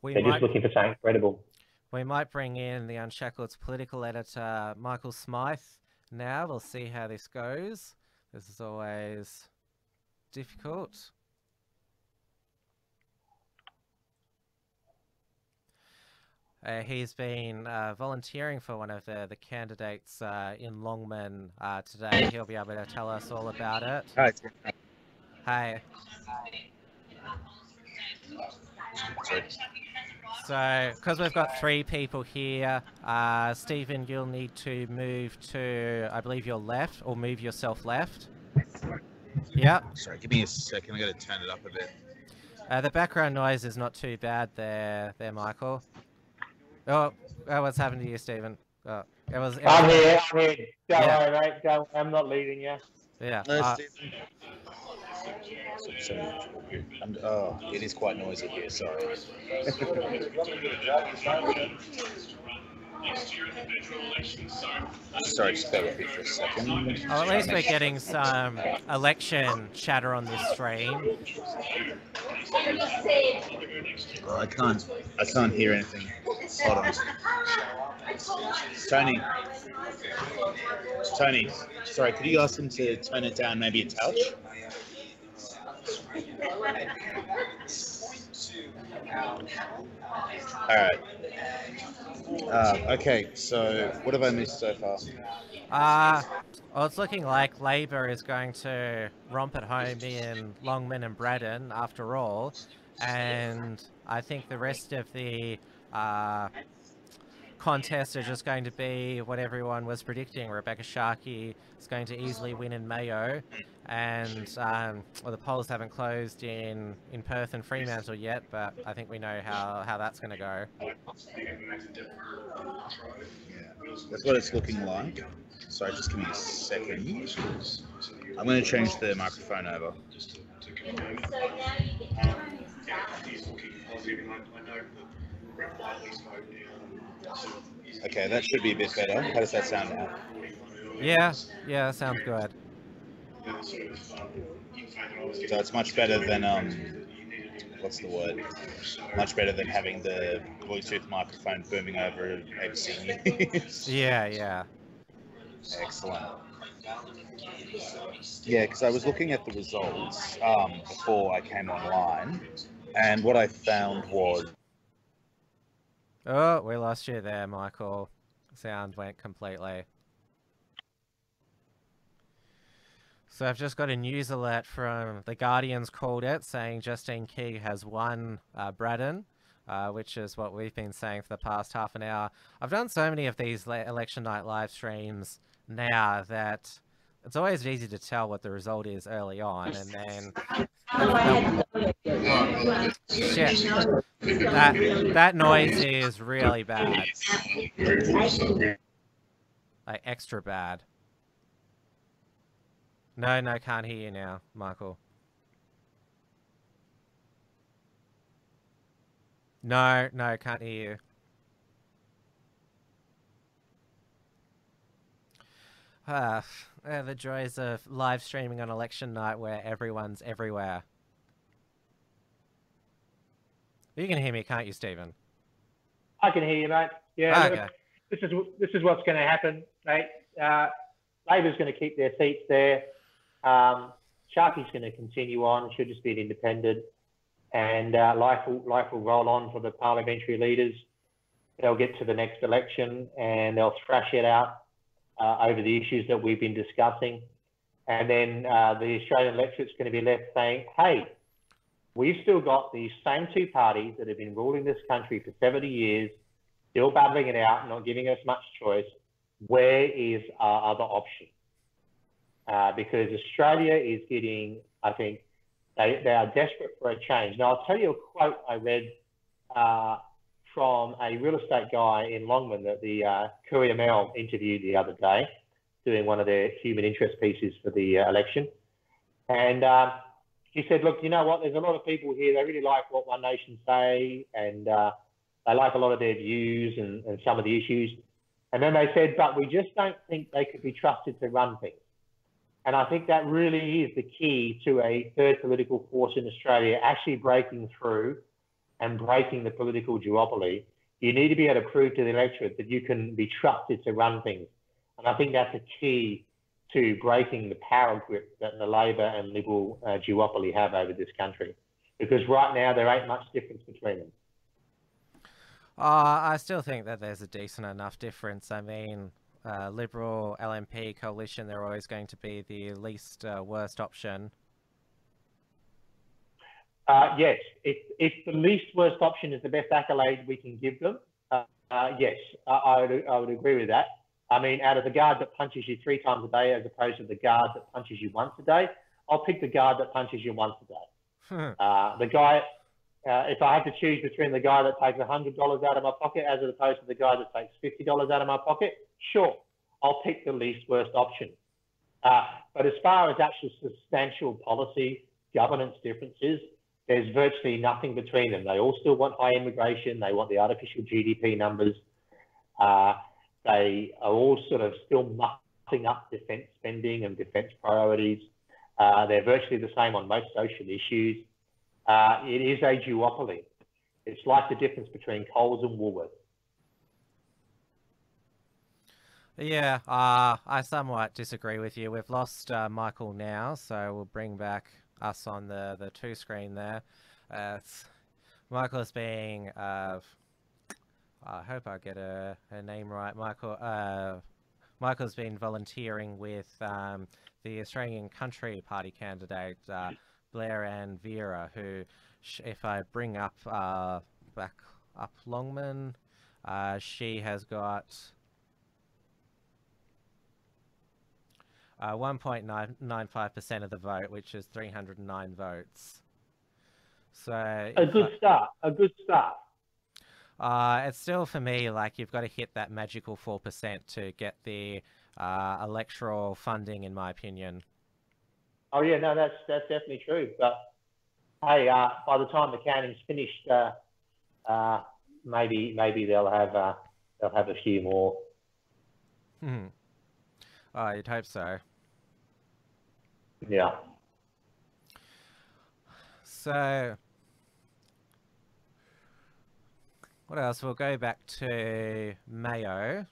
We They're might, just looking for something credible. We might bring in the Unshackled's political editor, Michael Smyth, now. We'll see how this goes. This is always difficult. Uh, he's been uh, volunteering for one of the, the candidates uh, in Longman uh, today. He'll be able to tell us all about it. Hi. Hi. So, because we've got three people here, uh, Stephen, you'll need to move to, I believe, your left, or move yourself left. Yep. Sorry, give me a second. I got to turn it up a bit. Uh, the background noise is not too bad there, there, Michael. Oh, what's happened to you, Stephen? Oh, it was. It I'm here. I'm here. Don't yeah. worry, mate. Don't, I'm not leaving you. Yeah. No, uh, Stephen. Sorry. I'm, oh, it is quite noisy here. Sorry. Sorry, just bear with me for a second. Oh, at least we're getting some election chatter on this stream. Oh, I can't. I can't hear anything. Hold on. Tony. Tony. Sorry, could you ask him to turn it down maybe a touch? All right. Uh, okay, so what have I missed so far? Uh, well, it's looking like Labor is going to romp at home in Longman and Braddon after all, and I think the rest of the uh, contest are just going to be what everyone was predicting. Rebecca Sharkie is going to easily win in Mayo, and um, well, the polls haven't closed in, in Perth and Fremantle yet, but I think we know how, how that's going to go. That's what it's looking like. Sorry, just give me a second. I'm going to change the microphone over. Okay, that should be a bit better. How does that sound now? Yeah, yeah, that sounds good. So it's much better than um, what's the word? Much better than having the Bluetooth microphone booming over ABC News. Yeah, yeah. Excellent. Yeah, because I was looking at the results um, before I came online, and what I found was Oh, we lost you there, Michael. Sound went completely. So I've just got a news alert from the Guardians called it saying Justine Keay has won uh, Braddon, uh, which is what we've been saying for the past half an hour. I've done so many of these election night live streams now that it's always easy to tell what the result is early on, and then shit, that that noise is really bad, like extra bad. No, no, can't hear you now, Michael. No, no, can't hear you. Ah, uh, the joys of live streaming on election night where everyone's everywhere. You can hear me, can't you, Stephen? I can hear you, mate. Yeah, look, okay. this is this is what's going to happen, mate. Uh, Labor's going to keep their seats there. Um, going to continue on. She'll just be an independent, and uh, life will life will roll on for the parliamentary leaders. They'll get to the next election and they'll thrash it out uh, over the issues that we've been discussing, and then uh, the Australian electorate's going to be left saying, "Hey, we've still got these same two parties that have been ruling this country for 70 years, still battling it out, not giving us much choice. Where is our other option? Uh, because Australia is getting, I think, they, they are desperate for a change. Now, I'll tell you a quote I read uh, from a real estate guy in Longman that the uh, Courier Mail interviewed the other day, doing one of their human interest pieces for the uh, election. And um, he said, look, you know what? There's a lot of people here. They really like what One Nation say, and uh, they like a lot of their views and, and some of the issues. And then they said, but we just don't think they could be trusted to run things. And I think that really is the key to a third political force in Australia actually breaking through and breaking the political duopoly. You need to be able to prove to the electorate that you can be trusted to run things. And I think that's a key to breaking the power grip that the Labor and Liberal uh, duopoly have over this country. Because right now, there ain't much difference between them. Uh, I still think that there's a decent enough difference. I mean, uh, Liberal LNP coalition, they're always going to be the least uh, worst option. Uh, yes, if, if the least worst option is the best accolade we can give them, uh, uh, yes, I, I, would, I would agree with that. I mean, out of the guard that punches you three times a day as opposed to the guard that punches you once a day, I'll pick the guard that punches you once a day. Uh, the guy, uh, if I had to choose between the guy that takes $100 out of my pocket as opposed to the guy that takes $50 out of my pocket, sure, I'll pick the least worst option. Uh, but as far as actual substantial policy governance differences, there's virtually nothing between them. They all still want high immigration. They want the artificial GDP numbers. Uh, they are all sort of still mucking up defence spending and defence priorities. Uh, they're virtually the same on most social issues. Uh, it is a duopoly. It's like the difference between Coles and Woolworths. Yeah, uh, I somewhat disagree with you. We've lost uh, Michael now, so we'll bring back us on the, the two screen there. Uh, is being, uh, I hope I get her, her name right. Michael, uh, Michael's been volunteering with um, the Australian Country Party candidate, uh, Blair and Vera, who, if I bring up uh, back up Longman, uh, she has got uh, 1.95% of the vote, which is 309 votes. So a good I, start. A good start. Uh, it's still for me like you've got to hit that magical four percent to get the uh, electoral funding, in my opinion. Oh yeah, no, that's that's definitely true. But hey, uh, by the time the counting's finished, uh, uh, maybe maybe they'll have uh, they'll have a few more. Hmm. Oh, you'd hope so. Yeah. So, what else? We'll go back to Mayo.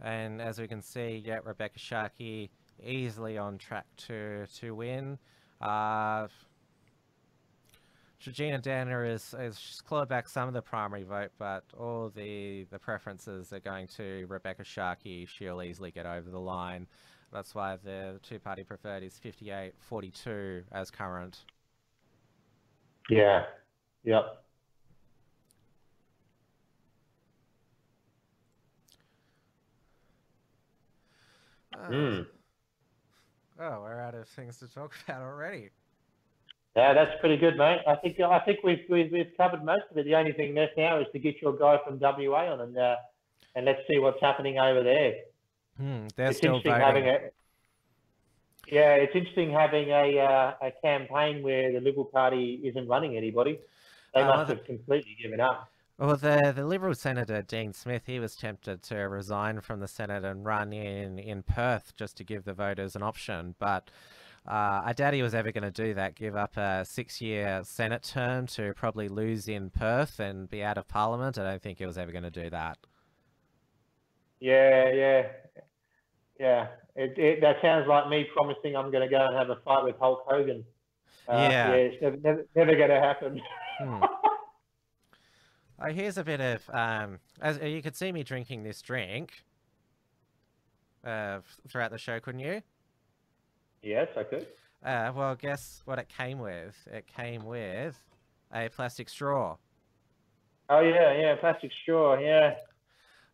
And as we can see, yeah, Rebecca Sharkie easily on track to to win. Uh, Georgina Downer is, is clawed back some of the primary vote, but all the, the preferences are going to Rebecca Sharkie. She'll easily get over the line. That's why the two-party preferred is 58-42 as current. Yeah. Yep. Uh, mm. Oh, we're out of things to talk about already. Yeah, that's pretty good, mate. I think I think we've, we've, we've covered most of it. The only thing left now is to get your guy from WA on and uh, and let's see what's happening over there. Hmm, they're it's still voting. Having a, yeah, it's interesting having a uh, a campaign where the Liberal Party isn't running anybody. They uh, must the, have completely given up. Well, the the Liberal Senator Dean Smith, he was tempted to resign from the Senate and run in in Perth just to give the voters an option, but. Uh, I doubt he was ever going to do that, give up a six-year Senate term to probably lose in Perth and be out of Parliament. I don't think he was ever going to do that. Yeah, yeah, yeah. It, it, that sounds like me promising I'm going to go and have a fight with Hulk Hogan. Uh, yeah. yeah, it's never, never, never going to happen. hmm. oh, here's a bit of, um, as you could see me drinking this drink uh, throughout the show, couldn't you? Yes, I could. Uh, well, guess what it came with? It came with a plastic straw. Oh yeah, yeah, plastic straw, yeah.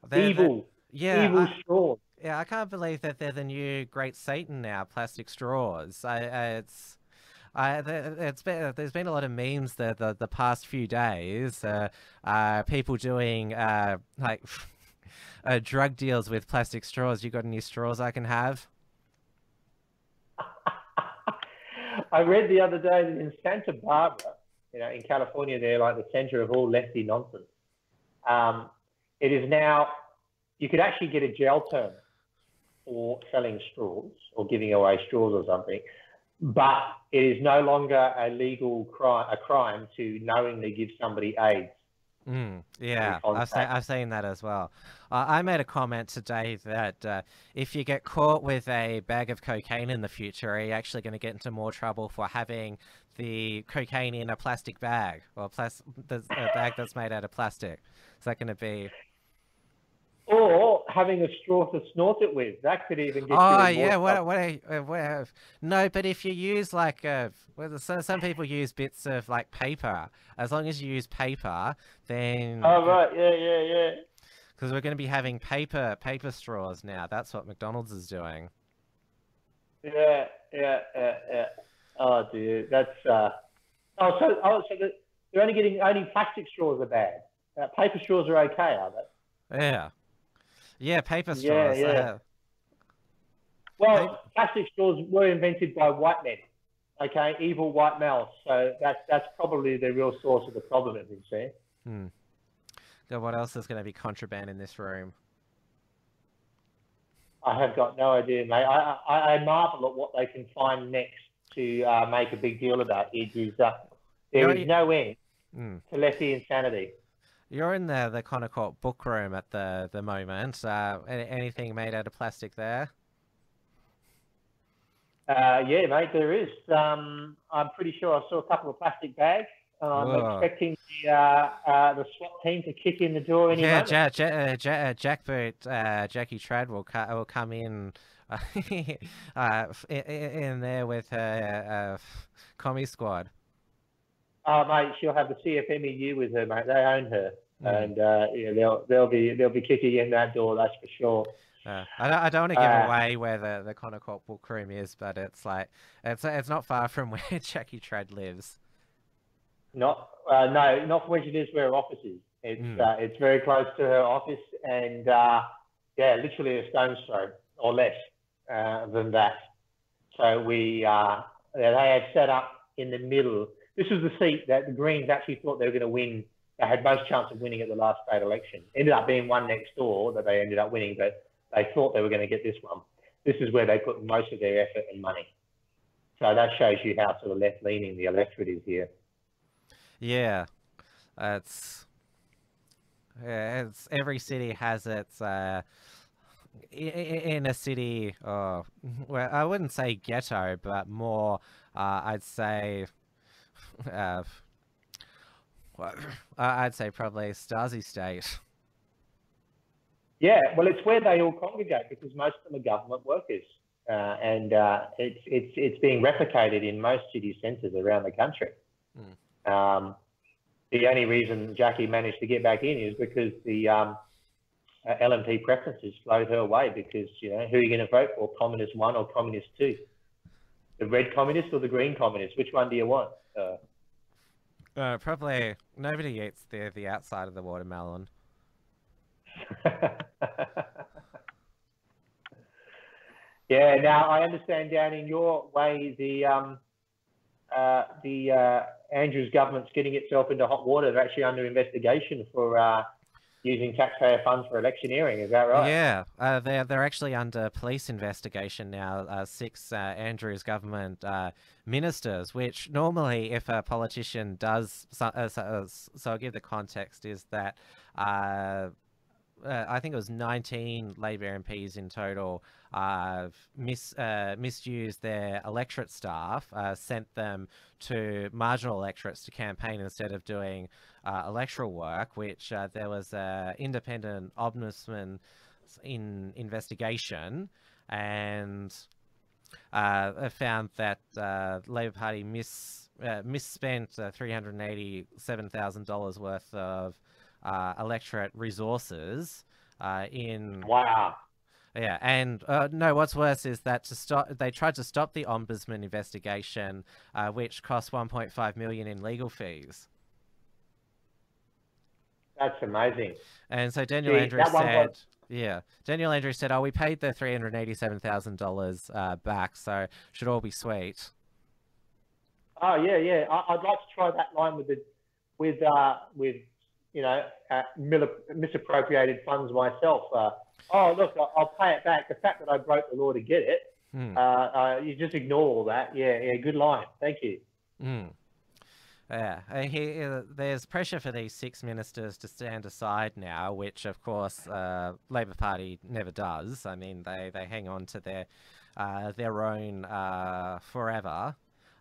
They're, Evil. They're, yeah. Evil I, straw. Yeah, I can't believe that they're the new Great Satan now. Plastic straws. I, I it's. I, it's been, there's been a lot of memes the the, the past few days. Uh, uh, people doing uh, like uh, drug deals with plastic straws. You got any straws I can have? I read the other day that in Santa Barbara, you know, in California, they're like the center of all lefty nonsense. Um, it is now, you could actually get a jail term for selling straws or giving away straws or something, but it is no longer a legal crime, a crime to knowingly give somebody AIDS. Mm, yeah, I've, say, I've seen that as well. Uh, I made a comment today that uh, if you get caught with a bag of cocaine in the future, are you actually going to get into more trouble for having the cocaine in a plastic bag or a, plas- a bag that's made out of plastic? Is that going to be or having a straw to snort it with. That could even get you. oh, yeah. What, what, uh, what, no, but if you use like, uh, well, some, some people use bits of like paper. As long as you use paper, then. Oh, right. Yeah, yeah, yeah. Because we're going to be having paper paper straws now. That's what McDonald's is doing. Yeah, yeah, yeah, yeah. Oh, dude, that's. Uh... Oh, so oh, so they're only getting only plastic straws are bad. Uh, paper straws are okay, are they? Yeah. Yeah, paper straws. Yeah, yeah. Well, plastic straws were invented by white men. Okay, evil white males. So that's that's probably the real source of the problem, as you see. Hmm. God, what else is going to be contraband in this room? I have got no idea, mate. I, I, I marvel at what they can find next to uh, make a big deal about. It is uh, there No, is no end Hmm. to Lefty insanity. You're in the the Connor Court book room at the the moment. Uh, anything made out of plastic there? Uh, yeah, mate, there is. Um, I'm pretty sure I saw a couple of plastic bags. I'm Whoa. expecting the, uh, uh, the SWAT team to kick in the door any yeah, moment. ja- ja- uh, ja- uh, Jackboot, uh, Jackie Trad will co- will come in, uh, uh, f- i- i- in there with her uh, commie squad. Oh, mate, she'll have the CFMEU with her, mate. They own her, Mm. and uh, yeah, they'll they'll be they'll be kicking in that door. That's for sure. Uh, I don't, I don't want to give Uh, away where the the book room is, but it's like it's it's not far from where Jackie Trad lives. Not uh, no, not where she lives, where her office is. It's Mm. uh, it's very close to her office, and uh, yeah, literally a stone's throw or less uh, than that. So we uh, yeah, they had set up in the middle. This was the seat that the Greens actually thought they were going to win. They had most chance of winning at the last state election. Ended up being one next door that they ended up winning, but they thought they were going to get this one. This is where they put most of their effort and money. So that shows you how sort of left leaning the electorate is here. Yeah, it's it's every city has its uh in a city oh well I wouldn't say ghetto but more uh I'd say uh well, I'd say probably Stasi state. Yeah, well, it's where they all congregate because most of them are government workers, uh, and uh, it's it's it's being replicated in most city centres around the country. Um, the only reason Jackie managed to get back in is because the um, uh, LNP preferences flowed her way. Because you know who are you going to vote for, Communist One or Communist Two? The red communist or the green communist? Which one do you want? Uh, Uh, probably nobody eats the the outside of the watermelon. yeah. Now I understand down in your way the um, uh, the uh, Andrews government's getting itself into hot water. They're actually under investigation for uh, using taxpayer funds for electioneering. Is that right? Yeah, uh, they're they're actually under police investigation now. Uh, six uh, Andrews government uh, ministers, which normally, if a politician does, so, uh, so, uh, so I'll give the context is that. Uh, I think it was 19 Labor MPs in total uh, mis, uh, misused their electorate staff, uh, sent them to marginal electorates to campaign instead of doing uh, electoral work, which uh, there was an independent ombudsman in investigation and found that Labor Party mis, misspent uh, $387,000 worth of uh, electorate resources uh, in Wow. yeah, and uh, no, what's worse is that to stop, they tried to stop the ombudsman investigation, uh, which cost 1.5 million in legal fees. That's amazing. And so Daniel Andrews said, was- yeah, Daniel Andrews said, oh, we paid the $387,000 uh, back, so should all be sweet. Oh yeah, yeah. I, I'd like to try that line with the with uh, with you know uh, misappropriated funds myself. Uh, oh look, I'll, I'll pay it back. The fact that I broke the law to get it, uh, you just ignore all that. Yeah, yeah. Good line. Thank you. Mm. Yeah, uh, he, uh, there's pressure for these six ministers to stand aside now, which of course uh, Labor Party never does. I mean, they, they hang on to their uh, their own uh, forever.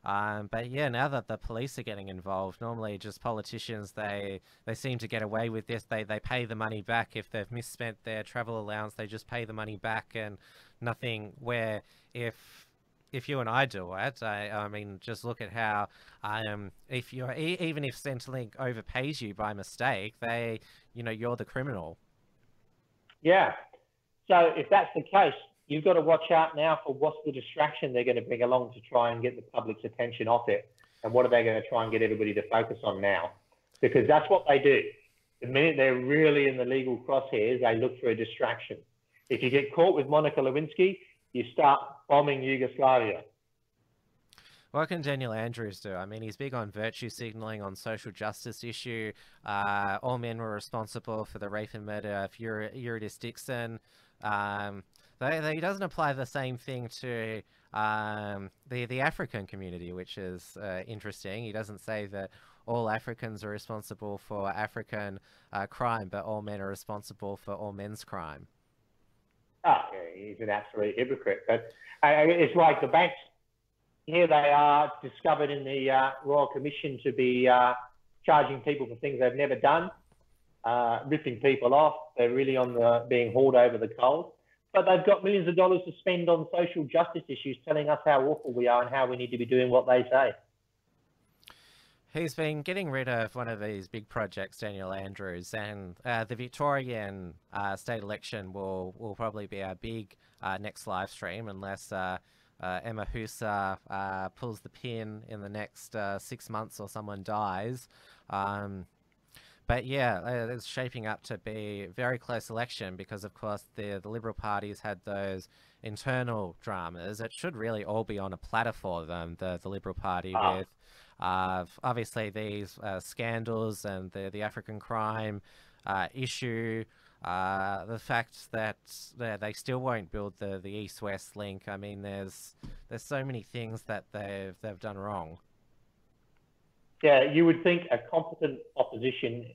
Um, but yeah, now that the police are getting involved, normally just politicians they they seem to get away with this. They they pay the money back if they've misspent their travel allowance. They just pay the money back and nothing. Where if if you and I do it, I, I mean, just look at how um, if you're e- even if Centrelink overpays you by mistake, they, you know, you're the criminal. Yeah. So if that's the case, you've got to watch out now for what's the distraction they're going to bring along to try and get the public's attention off it, and what are they going to try and get everybody to focus on now? Because that's what they do. The minute they're really in the legal crosshairs, they look for a distraction. If you get caught with Monica Lewinsky, you start bombing Yugoslavia. What can Daniel Andrews do? I mean, he's big on virtue signaling, on social justice issue. Uh, all men were responsible for the rape and murder of Eurydice Dixon. Um, they, he doesn't apply the same thing to um, the the African community, which is uh, interesting. He doesn't say that all Africans are responsible for African uh, crime, but all men are responsible for all men's crime. Oh, he's an absolute hypocrite. But uh, it's like the banks here they are discovered in the uh, Royal Commission to be uh, charging people for things they've never done, uh, ripping people off. They're really on the being hauled over the coals. But they've got millions of dollars to spend on social justice issues, telling us how awful we are and how we need to be doing what they say. He's been getting rid of one of these big projects, Daniel Andrews, and uh, the Victorian uh, state election will will probably be our big uh, next live stream, unless uh, uh, Emma Husar uh, pulls the pin in the next six months or someone dies. Um, but yeah, uh, it's shaping up to be a very close election because, of course, the, the Liberal Party's had those internal dramas. It should really all be on a platter for them, the, the Liberal Party, ah. with uh, obviously these uh, scandals and the, the African crime issue. Uh, the fact that they still won't build the, the east-west link. I mean, there's there's so many things that they've they've done wrong. Yeah, you would think a competent opposition,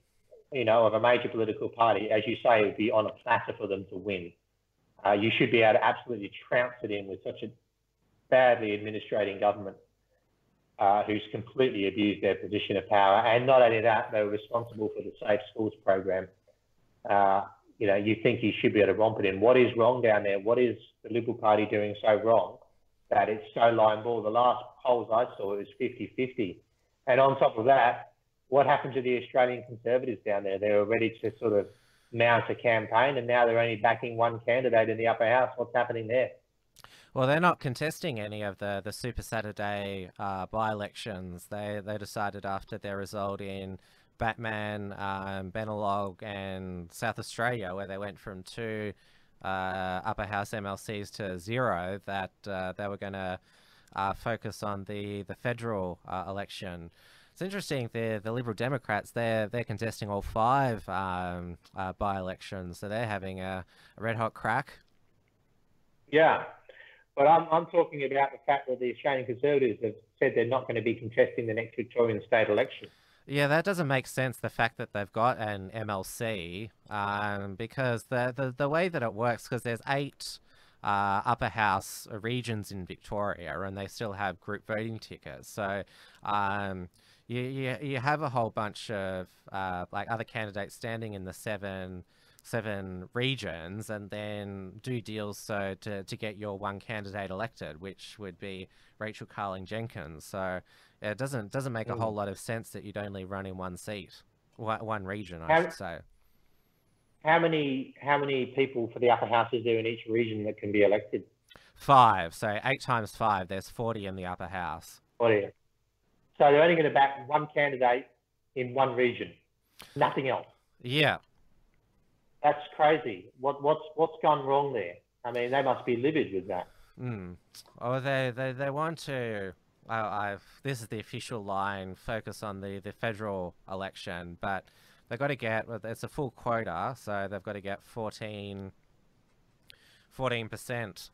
you know, of a major political party, as you say, would be on a platter for them to win. Uh, you should be able to absolutely trounce it in with such a badly administrating government uh, who's completely abused their position of power. And not only that, they were responsible for the Safe Schools program uh, you know, you think you should be able to romp it in. What is wrong down there? What is the Liberal Party doing so wrong that it's so line ball? The last polls I saw, it was 50-50. And on top of that, what happened to the Australian Conservatives down there? They were ready to sort of mount a campaign, and now they're only backing one candidate in the upper house. What's happening there? Well, they're not contesting any of the, the Super Saturday uh, by-elections. They they decided after their result in Batman, um, Bennelong, and South Australia, where they went from two uh, upper house MLCs to zero, that uh, they were going to uh, focus on the the federal uh, election. It's interesting. The the Liberal Democrats they're they're contesting all five um, uh, by elections, so they're having a, a red hot crack. Yeah, but I'm I'm talking about the fact that the Australian Conservatives have said they're not going to be contesting the next Victorian state election. Yeah, that doesn't make sense. The fact that they've got an MLC, um, because the, the the way that it works, because there's eight uh, upper house regions in Victoria, and they still have group voting tickets. So, um, you, you you have a whole bunch of uh, like other candidates standing in the seven seven regions and then do deals so to, to get your one candidate elected, which would be Rachel Carling Jenkins. So it doesn't doesn't make a whole mm. lot of sense that you'd only run in one seat, one region, I should say. How many how many people for the upper house is there in each region that can be elected? Five. So eight times five. There's forty in the upper house. Forty. So they're only going to back one candidate in one region, nothing else. Yeah. That's crazy. What what's what's gone wrong there? I mean, they must be livid with that. Mm. Oh, they, they they want to I, have this is the official line. Focus on the the federal election, but they've got to get. It's a full quota, so they've got to get 14 percent.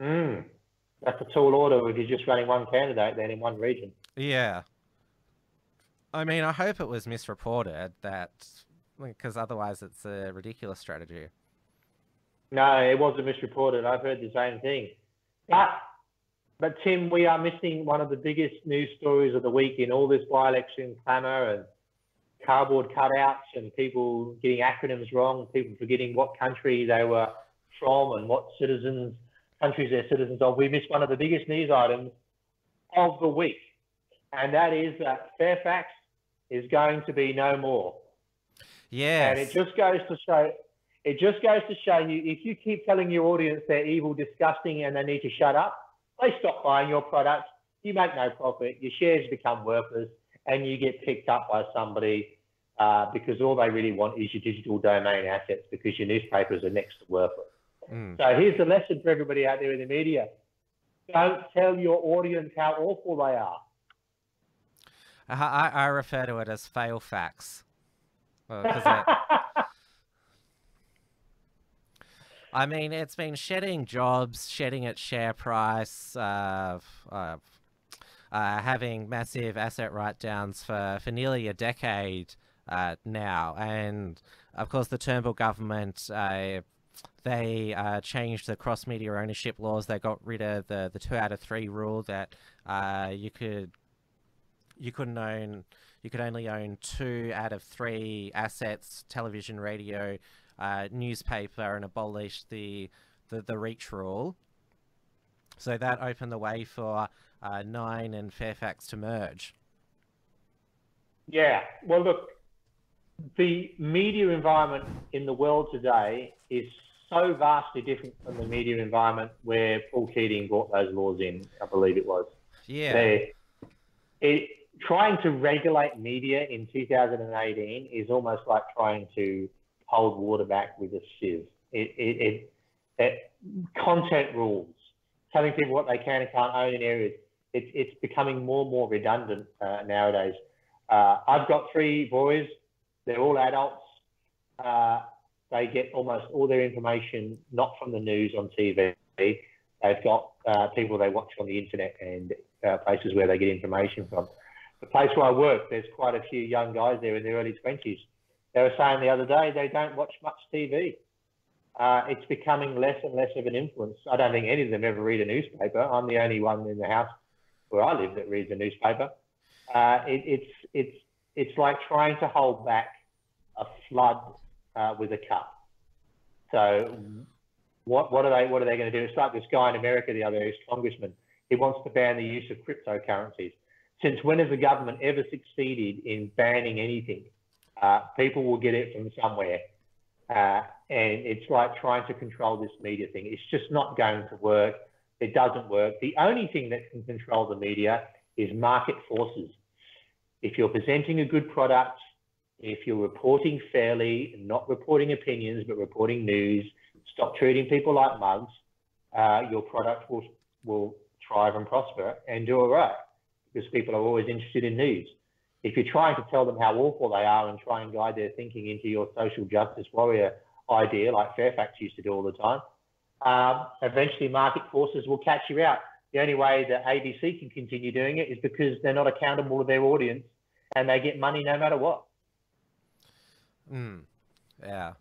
Hmm. That's a tall order if you're just running one candidate then in one region. Yeah. I mean, I hope it was misreported that, because otherwise it's a ridiculous strategy. No, it wasn't misreported. I've heard the same thing. But but Tim, we are missing one of the biggest news stories of the week in all this by-election clamour and cardboard cutouts and people getting acronyms wrong, people forgetting what country they were from and what citizens, countries they're citizens of. We missed one of the biggest news items of the week, and that is that Fairfax is going to be no more. Yeah. And it just goes to show, it just goes to show you, if you keep telling your audience they're evil, disgusting, and they need to shut up, they stop buying your product, you make no profit, your shares become worthless, and you get picked up by somebody uh, because all they really want is your digital domain assets because your newspapers are next to worthless. Mm. So here's the lesson for everybody out there in the media: don't tell your audience how awful they are. I, I, I refer to it as fail facts. Well, 'cause it- I mean, it's been shedding jobs, shedding its share price, uh, uh, uh, having massive asset write-downs for, for nearly a decade uh, now. And, of course, the Turnbull government, uh, they uh, changed the cross-media ownership laws. They got rid of the, the two out of three rule that you could you couldn't own you could only own two out of three assets television radio uh, newspaper and abolished the, the the reach rule so that opened the way for uh, nine and fairfax to merge Yeah. Well, look, the media environment in the world today is so vastly different from the media environment where Paul Keating brought those laws in. I believe it was. yeah it, trying to regulate media in 2018 is almost like trying to hold water back with a sieve. It, it, it, it content rules, telling people what they can and can't own in areas. It's it's becoming more and more redundant uh, nowadays. Uh, I've got three boys. They're all adults. Uh, they get almost all their information not from the news on TV. They've got uh, people they watch on the internet and uh, places where they get information from. The place where I work, there's quite a few young guys there in their early 20s. They were saying the other day they don't watch much TV. Uh, it's becoming less and less of an influence. I don't think any of them ever read a newspaper. I'm the only one in the house where I live that reads a newspaper. Uh, it, it's it's it's like trying to hold back a flood uh, with a cup. So what what are they what are they going to do? It's like this guy in America the other day, congressman. He wants to ban the use of cryptocurrencies. Since when has the government ever succeeded in banning anything? Uh, people will get it from somewhere. Uh, and it's like trying to control this media thing. It's just not going to work. It doesn't work. The only thing that can control the media is market forces. If you're presenting a good product, if you're reporting fairly, not reporting opinions, but reporting news, stop treating people like mugs, uh, your product will, will thrive and prosper and do all right because people are always interested in news. If you're trying to tell them how awful they are and try and guide their thinking into your social justice warrior idea, like Fairfax used to do all the time, um, eventually market forces will catch you out. The only way that ABC can continue doing it is because they're not accountable to their audience and they get money no matter what. Mm, yeah.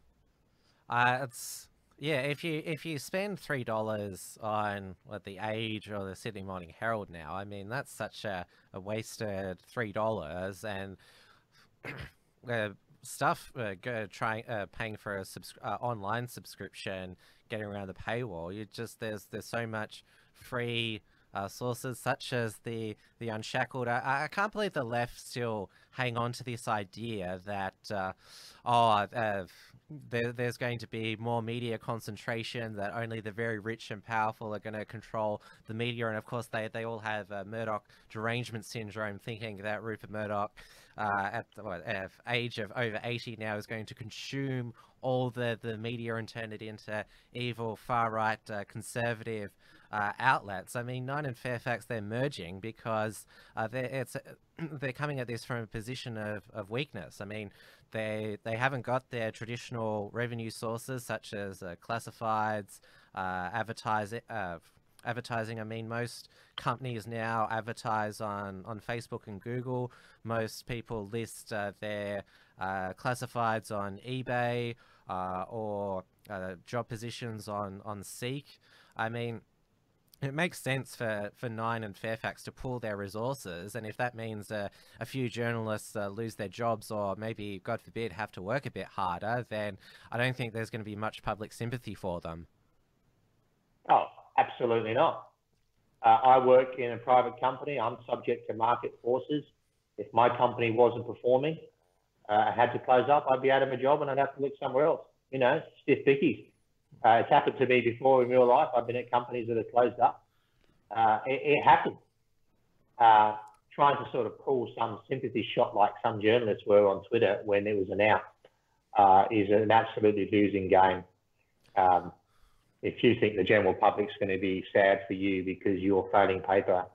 Uh, it's yeah. If you if you spend three dollars on what the Age or the Sydney Morning Herald now, I mean that's such a, a wasted three dollars and uh, stuff. Uh, trying uh, paying for a subs- uh, online subscription, getting around the paywall. You just there's there's so much free uh, sources such as the the Unshackled. I, I can't believe the left still hang on to this idea that uh, oh uh, there, there's going to be more media concentration that only the very rich and powerful are going to control the media. And of course they, they all have uh, Murdoch derangement syndrome thinking that Rupert Murdoch uh, at the what, age of over 80 now is going to consume all the, the media and turn it into evil far right uh, conservative uh, outlets. I mean, Nine and Fairfax they're merging because uh, they're it's they're coming at this from a position of, of weakness. I mean, they they haven't got their traditional revenue sources such as uh, classifieds, uh, advertising. Uh, advertising i mean most companies now advertise on on facebook and google most people list uh, their uh, classifieds on ebay uh, or uh, job positions on on seek i mean it makes sense for, for Nine and Fairfax to pool their resources, and if that means uh, a few journalists uh, lose their jobs or maybe, God forbid, have to work a bit harder, then I don't think there's going to be much public sympathy for them. Oh, absolutely not. Uh, I work in a private company. I'm subject to market forces. If my company wasn't performing, uh, I had to close up, I'd be out of my job and I'd have to look somewhere else. You know, stiff pickies. Uh, it's happened to me before in real life. I've been at companies that have closed up. Uh, it, it happens. Uh, trying to sort of pull some sympathy shot like some journalists were on Twitter when it was announced uh, is an absolutely losing game. Um, if you think the general public's going to be sad for you because your failing paper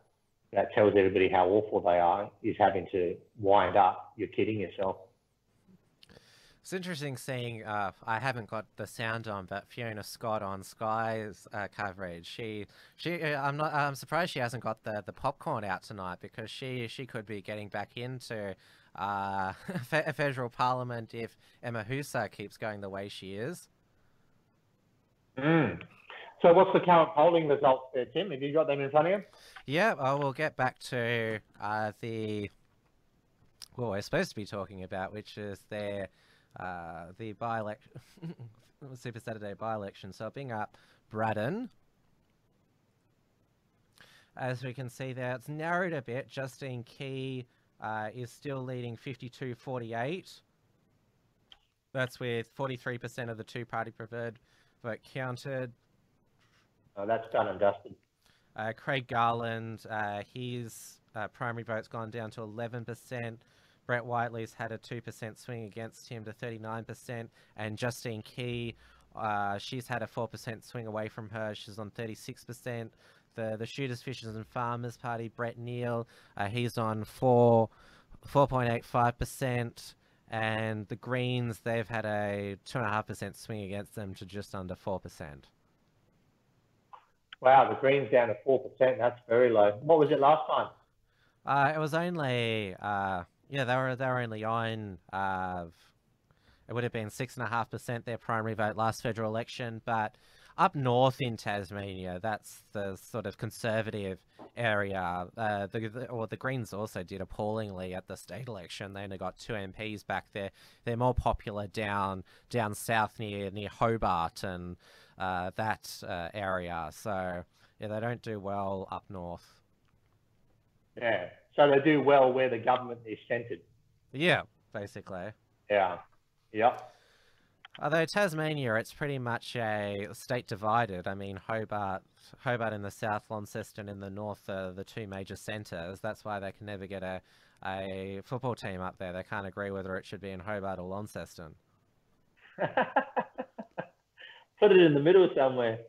that tells everybody how awful they are is having to wind up, you're kidding yourself. It's interesting seeing. Uh, I haven't got the sound on, but Fiona Scott on Sky's uh, coverage. She, she. Uh, I'm not. I'm surprised she hasn't got the, the popcorn out tonight because she she could be getting back into uh, federal parliament if Emma Husar keeps going the way she is. Mm. So, what's the current polling results there, Tim? Have you got them in front of you? Yeah, I will get back to uh, the. Well, we're supposed to be talking about, which is their uh, the by-election, Super Saturday by-election. So being up Braddon, as we can see there, it's narrowed a bit. Justine Keay uh, is still leading 52-48. That's with 43% of the two-party preferred vote counted. Oh, that's done and dusted. Uh, Craig Garland, uh, his uh, primary vote's gone down to 11%. Brett Whiteley's had a 2% swing against him to 39%, and Justine Keay, uh, she's had a 4% swing away from her. She's on 36%. The the Shooters, Fishers and Farmers Party, Brett Neal, uh, he's on 4, 4.85%. And the Greens, they've had a 2.5% swing against them to just under 4%. Wow, the Greens down to 4%. That's very low. What was it last time? Uh, it was only uh, yeah, they were they were only on. Uh, it would have been six and a half percent their primary vote last federal election, but up north in Tasmania, that's the sort of conservative area. Uh, the, the, or the Greens also did appallingly at the state election. They only got two MPs back there. They're more popular down down south near near Hobart and uh, that uh, area. So yeah, they don't do well up north. Yeah, so they do well where the government is centred. Yeah, basically. Yeah. Yep. Although Tasmania, it's pretty much a state divided. I mean, Hobart, Hobart in the south, Launceston in the north are the two major centres. That's why they can never get a, a football team up there. They can't agree whether it should be in Hobart or Launceston. Put it in the middle somewhere.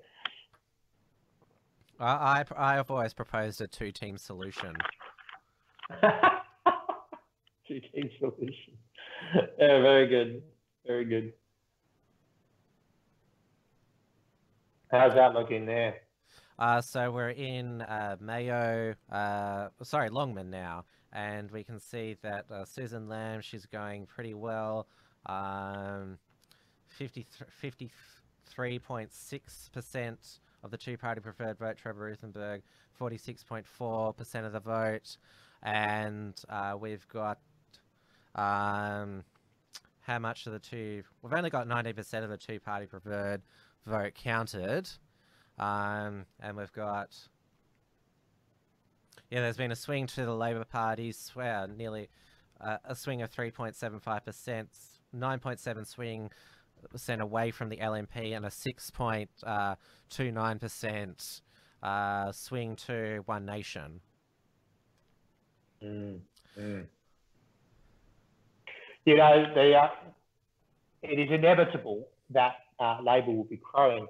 I, I, I've always proposed a two-team solution. Solution. Yeah, very good. Very good. How's that looking there? Uh, so we're in uh, Mayo, uh, sorry, Longman now, and we can see that uh, Susan Lamb, she's going pretty well. Um, 53.6% of the two-party preferred vote, Trevor Ruthenberg, 46.4% of the vote and uh, we've got um, how much of the two? We've only got 90% of the two-party preferred vote counted, um, and we've got yeah. There's been a swing to the Labor Party, swear nearly uh, a swing of 3.75%, 9.7 swing percent away from the LNP, and a 6.29% uh, uh, swing to One Nation. Mm, mm. You know, the, uh, it is inevitable that uh, Labor will be crowing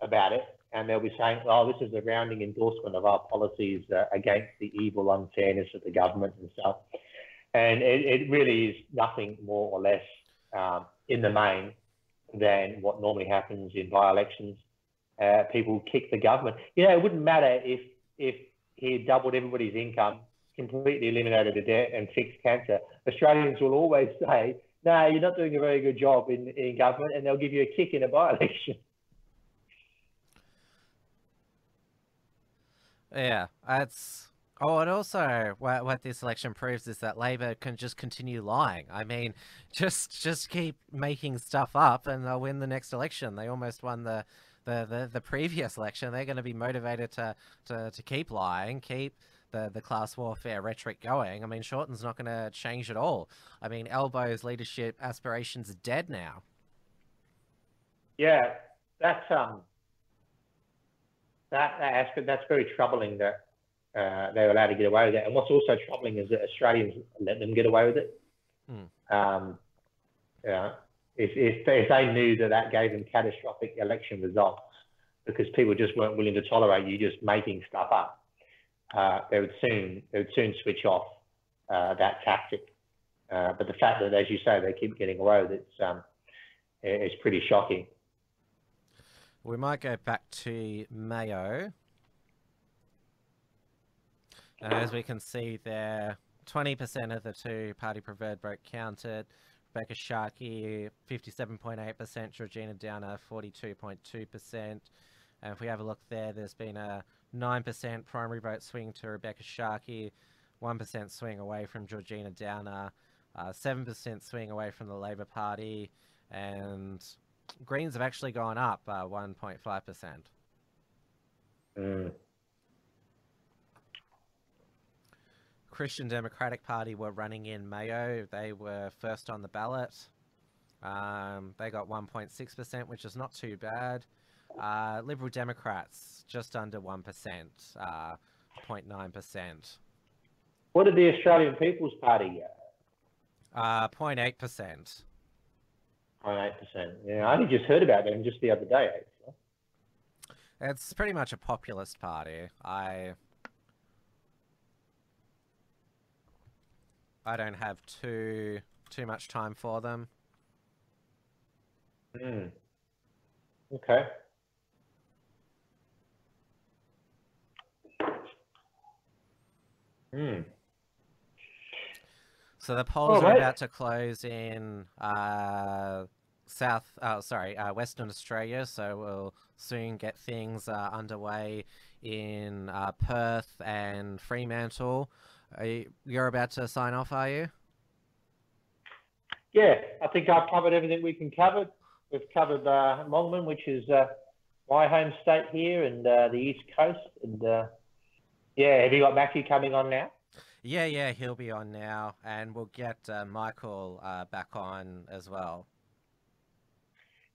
about it, and they'll be saying, "Oh, this is a rounding endorsement of our policies uh, against the evil unfairness of the government and stuff." And it, it really is nothing more or less um, in the main than what normally happens in by-elections. Uh, people kick the government. You know, it wouldn't matter if if he doubled everybody's income completely eliminated the debt and fixed cancer, Australians will always say, no, you're not doing a very good job in, in government, and they'll give you a kick in a by-election. Yeah, that's. Oh, and also, what, what this election proves is that Labor can just continue lying. I mean, just just keep making stuff up, and they'll win the next election. They almost won the the, the, the previous election. They're going to be motivated to, to, to keep lying, keep the, the class warfare rhetoric going. I mean, Shorten's not going to change at all. I mean, Albo's leadership aspirations are dead now. Yeah, that's um, that, that aspect that's very troubling that uh, they're allowed to get away with it. And what's also troubling is that Australians let them get away with it. Hmm. Um, yeah, if, if if they knew that that gave them catastrophic election results, because people just weren't willing to tolerate you just making stuff up. Uh, they would soon they would soon switch off uh, that tactic. Uh, but the fact that, as you say, they keep getting away with it, um, is pretty shocking. We might go back to Mayo. As we can see there, 20% of the two party preferred vote counted. Rebecca Sharkie, 57.8%, Georgina Downer, 42.2%. And if we have a look there, there's been a 9% primary vote swing to Rebecca Sharkie, 1% swing away from Georgina Downer, uh, 7% swing away from the Labor Party, and Greens have actually gone up uh, 1.5%. Mm. Christian Democratic Party were running in Mayo. They were first on the ballot. Um, they got 1.6%, which is not too bad. Uh, Liberal Democrats, just under 1%, uh, 0.9%. What did the Australian People's Party get? Uh, 0.8%. 0.8%. Yeah, I only just heard about them just the other day, actually. It's pretty much a populist party. I I don't have too too much time for them. Mm. Okay. Hmm. So the polls Oh, are about to close in uh, South, uh, sorry, uh, Western Australia. So we'll soon get things uh, underway in uh, Perth and Fremantle. Are you, you're about to sign off, are you? Yeah, I think I've covered everything we can cover. We've covered uh, Longman, which is uh, my home state here, and uh, the East Coast. And uh, yeah, have you got Matthew coming on now? Yeah, yeah, he'll be on now, and we'll get uh, Michael uh, back on as well.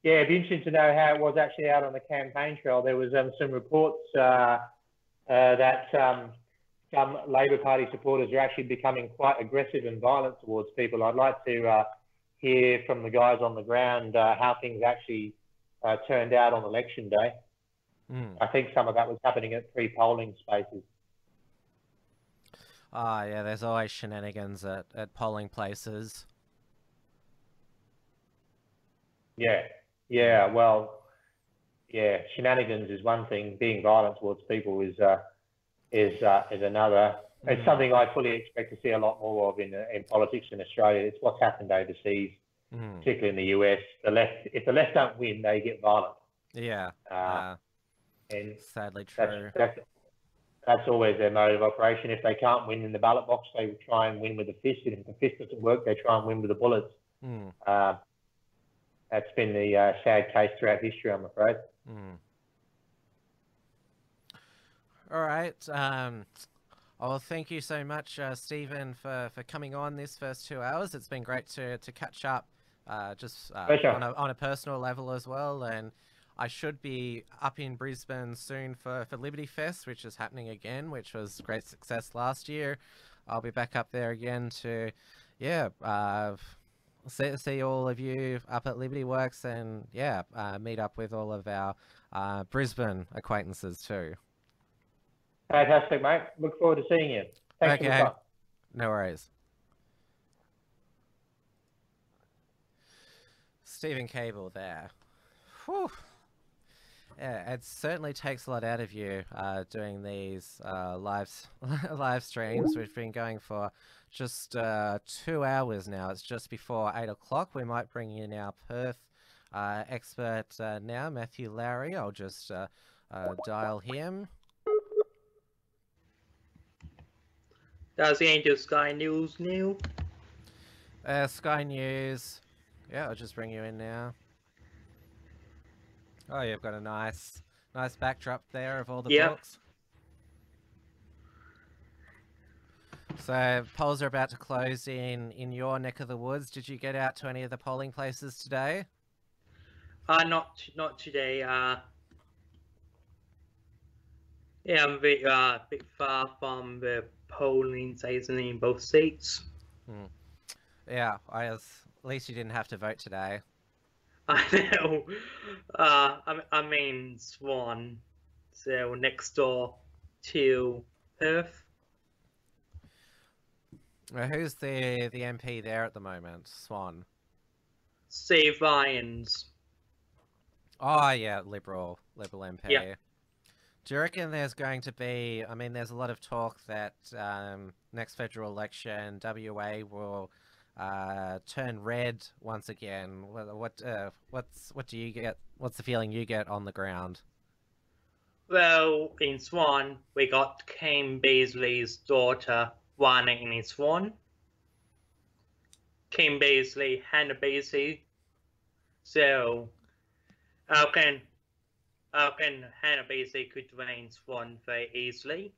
Yeah, it'd be interesting to know how it was actually out on the campaign trail. There was um, some reports uh, uh, that um, some Labor Party supporters are actually becoming quite aggressive and violent towards people. I'd like to uh, hear from the guys on the ground uh, how things actually uh, turned out on election day. Mm. I think some of that was happening at pre-polling spaces. Ah, yeah, there's always shenanigans at, at polling places. Yeah, yeah. Well, yeah. Shenanigans is one thing. Being violent towards people is uh, is uh, is another. It's Mm. something I fully expect to see a lot more of in uh, in politics in Australia. It's what's happened overseas, Mm. particularly in the US. The left, if the left don't win, they get violent, Yeah, uh, uh, and sadly true. that's that's always their mode of operation. If they can't win in the ballot box, they try and win with the fist. And if the fist doesn't work, they try and win with the bullets. Mm. Uh, that's been the uh, sad case throughout history, I'm afraid. Mm. All right. Um, well, thank you so much, uh, Stephen, for, for coming on this first two hours. It's been great to, to catch up, uh, just uh, on a, on a personal level as well. And I should be up in Brisbane soon for, for Liberty Fest, which is happening again, which was great success last year. I'll be back up there again to, yeah, uh, see, see all of you up at Liberty Works and, yeah, uh, meet up with all of our uh, Brisbane acquaintances too. Fantastic, mate. Look forward to seeing you. Thanks Okay. No worries. Stephen Cable there. Whew. Yeah, it certainly takes a lot out of you uh, doing these uh, live live streams. We've been going for just uh, two hours now. It's just before eight o'clock. We might bring in our Perth uh, expert uh, now, Matthew Lowry. I'll just uh, uh, dial him. That's Angel Sky News new. Uh, Sky News. Yeah, I'll just bring you in now. Oh, you've got a nice, nice backdrop there of all the Yeah. books. So polls are about to close in in your neck of the woods. Did you get out to any of the polling places today? Uh, not not today. Uh, yeah, I'm a bit uh bit far from the polling station in both states. Yeah, I was. At least you didn't have to vote today. I know. Uh, I, I mean Swan. So next door to Perth. Who's the the MP there at the moment? Swan. Steve Irons. Oh yeah, Liberal, Liberal MP. Yeah. Do you reckon there's going to be? I mean, there's a lot of talk that um, next federal election, WA will uh, turn red once again. What uh, what's what do you get? What's the feeling you get on the ground? Well, in Swan, we got Kim Beazley's daughter running in Swan. Kim Beazley, Hannah Beazley. So, how can how can Hannah Beazley could win Swan very easily?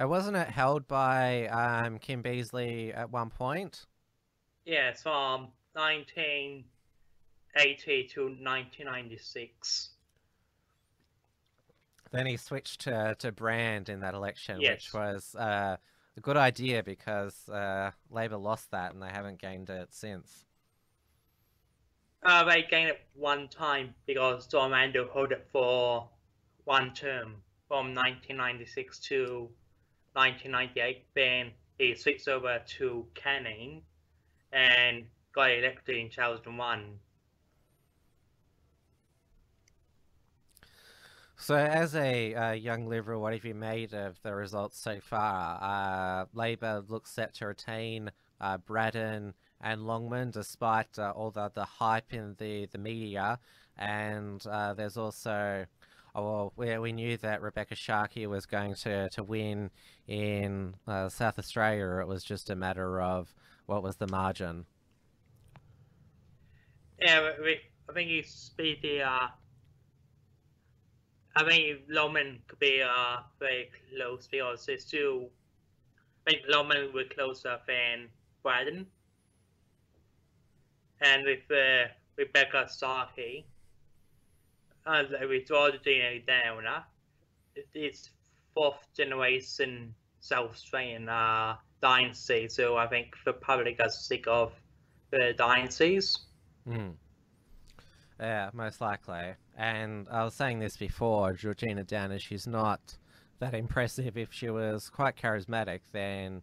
Uh, wasn't it held by um, Kim Beazley at one point? Yes, from 1980 to 1996. Then he switched to, to Brand in that election, Yes. which was uh, a good idea because uh, Labor lost that and they haven't gained it since. Uh, they gained it one time because Don Randall held it for one term from 1996 to 1998. Then he switched over to Canning and got elected in 2001. So, as a uh, young Liberal, what have you made of the results so far? Uh, Labor looks set to retain uh, Braddon and Longman despite uh, all the, the hype in the, the media. And uh, there's also, oh, well, we, knew that Rebecca Sharkie was going to, to win in uh, South Australia. It was just a matter of what was the margin. Yeah, I think it's be the. Uh, I think Longman could be uh, very close because it's still. I think Longman will closer than Braddon. And with uh, Rebecca Saki, uh, with all the DNA down, uh, it's fourth generation South Australian uh, dynasty, so I think the public are sick of the dynasties. Hmm. Yeah, most likely. And I was saying this before, Georgina Downer, she's not that impressive. If she was quite charismatic, then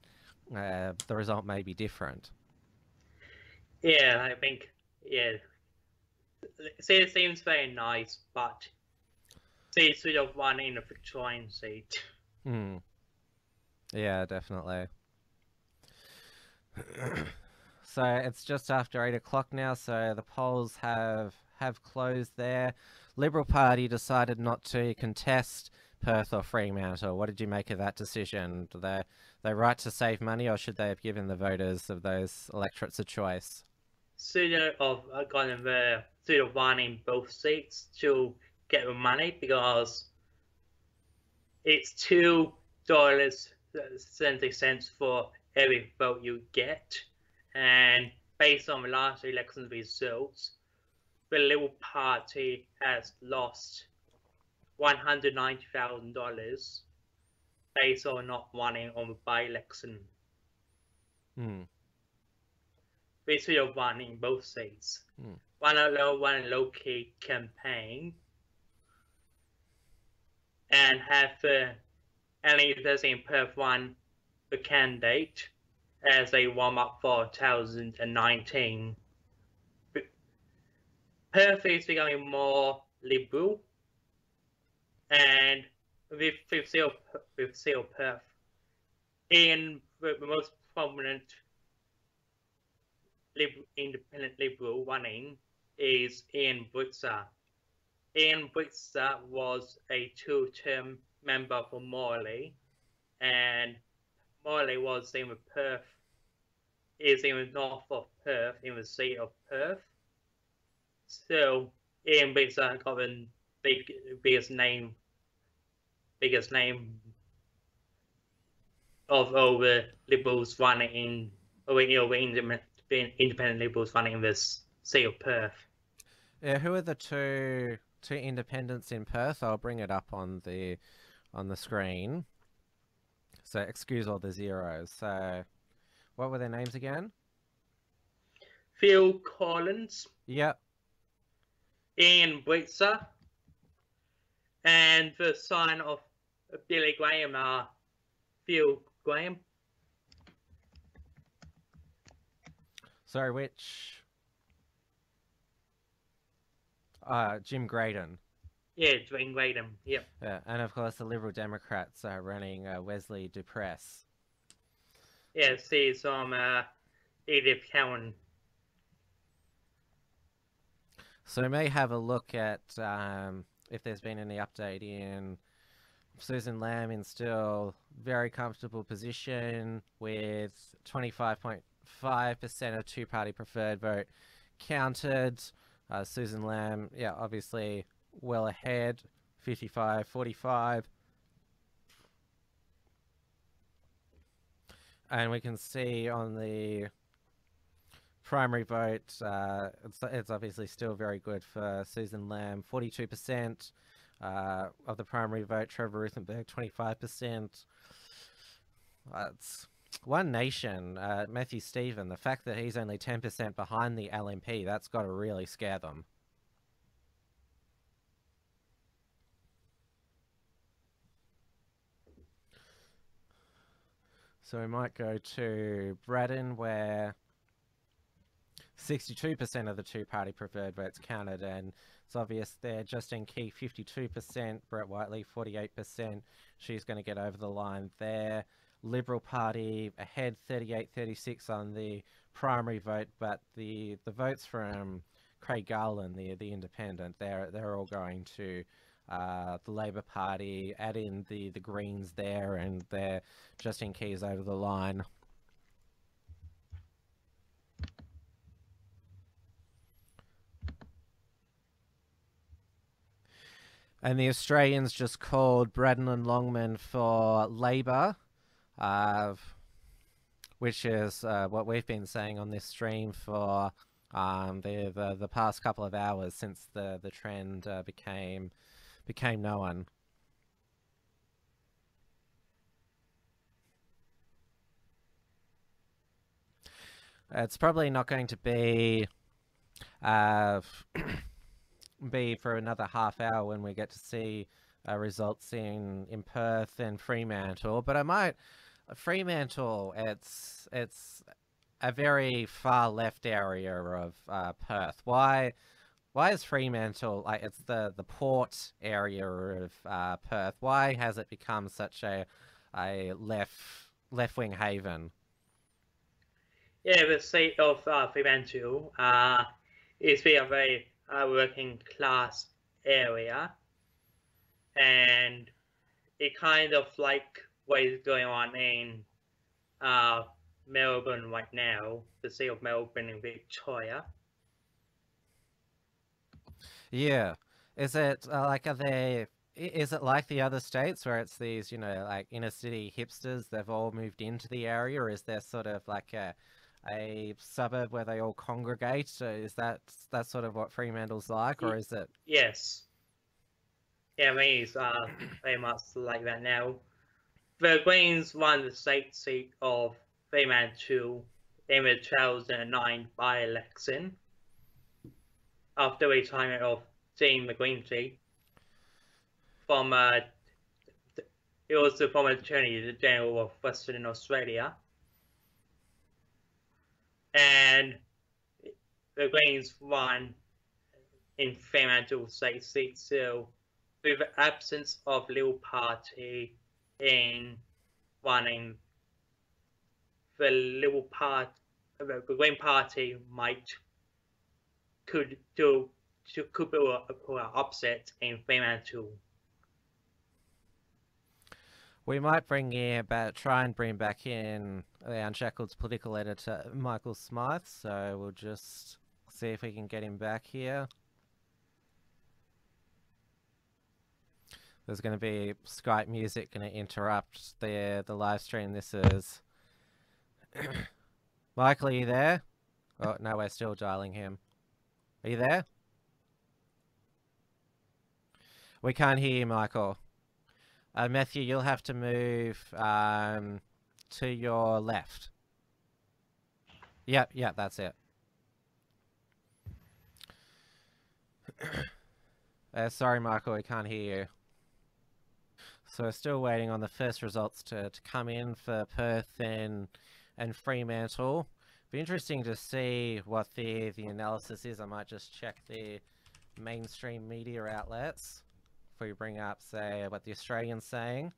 uh, the result may be different. Yeah, I think yeah. It seems very nice, but she should have won in the Victorian seat. Hmm. Yeah, definitely. so it's just after eight o'clock now, so the polls have have closed there. Liberal Party decided not to contest Perth or Fremantle. What did you make of that decision? Do they they right to save money, or should they have given the voters of those electorates a choice? Should of uh, should have won in both seats to get the money because it's two dollars seventy cents for every vote you get, and based on the last election results, the Liberal Party has lost one hundred ninety thousand dollars based on not winning on the by-election. Hmm. We should have won in both states. Hmm. One low, one low key campaign, and have uh, any in Perth one the candidate as they warm up for 2019. P- Perth is becoming more liberal, and with with still with still Perth, in the most prominent independent liberal running is Ian Britza. Ian Britza was a two-term member for Morley, and Morley was in Perth, is in the north of Perth, in the seat of Perth. So Ian Britza got the big, biggest name, biggest name of all the liberals running in, you know, the independent, independent liberals running this seat of Perth. Yeah, who are the two two independents in Perth? I'll bring it up on the on the screen. So excuse all the zeros. So, what were their names again? Phil Collins, Yep. Ian Britza, and the son of Billy Graham, uh, Phil Graham. Sorry, which? Uh, Jim Grayden. Yeah, Dwayne Graydon. Yep. Yeah, and of course the Liberal Democrats are running uh, Wesley du Preez. Yes, he's from uh, Edith Cowan. So we may have a look at um, if there's been any update in Susan Lamb in still very comfortable position with 25.5% of two-party preferred vote counted. Uh, Susan Lamb, yeah, obviously well ahead, 55 45. And we can see on the primary vote, uh, it's, it's obviously still very good for Susan Lamb, 42% uh, of the primary vote, Trevor Ruthenberg, 25%. That's One Nation, uh, Matthew Stephen, the fact that he's only 10% behind the LNP, that's got to really scare them. So we might go to Braddon, where 62% of the two-party preferred votes counted, and it's obvious there. Justine Keay, 52%. Brett Whiteley, 48%. She's going to get over the line there. Liberal Party ahead, 38-36 on the primary vote, but the the votes from Craig Garland, the the Independent, they're they're all going to uh, the Labor Party. Add in the the Greens there, and they're Justine Keay's over the line. And the Australians just called Braddon and Longman for Labor, uh, which is uh, what we've been saying on this stream for um, the, the the past couple of hours since the the trend uh, became became known. It's probably not going to be uh, be for another half hour when we get to see uh, results in in Perth and Fremantle. But I might Fremantle. It's it's a very far left area of uh, Perth. Why? Why is Fremantle like it's the the port area of uh, Perth? Why has it become such a a left left wing haven? Yeah, the state of uh, Fremantle uh, is a very working class area, and it kind of like what is going on in uh, Melbourne right now, the city of Melbourne in Victoria. Yeah, is it uh, like are they? Is it like the other states where it's these, you know, like inner city hipsters? They've all moved into the area, or is there sort of like a a suburb where they all congregate? So is that that sort of what Fremantle's like, or is it? Yes. Yeah, I mean, it's uh, very much like that now. The Greens won the state seat of Fremantle in the 2009 by-election after retirement of Dean McGinty th- he was the former Attorney General of Western Australia. And the Greens won in Fremantle state seat so with the absence of Liberal Party in running the Liberal Party uh, the Green Party might could do to could be a, upset in Fremantle. We might bring in, but try and bring back in the Unshackled's political editor, Michael Smyth. So we'll just see if we can get him back here. There's going to be Skype music going to interrupt the the live stream. This is Michael. Are you there? Oh no, we're still dialing him. Are you there? We can't hear you, Michael. Uh, Matthew, you'll have to move um, to your left. Yep, yeah, that's it. uh, sorry, Michael, we can't hear you. So we're still waiting on the first results to, to come in for Perth and and Fremantle. Be interesting to see what the the analysis is. I might just check the mainstream media outlets before you bring up, say, what the Australian's saying.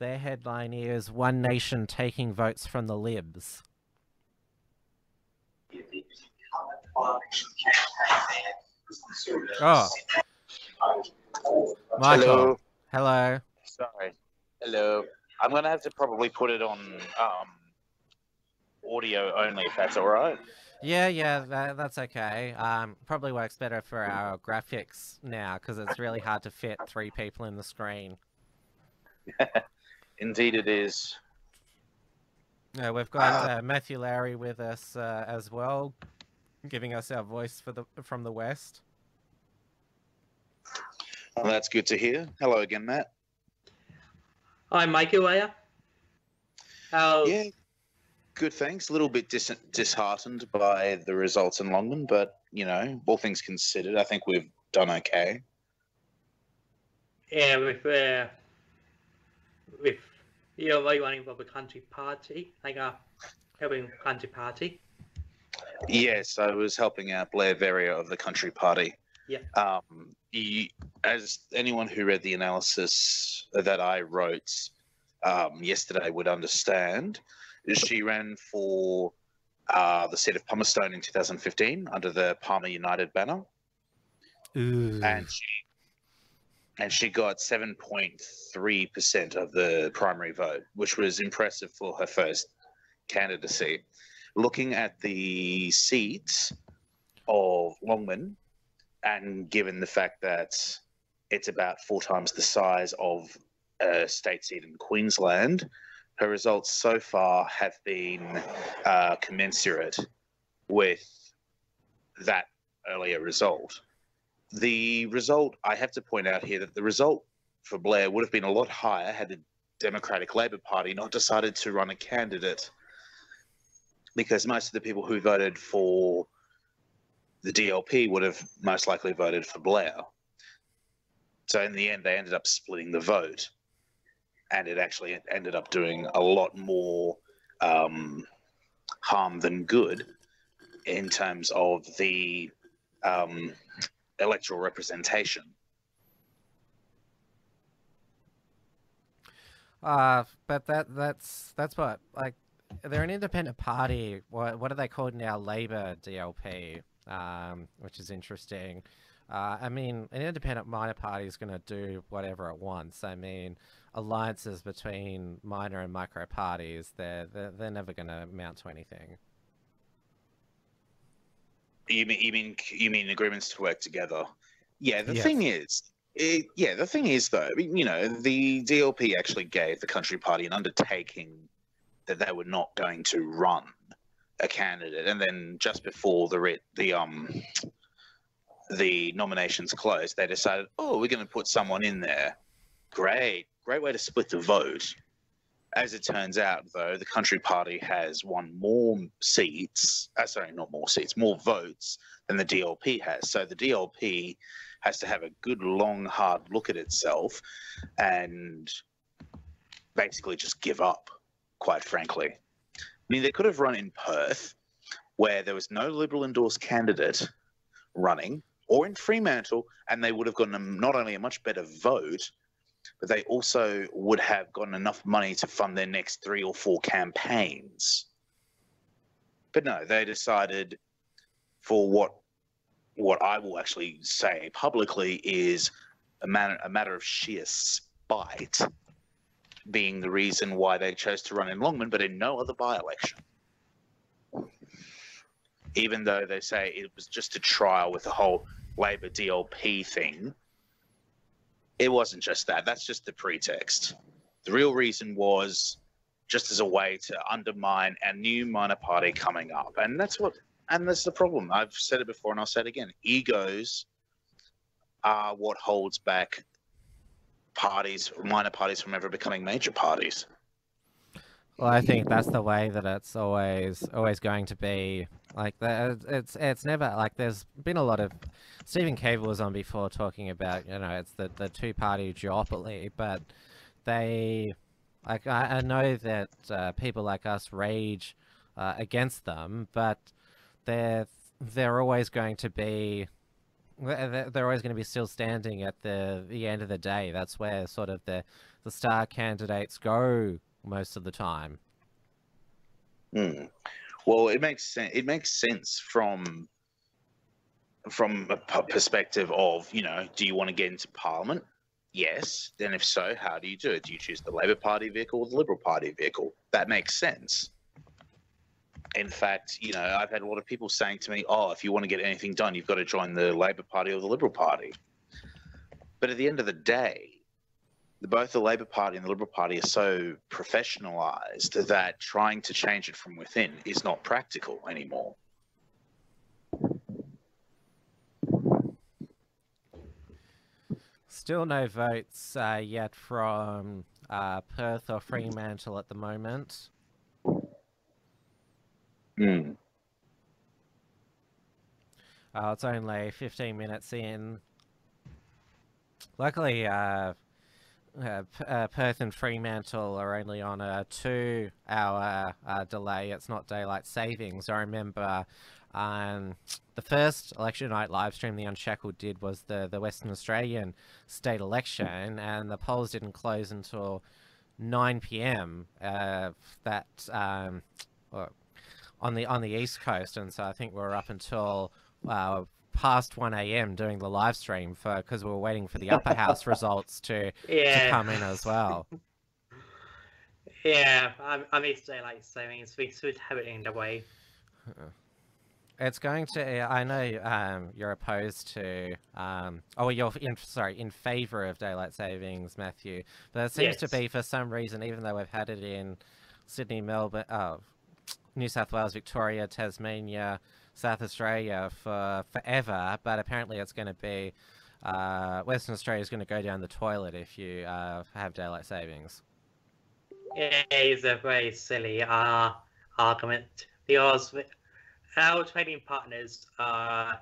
Their headline is One Nation taking votes from the Libs. Oh. Michael. Hello. Hello. Sorry. Hello. I'm gonna have to probably put it on um, audio only, if that's all right. Yeah, yeah, that, that's okay. Um, probably works better for our graphics now because it's really hard to fit three people in the screen. Indeed, it is. Uh, we've got uh, Matthew Lowry with us uh, as well, giving us our voice for the from the west. Well, that's good to hear. Hello again, Matt. Hi, Michael. Are you? How? Yeah, good. Thanks. A little bit dis- disheartened by the results in Longman, but you know, all things considered, I think we've done okay. Yeah, with uh, with you know, like running for the country party, like a helping country party. Yes, I was helping out Blair Verrier of the Country Party. Yeah. Um, he, as anyone who read the analysis that I wrote um, yesterday would understand, she ran for uh, the seat of Palmerston in 2015 under the Palmer United banner, Ooh. and she and she got 7.3 percent of the primary vote, which was impressive for her first candidacy. Looking at the seats of Longman, and given the fact that it's about four times the size of a state seat in Queensland, her results so far have been uh, commensurate with that earlier result. The result, I have to point out here that the result for Blair would have been a lot higher had the Democratic Labour Party not decided to run a candidate because most of the people who voted for the DLP would have most likely voted for Blair. So in the end, they ended up splitting the vote, and it actually ended up doing a lot more um, harm than good in terms of the um, electoral representation. Uh, but that that's that's what like they're an independent party. What what are they called now? Labor DLP, um, which is interesting. Uh, I mean, an independent minor party is going to do whatever it wants. I mean, alliances between minor and micro parties, they're they're, they're never going to amount to anything. You mean you mean you mean agreements to work together? Yeah. The Yes. thing is, it, yeah. The thing is, though, you know, the DLP actually gave the Country Party an undertaking that they were not going to run a candidate, and then just before the re- the um the nominations closed, they decided, oh, we're going to put someone in there. Great, great way to split the vote. As it turns out, though, the Country Party has won more seats. Uh, sorry, not more seats, more votes than the DLP has. So the DLP has to have a good, long, hard look at itself and basically just give up, quite frankly. I mean, they could have run in Perth, where there was no Liberal endorsed candidate running, or in Fremantle, and they would have gotten not only a much better vote, but they also would have gotten enough money to fund their next three or four campaigns. But no, they decided for what what I will actually say publicly is a matter a matter of sheer spite being the reason why they chose to run in Longman, but in no other by-election. Even though they say it was just a trial with the whole Labor DLP thing, it wasn't just that. That's just the pretext. The real reason was just as a way to undermine a new minor party coming up. And that's what, and that's the problem. I've said it before and I'll say it again. Egos are what holds back parties, minor parties from ever becoming major parties. Well, I think that's the way that it's always always going to be. Like it's it's never like there's been a lot of Stephen Cable was on before talking about you know it's the the two party duopoly, but they like I, I know that uh, people like us rage uh, against them, but they're they're always going to be they're always going to be still standing at the the end of the day. That's where sort of the the star candidates go most of the time. Hmm. Well, it makes sense. It makes sense from from a perspective of you know, do you want to get into Parliament? Yes. Then, if so, how do you do it? Do you choose the Labor Party vehicle or the Liberal Party vehicle? That makes sense. In fact, you know, I've had a lot of people saying to me, "Oh, if you want to get anything done, you've got to join the Labor Party or the Liberal Party." But at the end of the day, both the Labor Party and the Liberal Party are so professionalised that trying to change it from within is not practical anymore. Still no votes uh, yet from uh, Perth or Fremantle at the moment. Hmm. Uh, it's only 15 minutes in. Luckily, uh, uh, uh, Perth and Fremantle are only on a two-hour uh, delay. It's not daylight savings. I remember um, the first election night live stream the Unshackled did was the the Western Australian state election, and the polls didn't close until 9 p.m. Uh, that um, on the on the east coast, and so I think we are up until uh, past 1 a.m. doing the live stream for because we were waiting for the upper house results to to come in as well. Yeah, I'm, I may say like savings. We should have it in the way. It's going to. I know um, you're opposed to. Um, oh, you're in, sorry in favor of daylight savings, Matthew. But it seems to be for some reason, even though we've had it in Sydney, Melbourne, oh, New South Wales, Victoria, Tasmania, South Australia for forever. But apparently, it's going to be. Uh, Western Australia is going to go down the toilet if you uh, have daylight savings. It is a very silly uh, argument because our trading partners are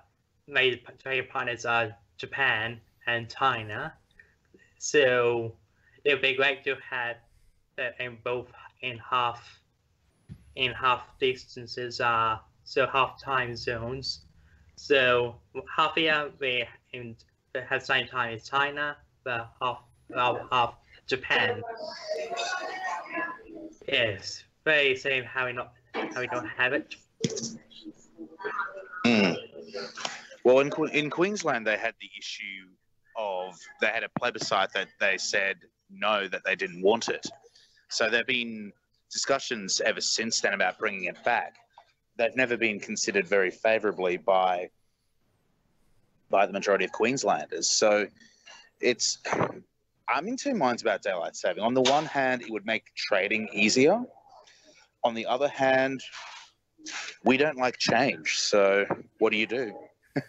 made trading partners are Japan and China, so it would be great to have in both in half in half distances uh so half time zones. So half year we in have same time as China, but half half, half Japan. Yes, very same how we not how we don't have it. Hmm. Well, in, in Queensland, they had the issue of they had a plebiscite that they said no, that they didn't want it. So they've been discussions ever since then about bringing it back. They've never been considered very favourably by by the majority of Queenslanders. So it's I'm in two minds about daylight saving. On the one hand, it would make trading easier. On the other hand, we don't like change. So what do you do?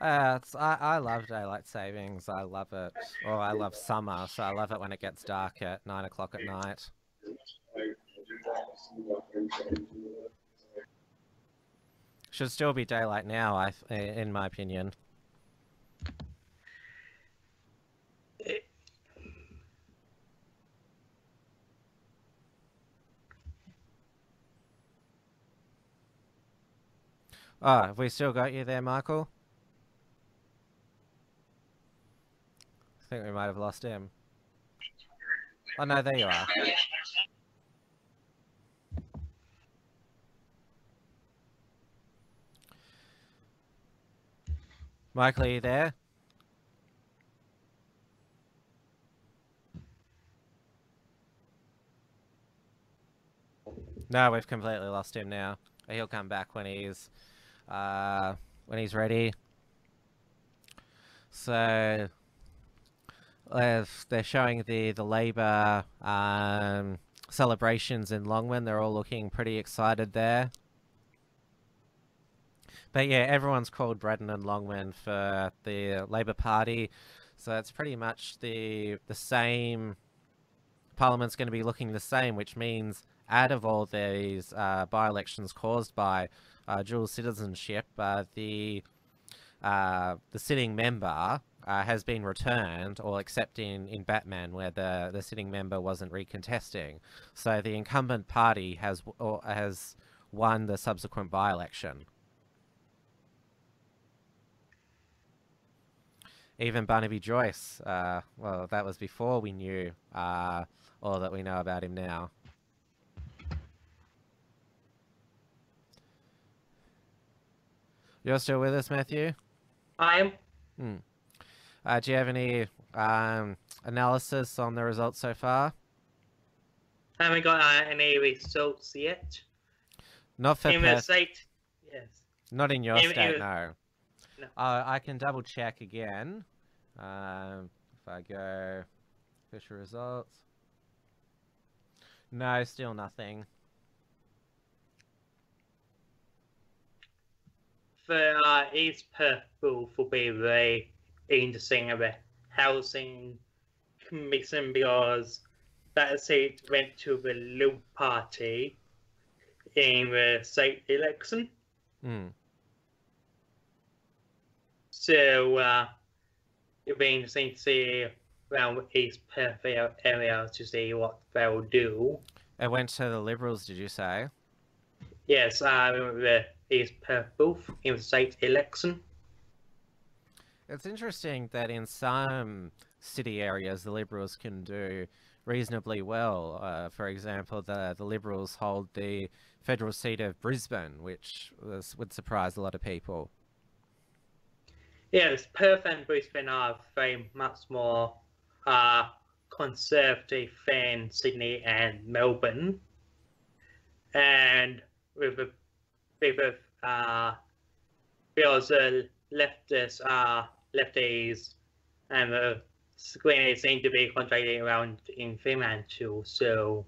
Uh, I, I love daylight savings. I love it. Or I love summer, so I love it when it gets dark at nine o'clock at night. Should still be daylight now, I, in my opinion. Oh, have we still got you there, Michael? Think we might have lost him. Oh no, there you are. Michael, are you there? No, we've completely lost him now. He'll come back when he's uh, when he's ready. So they're showing the the Labor um, celebrations in Longman. They're all looking pretty excited there. But yeah, everyone's called Braddon and Longman for the Labor Party. So it's pretty much the the same. Parliament's going to be looking the same, which means out of all these uh, by-elections caused by uh, dual citizenship, uh, the uh, the sitting member uh, has been returned, or except in, in Batman, where the, the sitting member wasn't recontesting. So the incumbent party has or has won the subsequent by-election. Even Barnaby Joyce, uh, well, that was before we knew uh, all that we know about him now. You're still with us, Matthew? I am. Hmm. Uh, do you have any um, analysis on the results so far? Haven't got uh, any results yet. Not for In the Perth, state, yes. not in your in- state, in- no. No. Uh, I can double check again. Um, if I go official results. No, still nothing. For uh, East Perth will be very interesting of a housing commission because that seat went to the Liberal Party in the state election. Hmm. So uh, it'll be interesting to see around East Perth area- to see what they'll do. It went to the Liberals, did you say? Yes, uh, the East Perth booth in the state election. It's interesting that in some city areas the Liberals can do reasonably well. Uh, for example, the the Liberals hold the federal seat of Brisbane, which was, would surprise a lot of people. Yes, Perth and Brisbane are very much more uh, conservative than Sydney and Melbourne. And with the, with the, uh, because the leftists are lefties and uh, the screen seem to be concentrating around in Fremantle. So,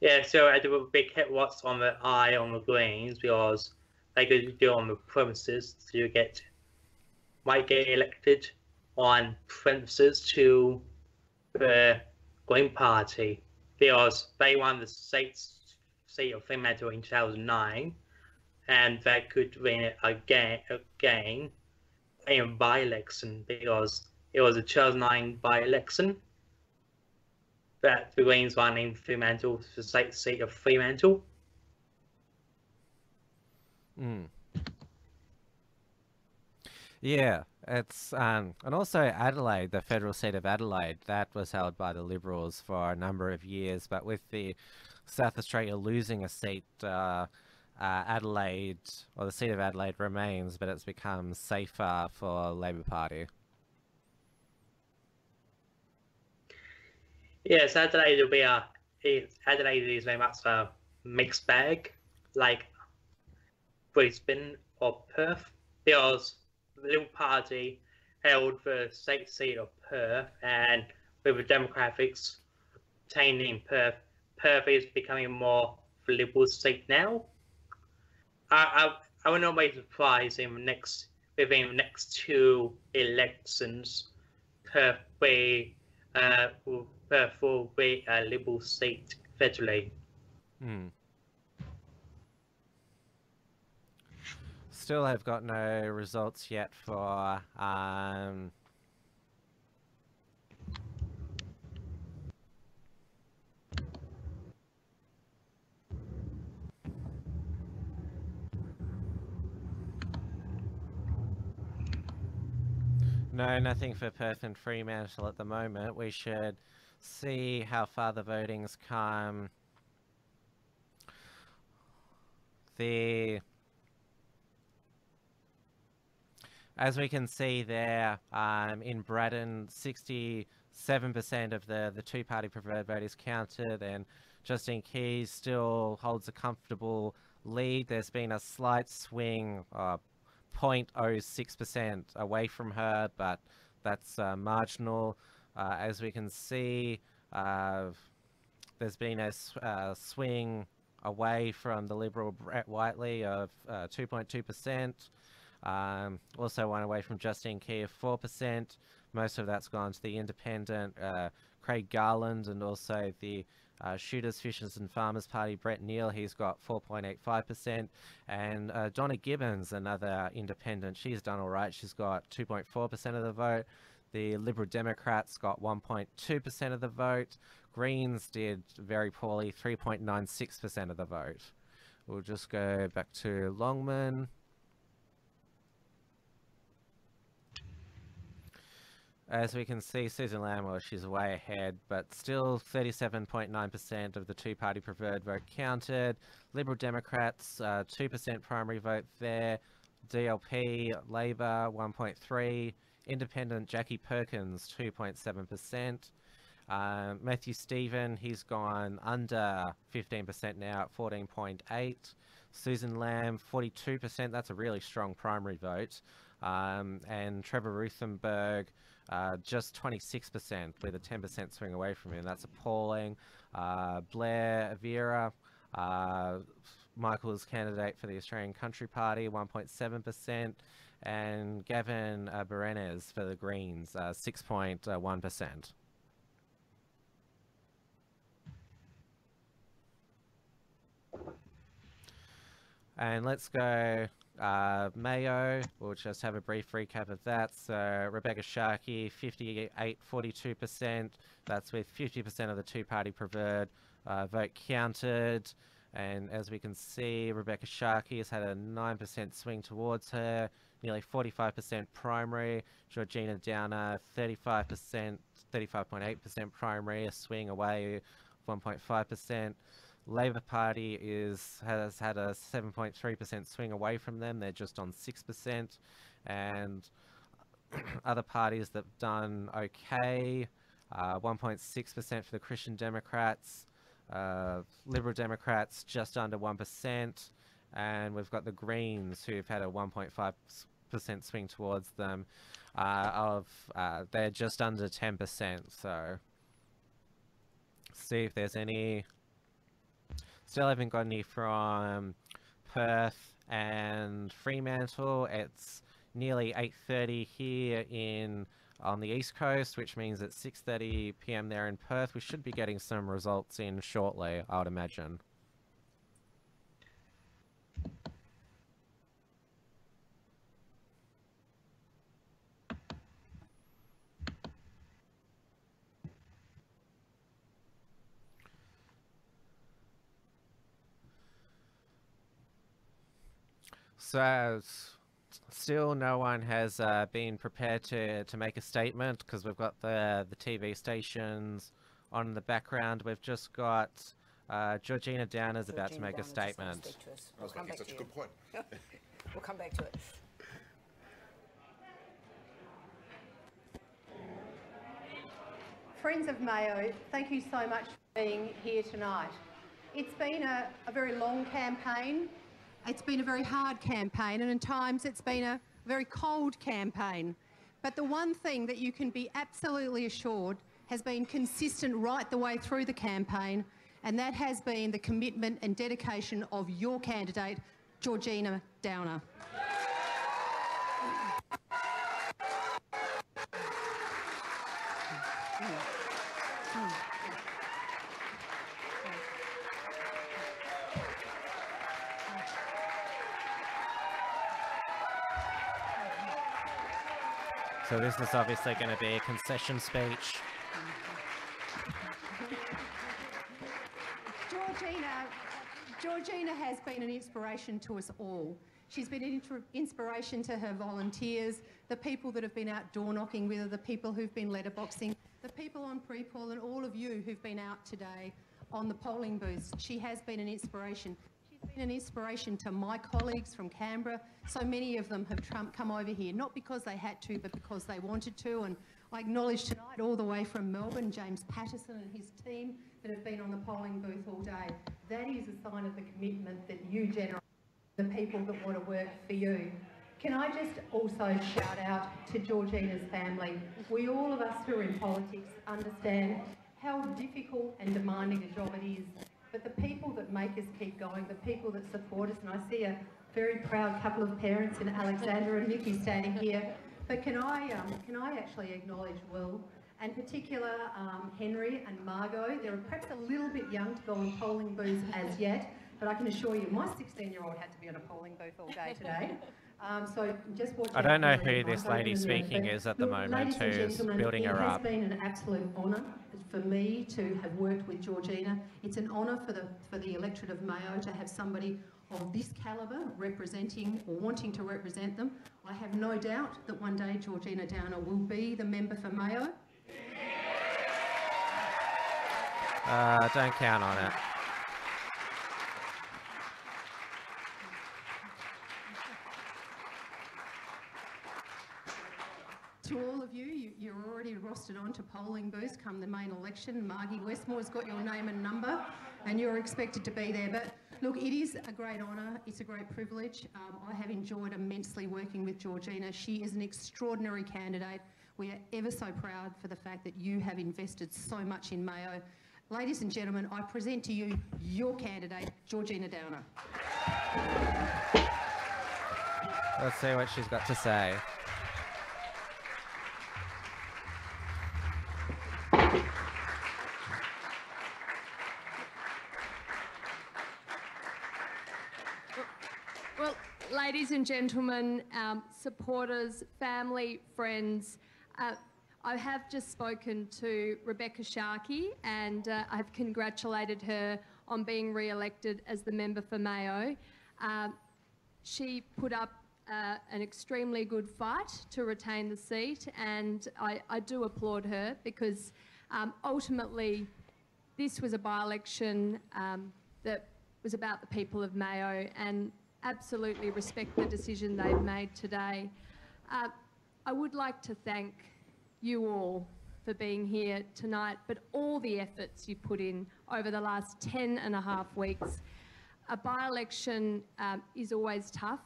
yeah, so I will big kept what's on the eye on the Greens because they could do on the premises to get might get elected on premises to the Green Party because they won the state seat of Fremantle in 2009 and they could win it again again in by-election because it was a 2009 by-election that the Greens won in Fremantle, the state seat of Fremantle. Mm. Yeah, it's um, and also Adelaide, the federal seat of Adelaide, that was held by the Liberals for a number of years, but with the South Australia losing a seat, uh, uh, Adelaide or the seat of Adelaide remains, but it's become safer for Labor Party. Yes, Adelaide will be a Adelaide is very much a mixed bag, like Brisbane or Perth, because the Liberal Party held the state seat of Perth, and with the demographics Democrats obtaining Perth, Perth is becoming more Liberal seat now. I, I, will not be surprised in the next within the next two elections, Perth be uh, Perth will be a Liberal state federally. Hmm. Still have got no results yet for um, No, nothing for Perth and Fremantle at the moment. We should see how far the voting's come. The as we can see there, um, in Braddon, 67% of the, the two-party preferred vote is counted, and Justine Keay still holds a comfortable lead. There's been a slight swing, uh, 0.06% away from her, but that's uh, marginal. Uh, as we can see, uh, there's been a uh, swing away from the Liberal Brett Whiteley of uh, 2.2%. Um, also one away from Justine Keay of 4%. most of that's gone to the independent uh, Craig Garland and also the uh, Shooters, Fishers and Farmers Party, Brett Neal, he's got 4.85%. And uh, Donna Gibbons, another independent, she's done all right. She's got 2.4% of the vote. The Liberal Democrats got 1.2% of the vote. Greens did very poorly, 3.96% of the vote. We'll just go back to Longman. As we can see, Susan Lamb, well, she's way ahead, but still 37.9% of the two-party preferred vote counted. Liberal Democrats, 2% uh, primary vote there. DLP, Labor, 1.3. Independent Jackie Perkins, 2.7%. Uh, Matthew Stephen, he's gone under 15% now at 14.8. Susan Lamb, 42%. That's a really strong primary vote. Um, and Trevor Ruthenberg, uh, just 26% with a 10% swing away from him. That's appalling. Uh, Blair Verrier, uh, Michael's candidate for the Australian Country Party, 1.7%, and Gavin uh, Behrens for the Greens, 6.1%. Uh, and let's go uh, Mayo, we'll just have a brief recap of that. So Rebecca Sharkie, 58, 42%. That's with 50% of the two-party preferred uh, vote counted. And as we can see, Rebecca Sharkie has had a 9% swing towards her, nearly 45% primary. Georgina Downer, 35%, 35.8% primary, a swing away, 1.5%. Labor Party is has had a 7.3% swing away from them. They're just on 6%. And other parties that have done okay, 1.6% uh, for the Christian Democrats, uh, Liberal Democrats just under 1%, and we've got the Greens who've had a 1.5% swing towards them. Uh, of uh, They're just under 10%, so see if there's any Still haven't got any from Perth and Fremantle. It's nearly 8.30 here in on the east coast, which means it's 6.30 p.m. there in Perth. We should be getting some results in shortly, I would imagine. So, still no one has uh, been prepared to, to make a statement because we've got the, the TV stations on the background. We've just got uh, Georgina Downer's Georgina about to make Downer a statement. I was making such a good point. we'll come back to it. Friends of Mayo, thank you so much for being here tonight. It's been a, a very long campaign it's been a very hard campaign and in times it's been a very cold campaign. But the one thing that you can be absolutely assured has been consistent right the way through the campaign and that has been the commitment and dedication of your candidate, Georgina Downer. So this is obviously going to be a concession speech. Georgina, Georgina has been an inspiration to us all. She's been an inspiration to her volunteers, the people that have been out door knocking with her, the people who've been letterboxing, the people on pre-poll and all of you who've been out today on the polling booths. She has been an inspiration been an inspiration to my colleagues from Canberra. So many of them have come over here, not because they had to, but because they wanted to. And I acknowledge tonight, all the way from Melbourne, James Paterson and his team that have been on the polling booth all day. That is a sign of the commitment that you generate, the people that want to work for you. Can I just also shout out to Georgina's family? We, all of us who are in politics, understand how difficult and demanding a job it is but the people that make us keep going, the people that support us, and I see a very proud couple of parents in Alexander and Nikki standing here, But can I, um, can I actually acknowledge Will, and particular um, Henry and Margot? They're perhaps a little bit young to go on polling booths as yet, but I can assure you, my 16-year-old had to be on a polling booth all day today. Um, so I don't know who this lady speaking is at the moment who's building her It has been an absolute honour for me to have worked with Georgina. It's an honour for the, for the electorate of Mayo to have somebody of this calibre representing or wanting to represent them. I have no doubt that one day Georgina Downer will be the member for Mayo. Uh, don't count on it. To all of you, you, you're already rostered on to polling booths come the main election. Margie Westmore's got your name and number, and you're expected to be there. But look, it is a great honour. It's a great privilege. Um, I have enjoyed immensely working with Georgina. She is an extraordinary candidate. We are ever so proud for the fact that you have invested so much in Mayo. Ladies and gentlemen, I present to you your candidate, Georgina Downer. Let's see what she's got to say. Ladies and gentlemen, um, supporters, family, friends, uh, I have just spoken to Rebecca Sharkie and uh, I've congratulated her on being re-elected as the member for Mayo. Um, she put up uh, an extremely good fight to retain the seat and I, I do applaud her because um, ultimately this was a by-election um, that was about the people of Mayo and absolutely respect the decision they've made today. Uh, I would like to thank you all for being here tonight, but all the efforts you put in over the last 10 and a half weeks. A by-election um, is always tough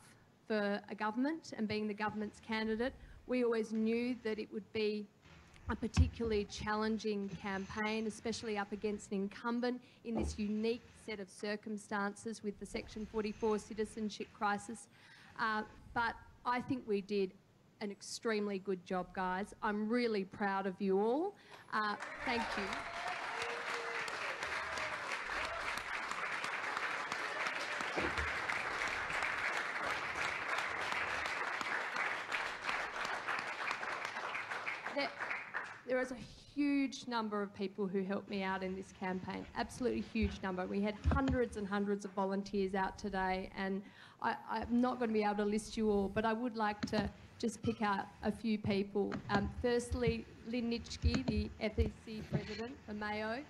for a government and being the government's candidate. We always knew that it would be a particularly challenging campaign, especially up against an incumbent in this unique set of circumstances with the Section 44 citizenship crisis. Uh, but I think we did an extremely good job, guys. I'm really proud of you all. Uh, thank you. There, there is a huge number of people who helped me out in this campaign, absolutely huge number. We had hundreds and hundreds of volunteers out today, and I, I'm not going to be able to list you all, but I would like to just pick out a few people. Um, firstly, Lynn Nitschke, the FEC president for Mayo.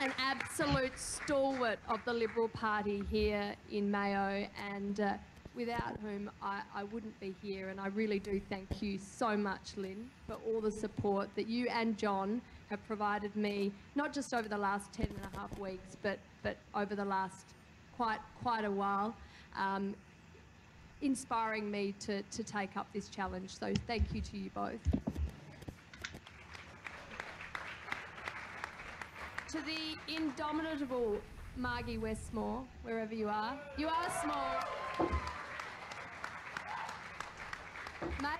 An absolute stalwart of the Liberal Party here in Mayo, and uh, without whom I, I wouldn't be here. And I really do thank you so much, Lynn, for all the support that you and John have provided me, not just over the last 10 and a half weeks, but, but over the last quite, quite a while, um, inspiring me to, to take up this challenge. So thank you to you both. To the indomitable Margie Westmore, wherever you are. You are small. Mayo,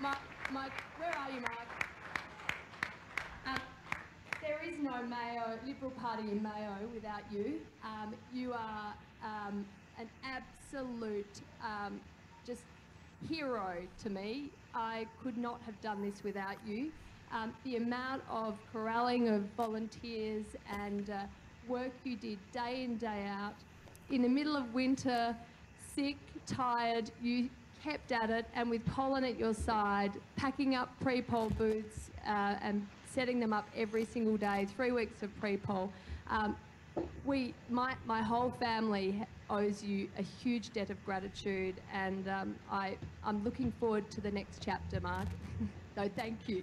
Mike, Mike, where are you, Mike? Um, there is no Mayo, Liberal Party in Mayo without you. Um, you are um, an absolute um, just hero to me. I could not have done this without you. Um, the amount of corralling of volunteers and uh, work you did day in, day out, in the middle of winter, sick, tired, you kept at it, and with Colin at your side, packing up pre-poll booths uh, and setting them up every single day, three weeks of pre-poll. Um, we, my, my whole family owes you a huge debt of gratitude, and um, I, I'm looking forward to the next chapter, Mark. so thank you.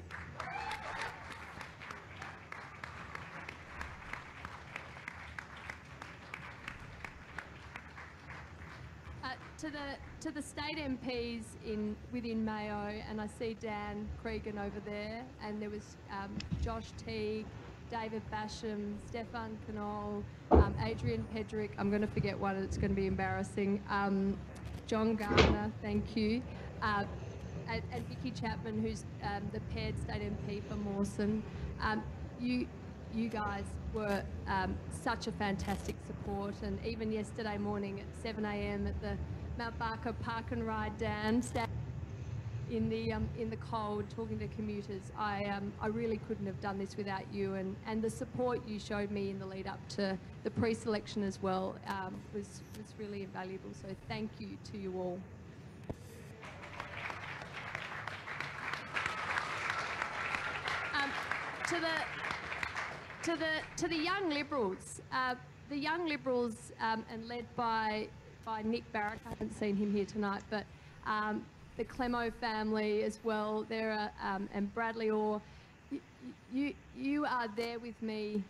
Uh, to the to the state MPs in within Mayo, and I see Dan Cregan over there, and there was um, Josh Teague, David Basham, Stefan Knoll, um, Adrian Pederick. I'm going to forget one. It's going to be embarrassing. Um, John Gardner, thank you. Uh, and, and Vickie Chapman, who's um, the paired state MP for Mawson. Um, you, you guys were um, such a fantastic support, and even yesterday morning at 7 a.m. at the Mount Barker Park and Ride down in the um, in the cold, talking to commuters. I um, I really couldn't have done this without you, and and the support you showed me in the lead up to the pre-selection as well um, was was really invaluable. So thank you to you all. Um, to the to the to the young Liberals, uh, the young Liberals, um, and led by by Nick Barrack. I haven't seen him here tonight, but um, the Clemo family as well. There are um, and Bradley Orr. You, you you are there with me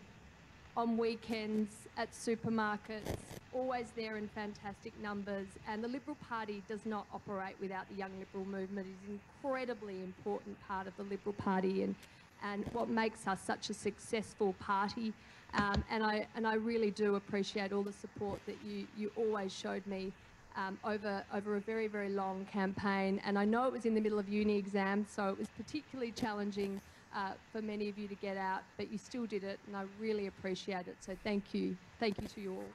on weekends at supermarkets, always there in fantastic numbers. And the Liberal Party does not operate without the Young Liberal movement. It is an incredibly important part of the Liberal Party and, and what makes us such a successful party. Um, and, I, and I really do appreciate all the support that you, you always showed me um, over, over a very, very long campaign. And I know it was in the middle of uni exams, so it was particularly challenging uh, for many of you to get out, but you still did it, and I really appreciate it. So thank you. Thank you to you all.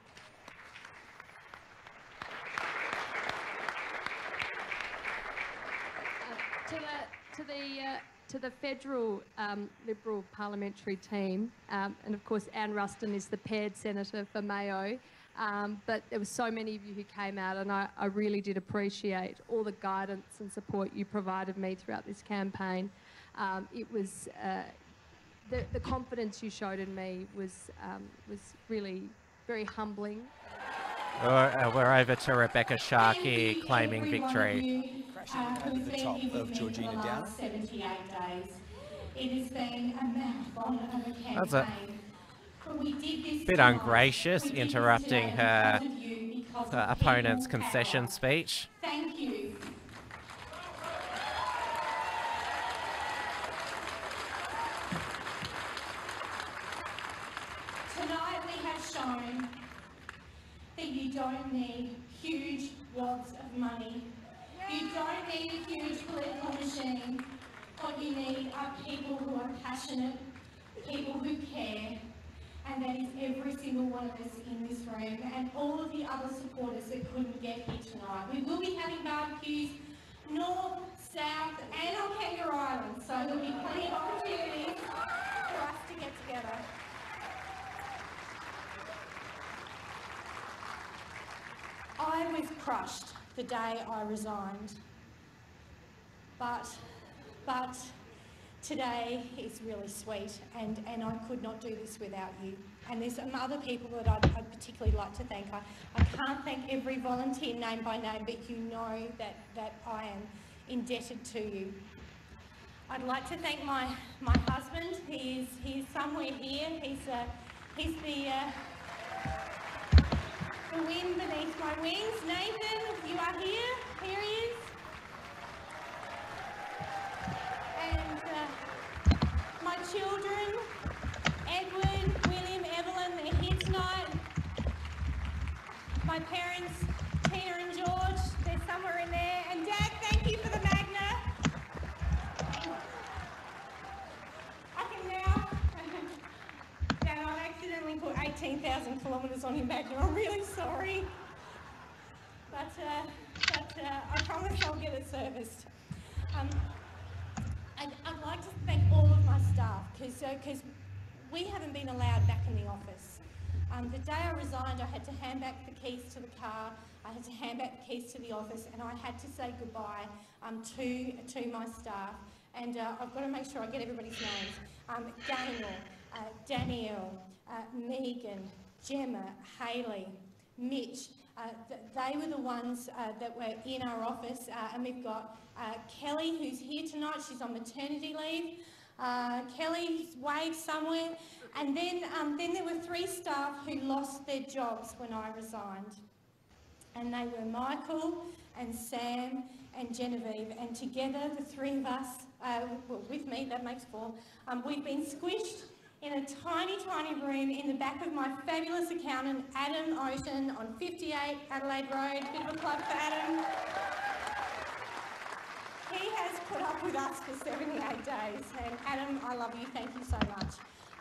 Uh, to the, to the, uh, to the federal um, Liberal parliamentary team, um, and of course Anne Ruston is the paired senator for Mayo. Um, but there were so many of you who came out, and I, I, really did appreciate all the guidance and support you provided me throughout this campaign. Um, it was uh, the, the confidence you showed in me was um, was really very humbling. We're, uh, we're over to Rebecca Sharkie claiming victory. Uh, over the top of Georgina Downer. 78 days. It has been a marathon of a campaign. That's a bit ungracious, interrupting her, her opponent's concession speech. Thank you. Tonight we have shown that you don't need huge wads of money. You don't need a huge political machine. What you need are people who are passionate, people who care, and that is every single one of us in this room and all of the other supporters that couldn't get here tonight. We will be having barbecues north, south and on Kangaroo Island, so there'll be plenty of opportunities for us to get together. I was crushed the day I resigned, but, but today is really sweet and, and I could not do this without you. And there's some other people that I'd, I'd particularly like to thank. I, I can't thank every volunteer name by name, but you know that, that I am indebted to you. I'd like to thank my, my husband. He is, he is somewhere here. He's, uh, he's the, uh, the wind beneath my wings. Nathan, you are here. Here he is. And uh, my children, Edward, William, Evelyn, they're here tonight. My parents, Tina and George, they're somewhere in there. And Dad, thank you for the Magna. I can now. Dad, Put 18,000 kilometres on your Magna. I'm really sorry. But, uh, but uh, I promise I'll get it serviced. Um, I'd, I'd, like to thank all of my staff because uh, we haven't been allowed back in the office. Um, the day I resigned, I had to hand back the keys to the car, I had to hand back the keys to the office, and I had to say goodbye um, to, to my staff. And uh, I've got to make sure I get everybody's names. Um, Daniel, uh, Danielle, uh, Megan, Gemma, Haley, Mitch, uh, th they were the ones uh, that were in our office, uh, and we've got uh, Kelly, who's here tonight. She's on maternity leave. Uh, Kelly's waved somewhere, and then um, then there were three staff who lost their jobs when I resigned, and they were Michael and Sam and Genevieve, and together the three of us, well, with me, that makes four. Um, we've been squished in a tiny, tiny room in the back of my fabulous accountant, Adam Ocean, on 58 Adelaide Road. Bit of a club for Adam. He has put up with us for 78 days, and Adam, I love you. Thank you so much.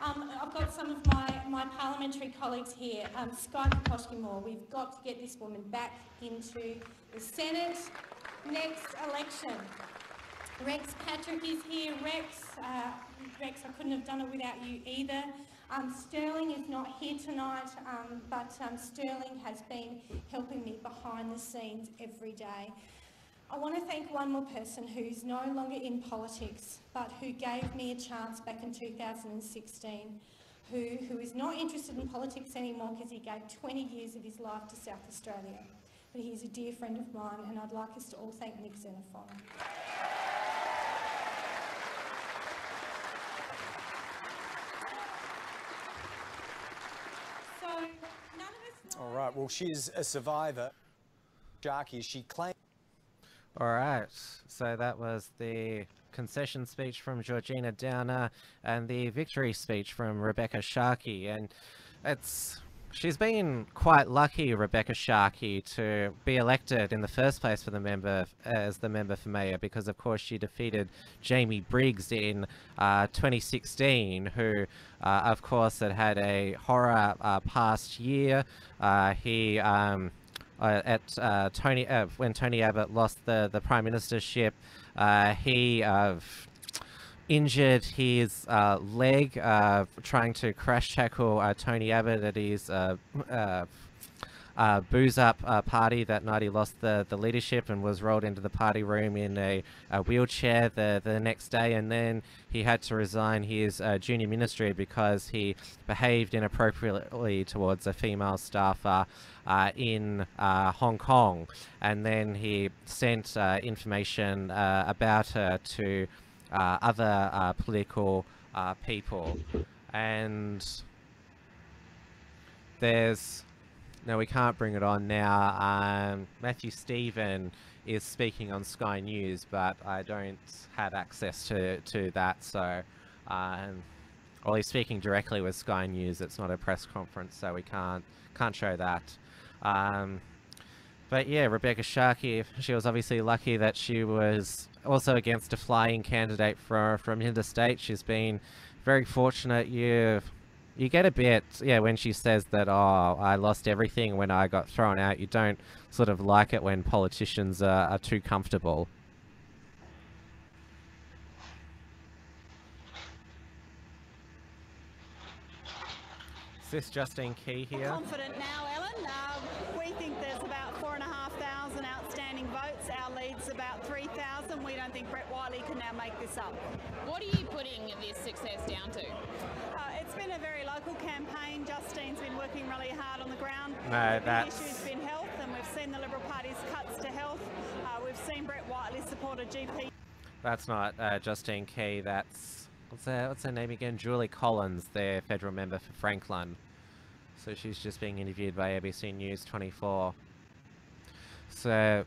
Um, I've got some of my, my parliamentary colleagues here. Um, Skye Kakoschke-Moore, we've got to get this woman back into the Senate next election. Rex Patrick is here. Rex, uh, Rex, I couldn't have done it without you either. Um, Stirling is not here tonight, um, but um, Stirling has been helping me behind the scenes every day. I want to thank one more person who's no longer in politics, but who gave me a chance back in 2016, who, who is not interested in politics anymore because he gave 20 years of his life to South Australia. But he's a dear friend of mine, and I'd like us to all thank Nick Xenophon. So, none of us know All right. Well, she's a survivor. Sharkie, she claims. All right, so that was the concession speech from Georgina Downer and the victory speech from Rebecca Sharkie, and it's she's been quite lucky, Rebecca Sharkie, to be elected in the first place for the member as the member for Mayo because, of course, she defeated Jamie Briggs in uh, 2016, who, uh, of course, had had a horror uh, past year. Uh, he um, uh, at uh, Tony uh, when Tony Abbott lost the the prime ministership, uh, he uh, injured his uh, leg uh, trying to crash tackle uh, Tony Abbott at his uh, uh, uh, booze up party that night. He lost the, the leadership and was rolled into the party room in a, a wheelchair the, the next day. And then he had to resign his junior ministry because he behaved inappropriately towards a female staffer uh, in uh, Hong Kong. And then he sent uh, information about her to other uh, political uh, people. And there's no, we can't bring it on now. Um, Matthew Stephen is speaking on Sky News, but I don't have access to, to that. So, um, well, he's speaking directly with Sky News. It's not a press conference, so we can't can't show that. Um, but yeah, Rebecca Sharkie, she was obviously lucky that she was also against a flying candidate from from interstate. She's been very fortunate. You you get a bit, yeah, when she says that, oh, I lost everything when I got thrown out. You don't sort of like it when politicians are, are too comfortable. Is this Justine Keay here? Confident now, Ellen. Uh, think Brett Whiteley can now make this up. What are you putting this success down to? Uh, it's been a very local campaign. Justine's been working really hard on the ground. No, the big issue's been health, and we've seen the Liberal Party's cuts to health. Uh, we've seen Brett Whiteley support a GP. That's not uh, Justine Keay. That's what's her, what's her name again? Julie Collins, their federal member for Franklin. So she's just being interviewed by ABC News 24. So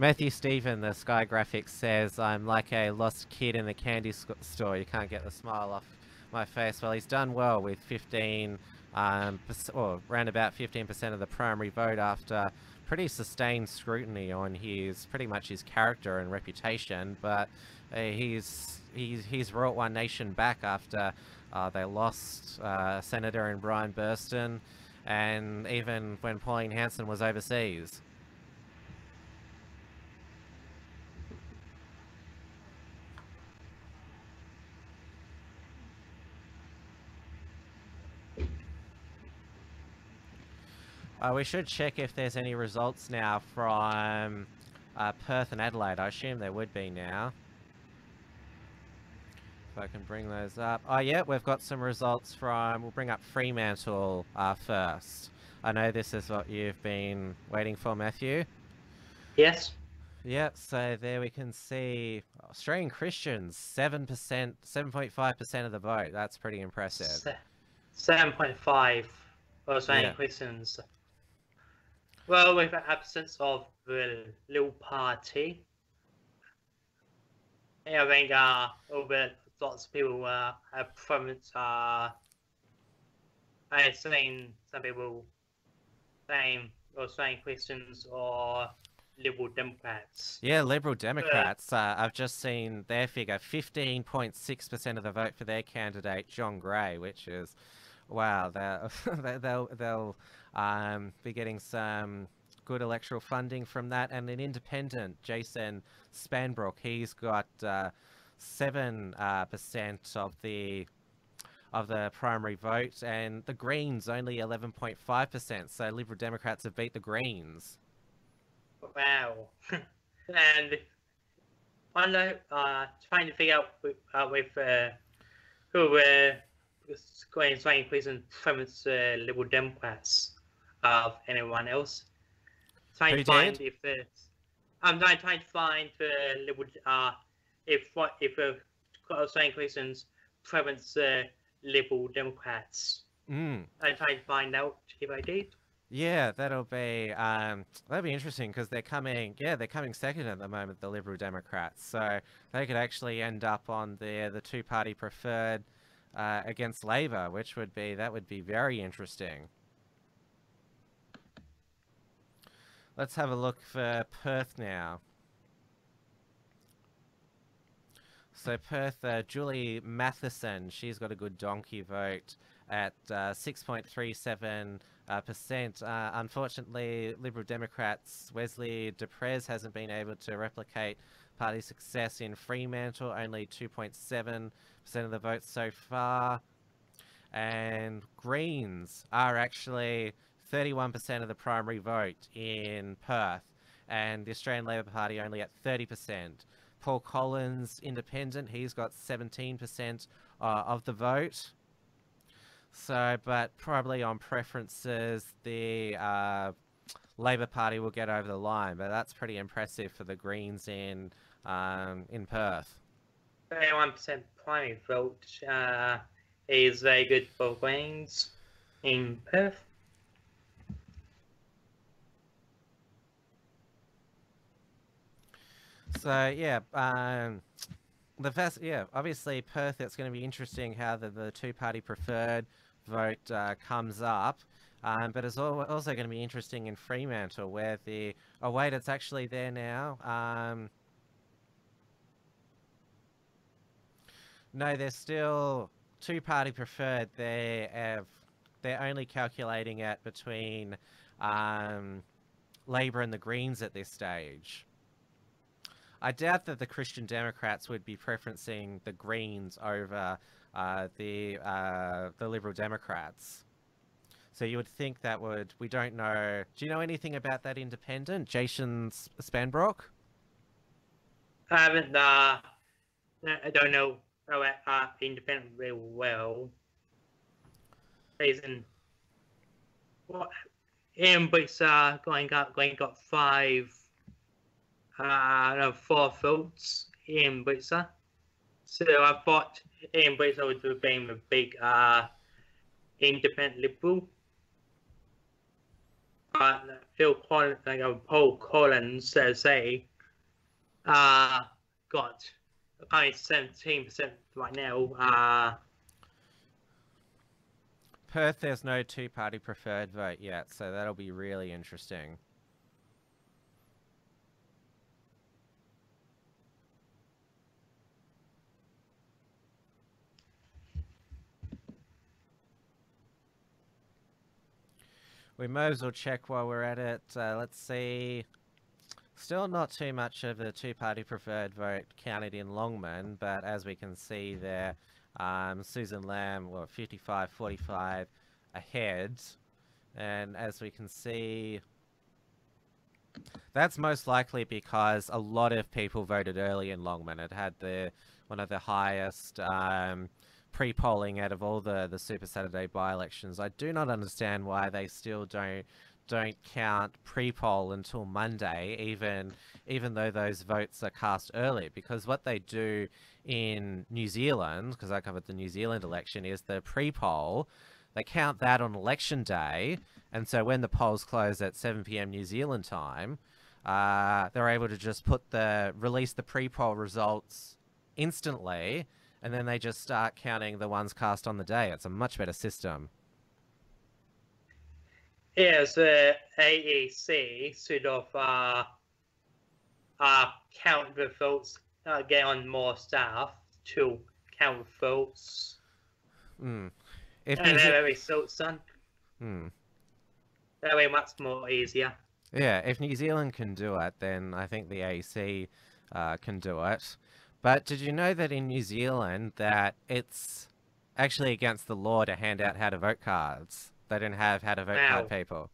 Matthew Stephen, the Sky Graphics says, "I'm like a lost kid in the candy store. You can't get the smile off my face." Well, he's done well with 15, um, or around about 15% of the primary vote after pretty sustained scrutiny on his pretty much his character and reputation. But uh, he's he's he's brought One Nation back after uh, they lost uh, Senator and Brian Burston, and even when Pauline Hanson was overseas. Uh, we should check if there's any results now from uh, Perth and Adelaide. I assume there would be now. If I can bring those up. Oh, yeah, we've got some results from. We'll bring up Fremantle uh, first. I know this is what you've been waiting for, Matthew. Yes. Yeah, so there we can see Australian Christians, 7%, 7.5% of the vote. That's pretty impressive. Seven point five Australian Yeah. Christians. Well, with the absence of the Liberal Party, I think uh, over lots of people uh, have. Uh, I've seen some people saying or saying questions or Liberal Democrats. Yeah, Liberal Democrats. Uh, I've just seen their figure: fifteen point six percent of the vote for their candidate, John Gray, which is, wow, they'll they'll they'll um, be getting some good electoral funding from that. And an independent, Jason Spanbrook, he's got uh, seven uh, percent of the of the primary vote, and the Greens only eleven point five percent. So Liberal Democrats have beat the Greens. Wow. and I'm uh, trying to figure out with, uh, with uh, who were uh, going to increase in preference uh, Liberal Democrats of anyone else. Trying Who to find did? if there's, I'm trying, trying to find uh, Liberal uh, if what if uh, got saying questions preference uh, Liberal Democrats. Mm. I'm trying to find out if I did. Yeah, that'll be um, that'll be interesting because they're coming. Yeah, they're coming second at the moment, the Liberal Democrats. So they could actually end up on the the two party preferred uh, against Labor, which would be that would be very interesting. Let's have a look for Perth now. So Perth, uh, Julie Matheson, she's got a good donkey vote at uh, 6.37 uh, percent. Uh, unfortunately, Liberal Democrats Wesley du Preez hasn't been able to replicate party success in Fremantle, only 2.7 percent of the votes so far. And Greens are actually 31% of the primary vote in Perth, and the Australian Labor Party only at 30%. Paul Collins, independent, he's got 17% uh, of the vote. So, but probably on preferences, the uh, Labor Party will get over the line, but that's pretty impressive for the Greens in um, in Perth. 31% primary vote uh, is very good for Greens in Perth. So yeah, um, the first yeah, obviously Perth. It's going to be interesting how the, the two party preferred vote uh, comes up. Um, but it's also going to be interesting in Fremantle where the oh wait, it's actually there now. Um, no, they're still two party preferred. They have they're only calculating it between um, Labor and the Greens at this stage. I doubt that the Christian Democrats would be preferencing the Greens over uh, the uh, the Liberal Democrats. So you would think that would. We don't know. Do you know anything about that independent, Jason Spanbrook? I haven't, uh, I don't know how uh, independent very well. Jason, what, him, but uh, going up, going got five, uh, no, four votes in Britza. So I thought Ian Britza would have been a big uh, independent liberal. But Phil Collins, like uh, Paul Collins, uh, say, uh, got only 17% right now. Uh, Perth, there's no two-party preferred vote yet, so that'll be really interesting. We may as well check while we're at it. Uh, let's see. Still not too much of a two-party preferred vote counted in Longman, but as we can see there, um, Susan Lamb, well, 55-45 ahead. And as we can see, that's most likely because a lot of people voted early in Longman. It had the one of the highest um, pre-polling out of all the the Super Saturday by-elections. I do not understand why they still don't don't count pre-poll until Monday, even even though those votes are cast early. Because what they do in New Zealand, because I covered the New Zealand election, is the pre-poll. They count that on election day, and so when the polls close at 7 p.m. New Zealand time, uh, they're able to just put the release the pre-poll results instantly, and then they just start counting the ones cast on the day. It's a much better system. Yes, the AEC sort of uh, uh, count the votes, uh, get on more staff to count votes. Hmm. If and New then Ze- the results done. Hmm. That way much more easier. Yeah, if New Zealand can do it, then I think the AEC uh, can do it. But did you know that in New Zealand that it's actually against the law to hand out how to vote cards? They don't have how to vote Wow. card people.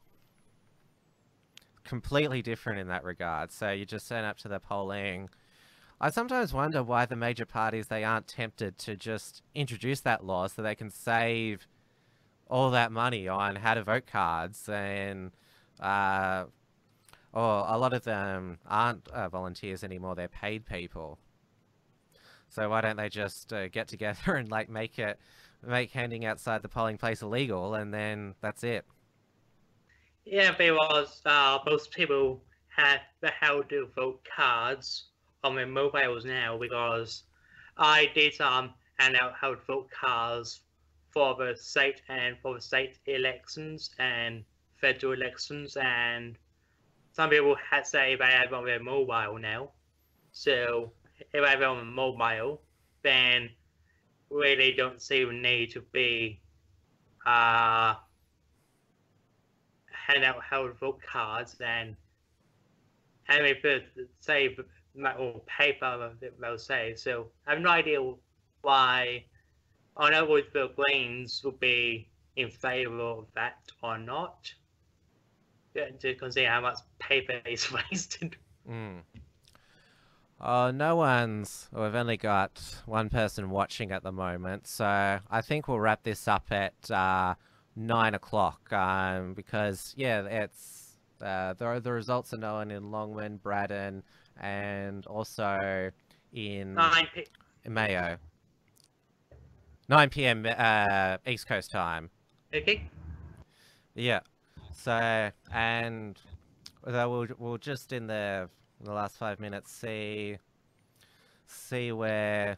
Completely different in that regard. So you just turn up to the polling. I sometimes wonder why the major parties they aren't tempted to just introduce that law so they can save all that money on how to vote cards and uh, or a lot of them aren't uh, volunteers anymore they're paid people so why don't they just uh, get together and like make it make handing outside the polling place illegal and then that's it Yeah, because uh, most people have the how to vote cards on their mobiles now because I did um and out how to vote cards for the state and for the state elections and federal elections and some people had say they have on their mobile now. So if I it on mobile, then really don't see the need to be uh hand out held vote cards and and if it say paper they'll say so I have no idea why I know what the Greens would be in favour of that or not to consider how much paper is wasted. Mm. Oh, no one's. We've only got one person watching at the moment, so I think we'll wrap this up at uh, nine o'clock. Um, because yeah, it's uh, the the results are known in Longman, Braddon, and also in 9 p- in Mayo. Nine p.m. Uh, East Coast time. Okay. Yeah. So and we'll we'll just in the in the last five minutes see see where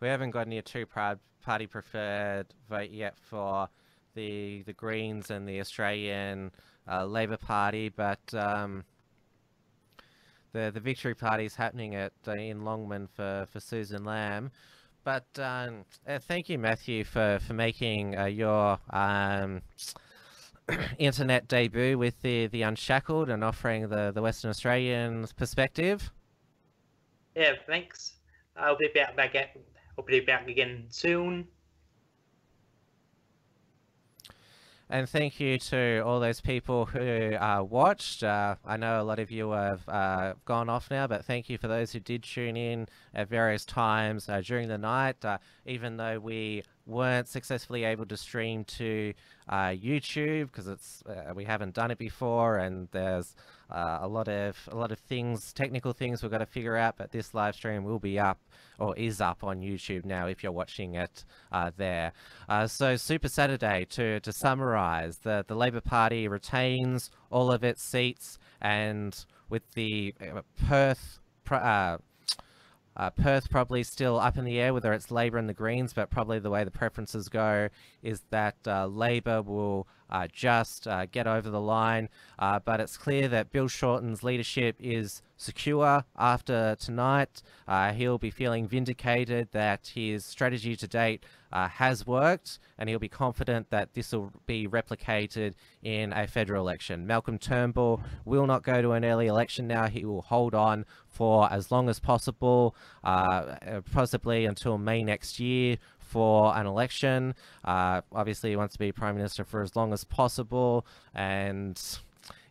we haven't got any two party preferred vote yet for the the Greens and the Australian uh, Labor Party, but um, the the Victory Party is happening at uh, in Longman for for Susan Lamb. But um, uh, thank you, Matthew, for for making uh, your um, internet debut with the the Unshackled and offering the the Western Australian perspective. Yeah, thanks. I'll be back back at, I'll be back again soon. And thank you to all those people who uh, watched. Uh, I know a lot of you have uh, gone off now, but thank you for those who did tune in at various times uh, during the night. Uh, even though we weren't successfully able to stream to uh, YouTube because it's uh, we haven't done it before, and there's uh, a lot of a lot of things, technical things we've got to figure out. But this live stream will be up or is up on YouTube now if you're watching it uh, there. Uh, so Super Saturday to to summarise, the the Labor Party retains all of its seats, and with the uh, Perth. Uh, uh, Perth probably still up in the air, whether it's Labor and the Greens, but probably the way the preferences go is that uh, Labor will uh, just uh, get over the line. Uh, but it's clear that Bill Shorten's leadership is secure after tonight. Uh, he'll be feeling vindicated that his strategy to date uh, has worked, and he'll be confident that this will be replicated in a federal election. Malcolm Turnbull will not go to an early election now. He will hold on for as long as possible, uh, uh, possibly until May next year for an election. Uh, obviously, he wants to be prime minister for as long as possible, and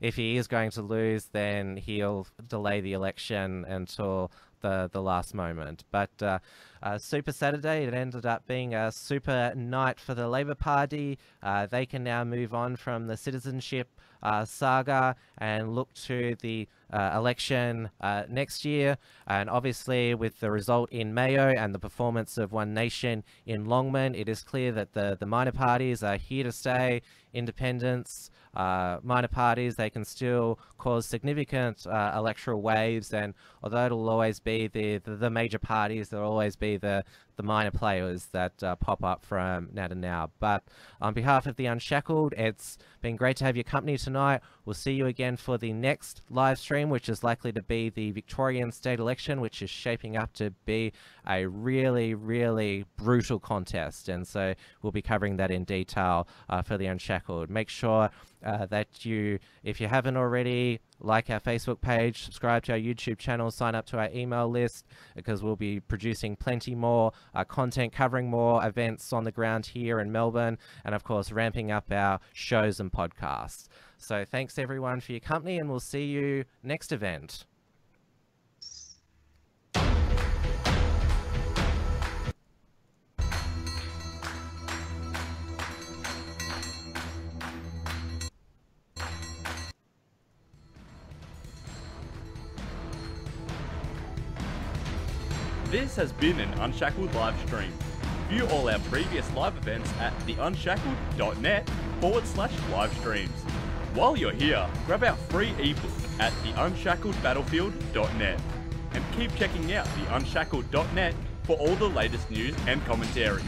if he is going to lose, then he'll delay the election until the the last moment. But uh, uh, Super Saturday, it ended up being a super night for the Labor Party. Uh, they can now move on from the citizenship uh, saga and look to the uh, election uh, next year. And obviously, with the result in Mayo and the performance of One Nation in Longman, it is clear that the, the minor parties are here to stay. Independents, uh, minor parties, they can still cause significant uh, electoral waves. And although it'll always be the, the, the major parties, there'll always be the, the minor players that uh, pop up from now to now. But on behalf of the Unshackled, it's been great to have your company tonight. We'll see you again for the next live stream, which is likely to be the Victorian state election, which is shaping up to be a really, really brutal contest. And so we'll be covering that in detail uh, for the Unshackled. Make sure uh, that you, if you haven't already, like our Facebook page, subscribe to our YouTube channel, sign up to our email list because we'll be producing plenty more uh, content, covering more events on the ground here in Melbourne, and of course, ramping up our shows and podcasts. So thanks everyone for your company, and we'll see you next event. This has been an Unshackled live stream. View all our previous live events at theunshackled.net forward slash live streams. While you're here, grab our free ebook at theunshackledbattlefield.net and keep checking out theunshackled.net for all the latest news and commentary.